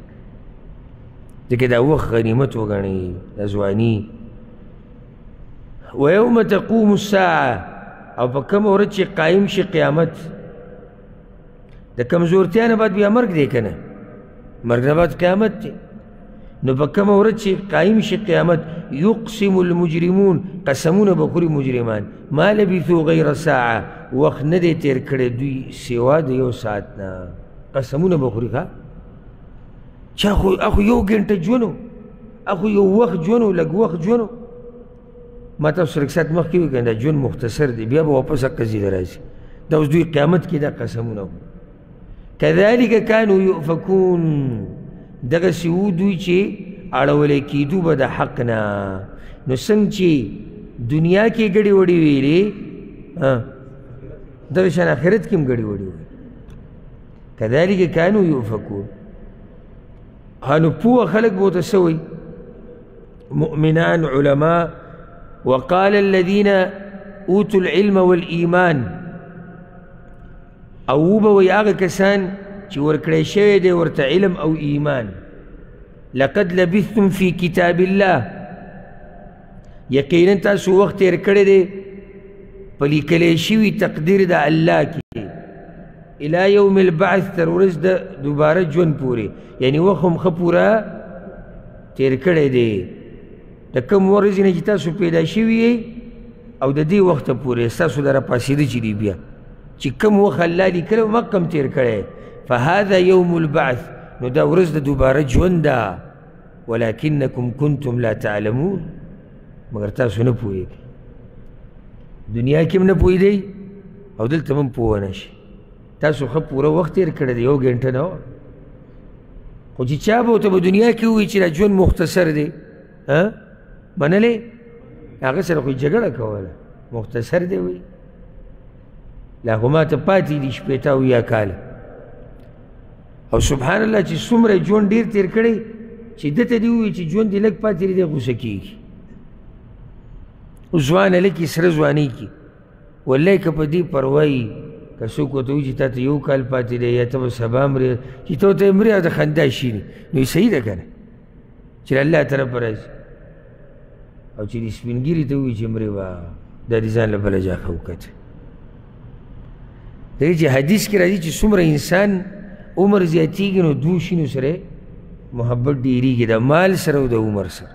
ځکه دا وخت غنیمت وګڼي دا ځواني ویوم تقوم الساعه او په کومه ورځ چې قایم شي قیامت د کمزورتیا نه بعد بیا مرګ دی که نه مرګ نه بعد قیامت دی نو په کومه ورځ چې قایم شي قیامت یقسم المجرمون قسمونه به خوري مجرمان ما لبثو غیر ساعه وخت نه دی تیر کړی دوی سوا د یو ساعت نه قسمونه به خوري ښه چا خو اخو یو ګنټه ژوند اخو یو وخت ژوند لږ وخت ژوند ما ته سره سات مخ کې وکنه جون مختصر دی بیا به واپس قضیه درازي دا اوس دوی قیامت کې دا قسمونه کذالک کانوا یؤفکون دغه سیو دوی چې اړول کیدو به د حق نه نو څنګه چې دنیا کې ګړي وړي ویلې ها دغه شان آخرت کې هم ګړي وړي ویلې کذالک کانوا یؤفکون هنو پوه خلق بوته سوی مؤمنان علماء وقال الذين اوتوا العلم والایمان او وبه وي هغه کسان چې ورکړی شوی دی ورته علم او ایمان لقد لبثتم فی کتاب الله یقینا تاسو وخت تیر کړی دی په لیکلی شوي تقدیر د الله کې الی یوم البعث تر ورځ د دوباره ژوند پورې یعنی وخت هم ښه پوره تیر کړی دی د کوم ورځې نه چې تاسو پیدا شوي یئ او د دې وخته پورې ستاسو لره پاسېده چې دی بیا چې کوم وخت الله لیکلی ما کم تیر کړی فهذا یوم البعث نو دا ورځ د دوباره ژوند ده ولکنکم کنتم لا تعلمون مګر تاسو نه پوهېږئ دنیا کې هم نه پوهېدئ او دلته هم پوه نه شئ تاسو خو پوره وخت تیر کړی دی یو ګنټه نه خو چې چا به ته په دنیا کې وی چې ژوند مختصر دی ها منلې هغه سره خو جګړه کوله مختصر دی وی لا هما ته پاتې دي شپېته او یا کال او سبحان الله چې څومره ژوند ډیر تیر کړی چې دته دی وی چې ژوند دی لږ پاتې دی غوسه کیږي ځوان لکه سره ځواني کی ولې که په دې پروايي که څوک ورته وایي چې تا ته یو کال پاتې دی یا ته به سبا مرې چې ته ورته مرې او د خندا شینې نو یې صحیح ده که نه چې له الله طرفه راځي او چې د سپینګیري ته وایي چې مرې وه دا د ځان له بله ځای ښه وکته دی چې حدیث کې راځي چې څومره انسان عمر زیاتیږي نو دوو شینو سره محبت ډېرېږي د مال سره او د عمر سره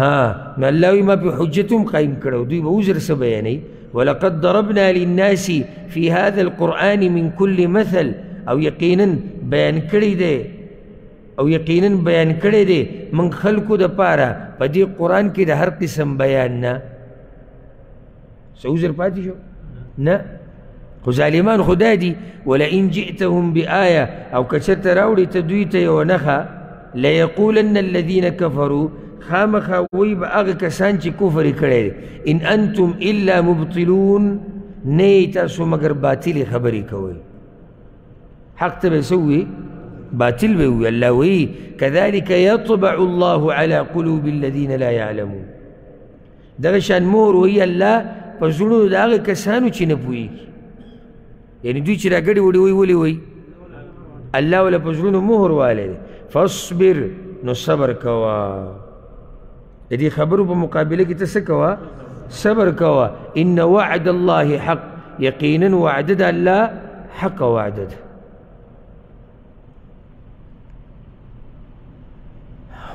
ها نو الله وی ما په حجت هم قایم کړو دوی به عذر څه بیانوي ولقد ضربنا للناس في هذا القرآن من كل مثل او یقینا بیان کړی دی او یقینا بیان کړی دی من خلکو د پاره په دې قرآن کې د هر قسم بیان نه څه عذر پاتې شو نه خو ظالمان خدای دي ولئن جئتهم بآیه او که چېرته راوړي ته دوی ته یوه نښه لیقولن الذین کفروا خامخا وایي به هغه کسان چې کفر یې کړی دی ان انتم الا مبطلون نه یې تاسو مګر باطلې خبرې کوئ حق ته به څه ووایي باطل به ووایي الله وایي کذلک یطبع الله علی قلوب الذین لا یعلمون دغه شان مور وایي الله په زړونو د هغه کسانو چې نه پوهېږي یعنی دوی چې را ګډې وډې وایي ولې وایي الله ولا په زړونو مهر والی دی فاصبر نو صبر کوه د دې خبرو په مقابله کې ته څه کوه صبر کوه ان وعد الله حق یقینا وعده د الله حق وعده ده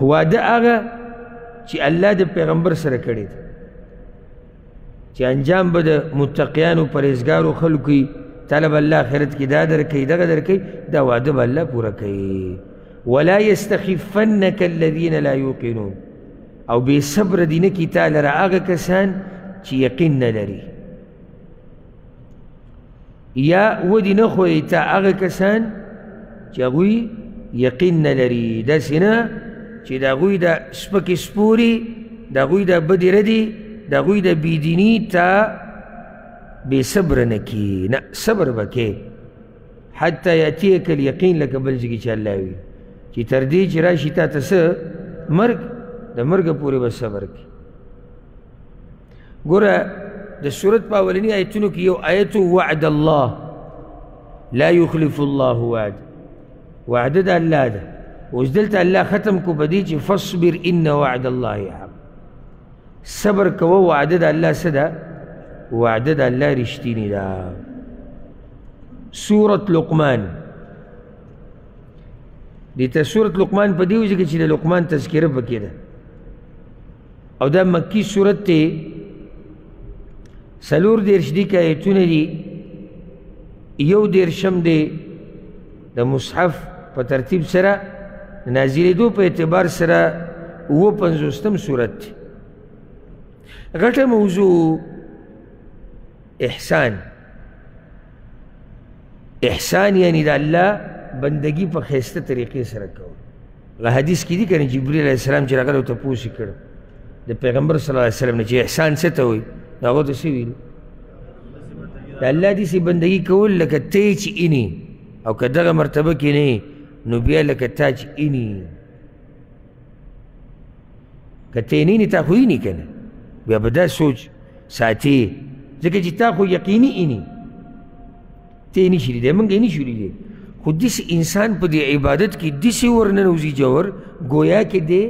واده هغه چې الله د پیغمبر سره کړی دی چې انجام به د متقیانو پرهیزګارو خلکو وي تعالی به الله آخرت کې دا درکوي دغه درکوي دا واده به الله پوره کوي ولا یستخفنک الذین لا یوقنون او بې صبر دي نه کي تا لره هغه کسان چې یقین نه لري یا ودی نه خوری تا هغه کسان چې هغوی یقین نه لري داسې نه چې د هغوی د سپکې سپوري د هغوی د بدې ردې د هغوی د بېدیني تا بې صبره نه کي نه صبر به کې حتی یاتیک الیقین لکه بل ځای کې چې الله وي چې تر دې چې راشي تا ته څه مرګ د مرګ پورې به صبر کې ګوره د صورت په اولني آیتونو کې یو آیت وعد الله لا یخلف الله وعد وعده د الله ده اوس دلته الله ختم کو په دې چې فاصبر ان وعد الله حق صبر کوه وعده د الله څه ده وعده د الله رښتینې ده سورة لقمان دې ته سورة لقمان په دې وجه کې چې د لقمان تذکره پکې ده او دا مکی صورت ته سلور دیرش دی که ایتونه دی یو دیرشم دی د مصحف په ترتیب سره نازلیدو په اعتبار سره اووه پنځوستم صورت دی غټه موضوع احسان احسان یعنی د الله بندگی په خسته طریقې سره کوو له حدیث کې دي کنه جبرئیل علیه السلام چې راغله ته پوښتنه کړ د پیغمبر صلی الله علیه وسلم چې احسان څه ته وایي هغه ته څه ویل د الله دې سي بندگی کول لکه ته چې اني او که دغه مرتبه کې نه نو بیا لکه تا چې اني که تینینی تا خو اینی کنه بیا به دا سوچ ساتي ځکه چې تا خو یقیني اینی ته نه شي دی مونږ نه شو دی خو دس انسان په دې عبادت کې دسې ورننوځي جوور گویا کې دی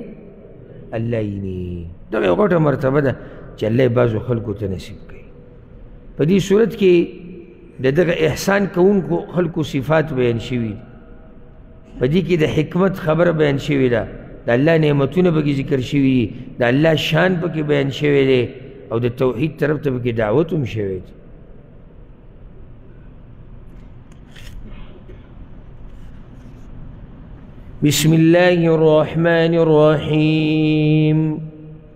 الله اینی دا یو غټه مرتبه ده چې الله یې بعضو خلکو ته نصیب کوي په دې صورت کې د دغه احسان کوونکو خلکو صفات بیان شوي دي په دې کې د حکمت خبره بیان شوې ده د الله نعمتونه به کې ذکر شوي دي د الله شان په کې بیان شوی دی او د توحید طرف ته به کې دعوت هم شوی دی بسم الله الرحمن الرحيم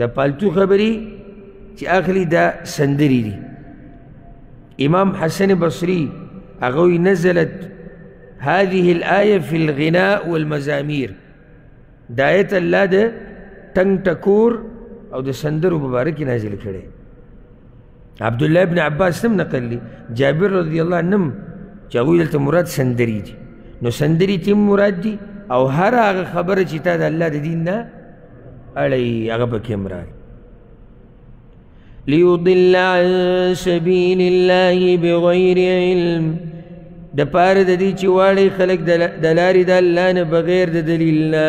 د پالتو خبرې چې اخلي دا سندرې دي امام حسن بصري هغه نزلت هذه الآية في الغناء والمزامير د آیت الله د تنګ ټکور او د سندرو مبارک نازل کړي عبد الله ابن عباس نم نقل لي جابر رضی الله نم چې هغوی دلته مراد سندري دي نو سندري تیم مراد دي او هر هغه خبره چې تا د الله د دین نه اړوي هغه پکې مراد ليضل عن سبيل الله بغير علم د پاره د دې چې واړی خلک د لارې د الله نه بغیر د دلیل نه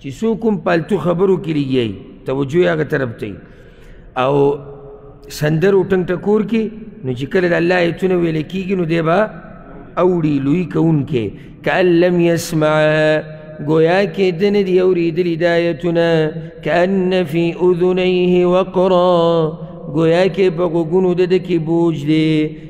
چې څوک هم پالتو خبرو کې لګیایي توجه یې هغه طرف ته او سندرو ټنګ ټکور کې نو چې کله د الله ایتونه ویل کېږي نو دی به اوړي لوی کوونکی کأن لم یسمع گویا کې د نه دي اورېدلي د ایتونه کأن فی اذنیه وقرا گویا کې په غوږونو د ده کې بوج دی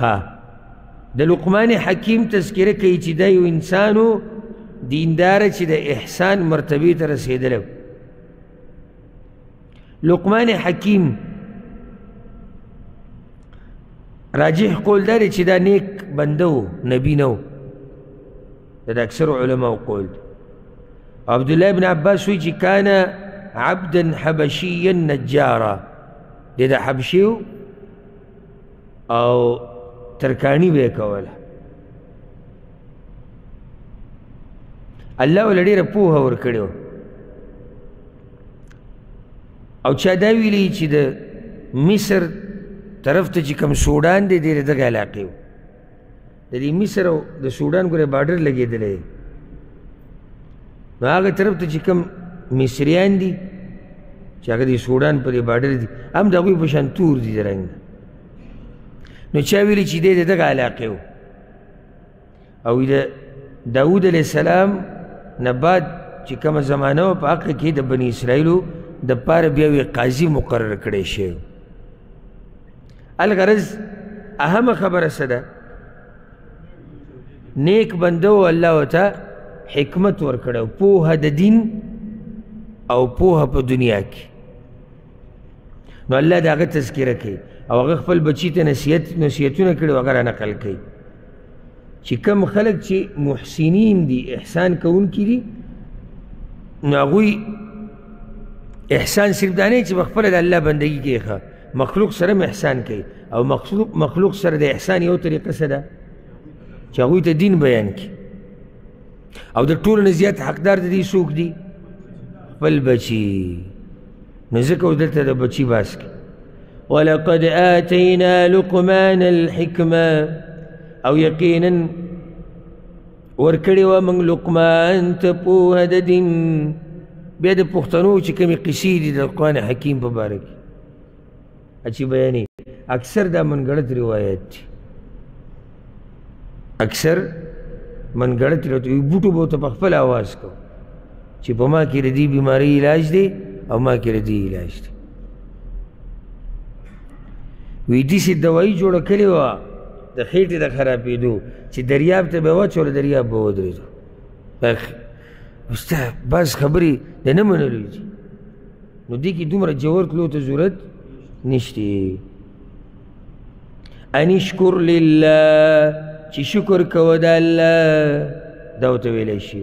ها د لقمان حکیم تذکره کوي چې دا یو انسان و دینداره چې د احسان مرتبې ته رسېدلی لقمان حکیم راجح قول دا دی چې دا نیک بنده و نبی نه و دا د اکثرو علماو قول دی عبدالله ابن عباس وی چې کان عبدا حبشیا نجارا دی د حبشي او ترکانی به کوله الله ولړي رپوه ور کړو او چا دا ویلي چې د مصر طرف ته چې کوم سودان دی ډېر دغه علاقې د دې مصر او د سودان ګره بارډر لګېدلی نو هغه طرف ته چې کوم مصریان دي چې هغه د سودان په دې بارډر دي هم د هغوی په شان تور دي د رنګ نو چا ویلي چې دی د دغه علاقې و او د داود علیه السلام نه بعد چې کومه زمانه وه په حق کې د بني اسرائیلو د پاره بیا وی قاضي مقرر کړی شوی الغرض اهمه خبره څه ده نیک بنده و الله ورته حکمت ورکړی پوهه د دین او پوهه په دنیا کې نو الله د هغه تذکره کوي او هغه خپل بچی ته نصیحت نصیحتونه کړي او هغه را نقل کوي چې کم خلک چې محسنین دي احسان کوونکي دي نو هغوی احسان صرف دا نه چې په خپله د الله بندګي کوي مخلوق سره هم احسان کوي او مخلوق مخلوق سره د احسان یو طریقه څه ده چې هغوی ته دین بیان کړي او د ټولو نه زیات حقدار د دې څوک دي خپل بچي نو ځکه اوس دلته د بچي باس کوي ولقد آتینا لقمان الحکمه او یقینا ورکړی و موږ لقمان ته پوهه د دین بیا د پښتنو چې کومې قصې دي د لقمان حکیم په باره کې چې بیانې اکثر دا منګړت روایت دي اکثر منګړت روایت وي بوټو به ورته په خپل اواز کو چې په ما کې د دې بیمارۍ علاج دی او ما کې د دې علاج دی وی داسې دوایي جوړه کړې وه د خېټې د خرابېدو چې دریاب ته به واچو له دریاب به ودرېدو ستا بعض خبرې د نه منلو دي نو دې کې دومره جوور تلو ته ضرورت نشته ان اشکر لله چې شکر کوه د الله دا ورته ویلی شي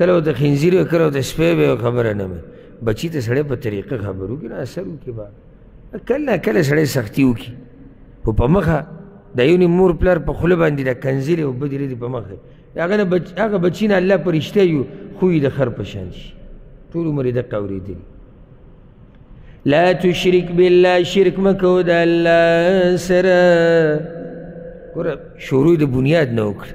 کله د خنزیر کله د سپی به خبره نه مې بچی ته سړی په طریقه خبرو کې نه اثر وکړي با کله کله سړی سختی وکړي خو په مخه د یو نیم مور پلار په خوله باندې د کنزیرې او بدرې دي په مخه هغه نه بچ هغه بچی نه الله په رښتیا یو خو یې د خر په شان شي ټول عمر یې دقه اورېدلي لا تشرک بالله شرک مه کوه د الله سره ګوره شروع د بنیاد نه وکړه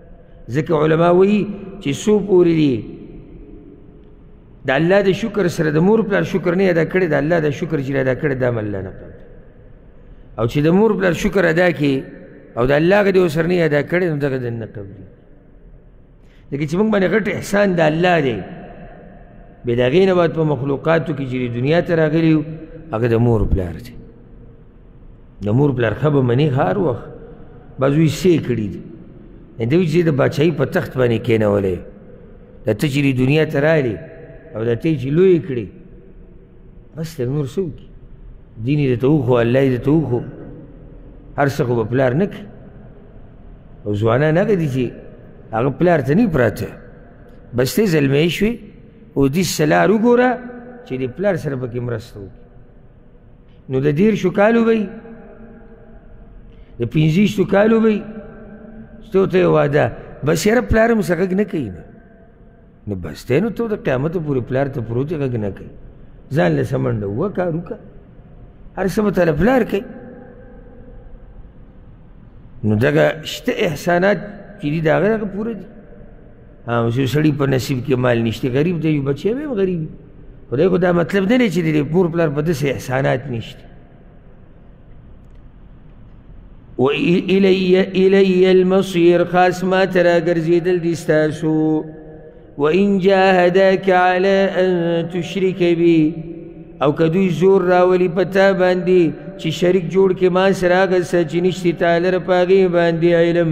ځکه علما وایي چې څو پورې دي د الله د شکر سره د مور پلار شکر نه ادا کړي د الله د شکر چې ادا کړي دا مله نه او چې د مور پلار شکر ادا کړي او د الله غدي سره نه ادا کړي نو دغه جنت قبلي لکه چې موږ باندې غټ احسان د الله دی بې د هغې نه بعد په مخلوقاتو کې چې دنیا ته راغلي یو هغه د مور پلار دی د مور پلار ښه به مني هر وخت بس دوی سې کړي دي دوی چې د باچاهي په تخت باندې کېنولی د ته چې دنیا ته راغلې او د ته چې لوی کړې بس لږ نور څه وکړي دین یې درته وښو الله یې درته وښو هر څه خو به پلار نه کړي او ځوانان هغه دي چې هغه پلار ته نه پراته بس ته زلمی شوې او دې سلار وګوره چې د پلار سره پکې مرسته وکړي نو د دیرشو کالو به د پنځیشتو کالو به ستو ته یې واده بس یاره پلار هم څه غږ نه کوي نه نو بس دی نو ته د قیامت پورې پلار ته پروت غږ نه کوي ځان له څه منډه ووه کار وکړه هر څه به تاله پلار کوي نو دغه شته احسانات چې دي د هغه دغه پوره دي او چې سړی په نصیب کې مال نشته غریب دی بچی به غریب خدای خو دا مطلب نه دی چې د پور پلار په داسې احسانات نشته و الی الی المصير خاص ما ترا ګرځیدل دي ستاسو وان جاهداك على ان تشرك بي او کدوی زور راولی پتا باندې چې شریک جوړ کې ما سره غسه چې نشتی تعالی رپاغي باندې علم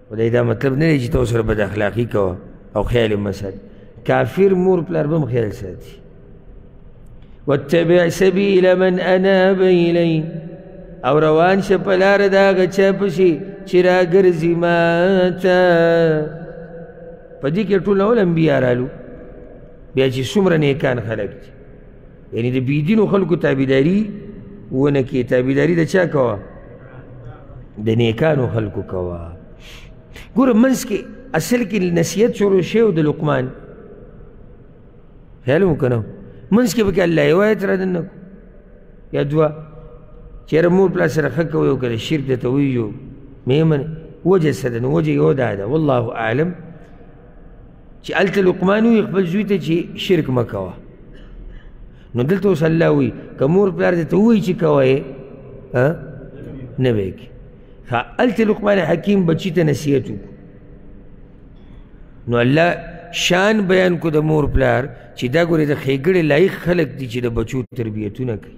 خدای دا مطلب نه دی چې تاسو سره بد اخلاقي کوه او خیال مه ساتي کافر مور پلار به هم خیال ساتي واتبع سبیل من اناب الی او روان شه په لاره د هغه چا پسې چې راګرځي ما ته په دې کې ټول اول انبیا رالو بیا چې څومره نیکان خلک دي یعنی د بيدینو خلکو تابعداري ونه کې تابعداري د چا کوه د نیکانو خلکو کوه ګوره منځ کې اصل کې نصیحت شروع شوی او د لقمان خیال مو که نه منځ کې پکې الله یو آیت رادننه کړو یا دوه چېرې مور پلار سره ښه کوی او که د شرک درته ویو مې منې وجه څه ده نو وجه یو دا ده والله اعلم چې هلته لقمان وي خپل زوی ته چې شرک مه کوه نو دلته اوس الله وي که مور پلار دې ته ووایي چې کوه یې نه به یې کوي هلته لقمان حکیم بچي ته نصیحت وکړو نو الله شان بیان کو د مور پلار چې دا ګورې د ښېګړې لایق خلک دي چې د بچو تربیتونه کوي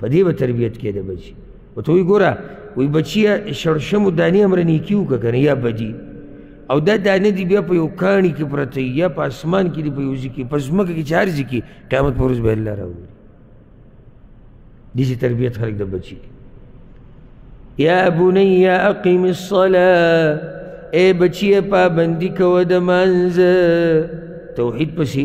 په دې به تربیت کې د بچي او ته وی ګوره وی بچیه شړشم دانی امر نیکی وکړه کنه یا بدی او دا دانه دی بیا په یو کاڼي کې پرته یا په اسمان کې دی په یو ځکه په ځمکه کې چار ځکه قیامت پر ورځ به الله راوړي دې تربیت خلک د بچي یا بنی اقیم الصلاه اے بچیه پابندی کوه د مانځه توحید پسې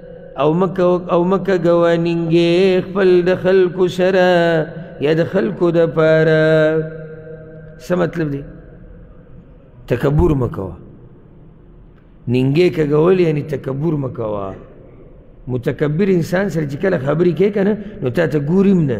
او مکه او مکه ګوانینګې خپل د خلکو سره یا د خلکو د پاره څه مطلب دی تکبر مکوه نینګې کګول یعنی تکبر مکوه متکبر انسان سره چې کله خبرې کوي که نه نو تا ته ګوریم نه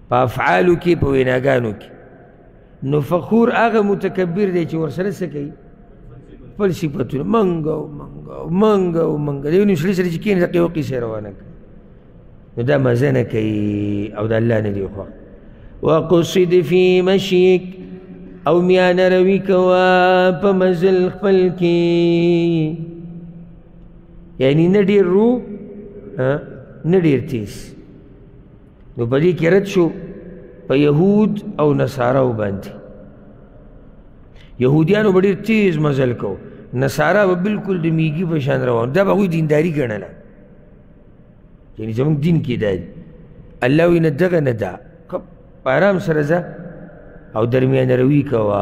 په افعالو کې په ویناګانو کې نو فخور هغه متکبر دی چې ورسره څه کوي خپل صفتونه منګ او منګ او منګ او منګ دی نو سړي سره چې کېنې دقې یو قیسې روانه کوي نو دا مزه نه کوي او د الله نه دی خوښ وقصد فی مشیک او میانه روي کوه په مزل خپل کې یعنی نه ډېر رو نه ډېر تیز نو په دې کې رد شو په یهود او نصارو باندې یهودیانو به ډېر تیز مزل کو نصارا به بلکل د میږي په شان روان دا به هغوی دینداري ګڼله یعنې زموږ دین کې دا دي الله وایي نه دغه نه ده په ارام سره ځه او درمیانه روي کوه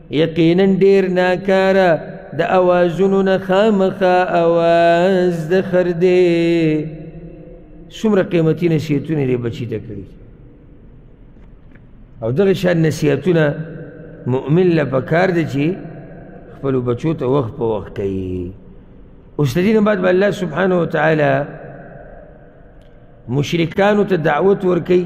یقینا ډیر ناکاره د اوازونو نه خامخا اواز د خر دی څومره قیمتي نصیحتونه یې بچي ته کړي او دغه شان نصیحتونه مؤمن له پکار دی چې خپلو بچو ته وخت په وخت کوي اوس د دې نه بعد به الله سبحانه وتعالی مشرکانو ته دعوت ورکوي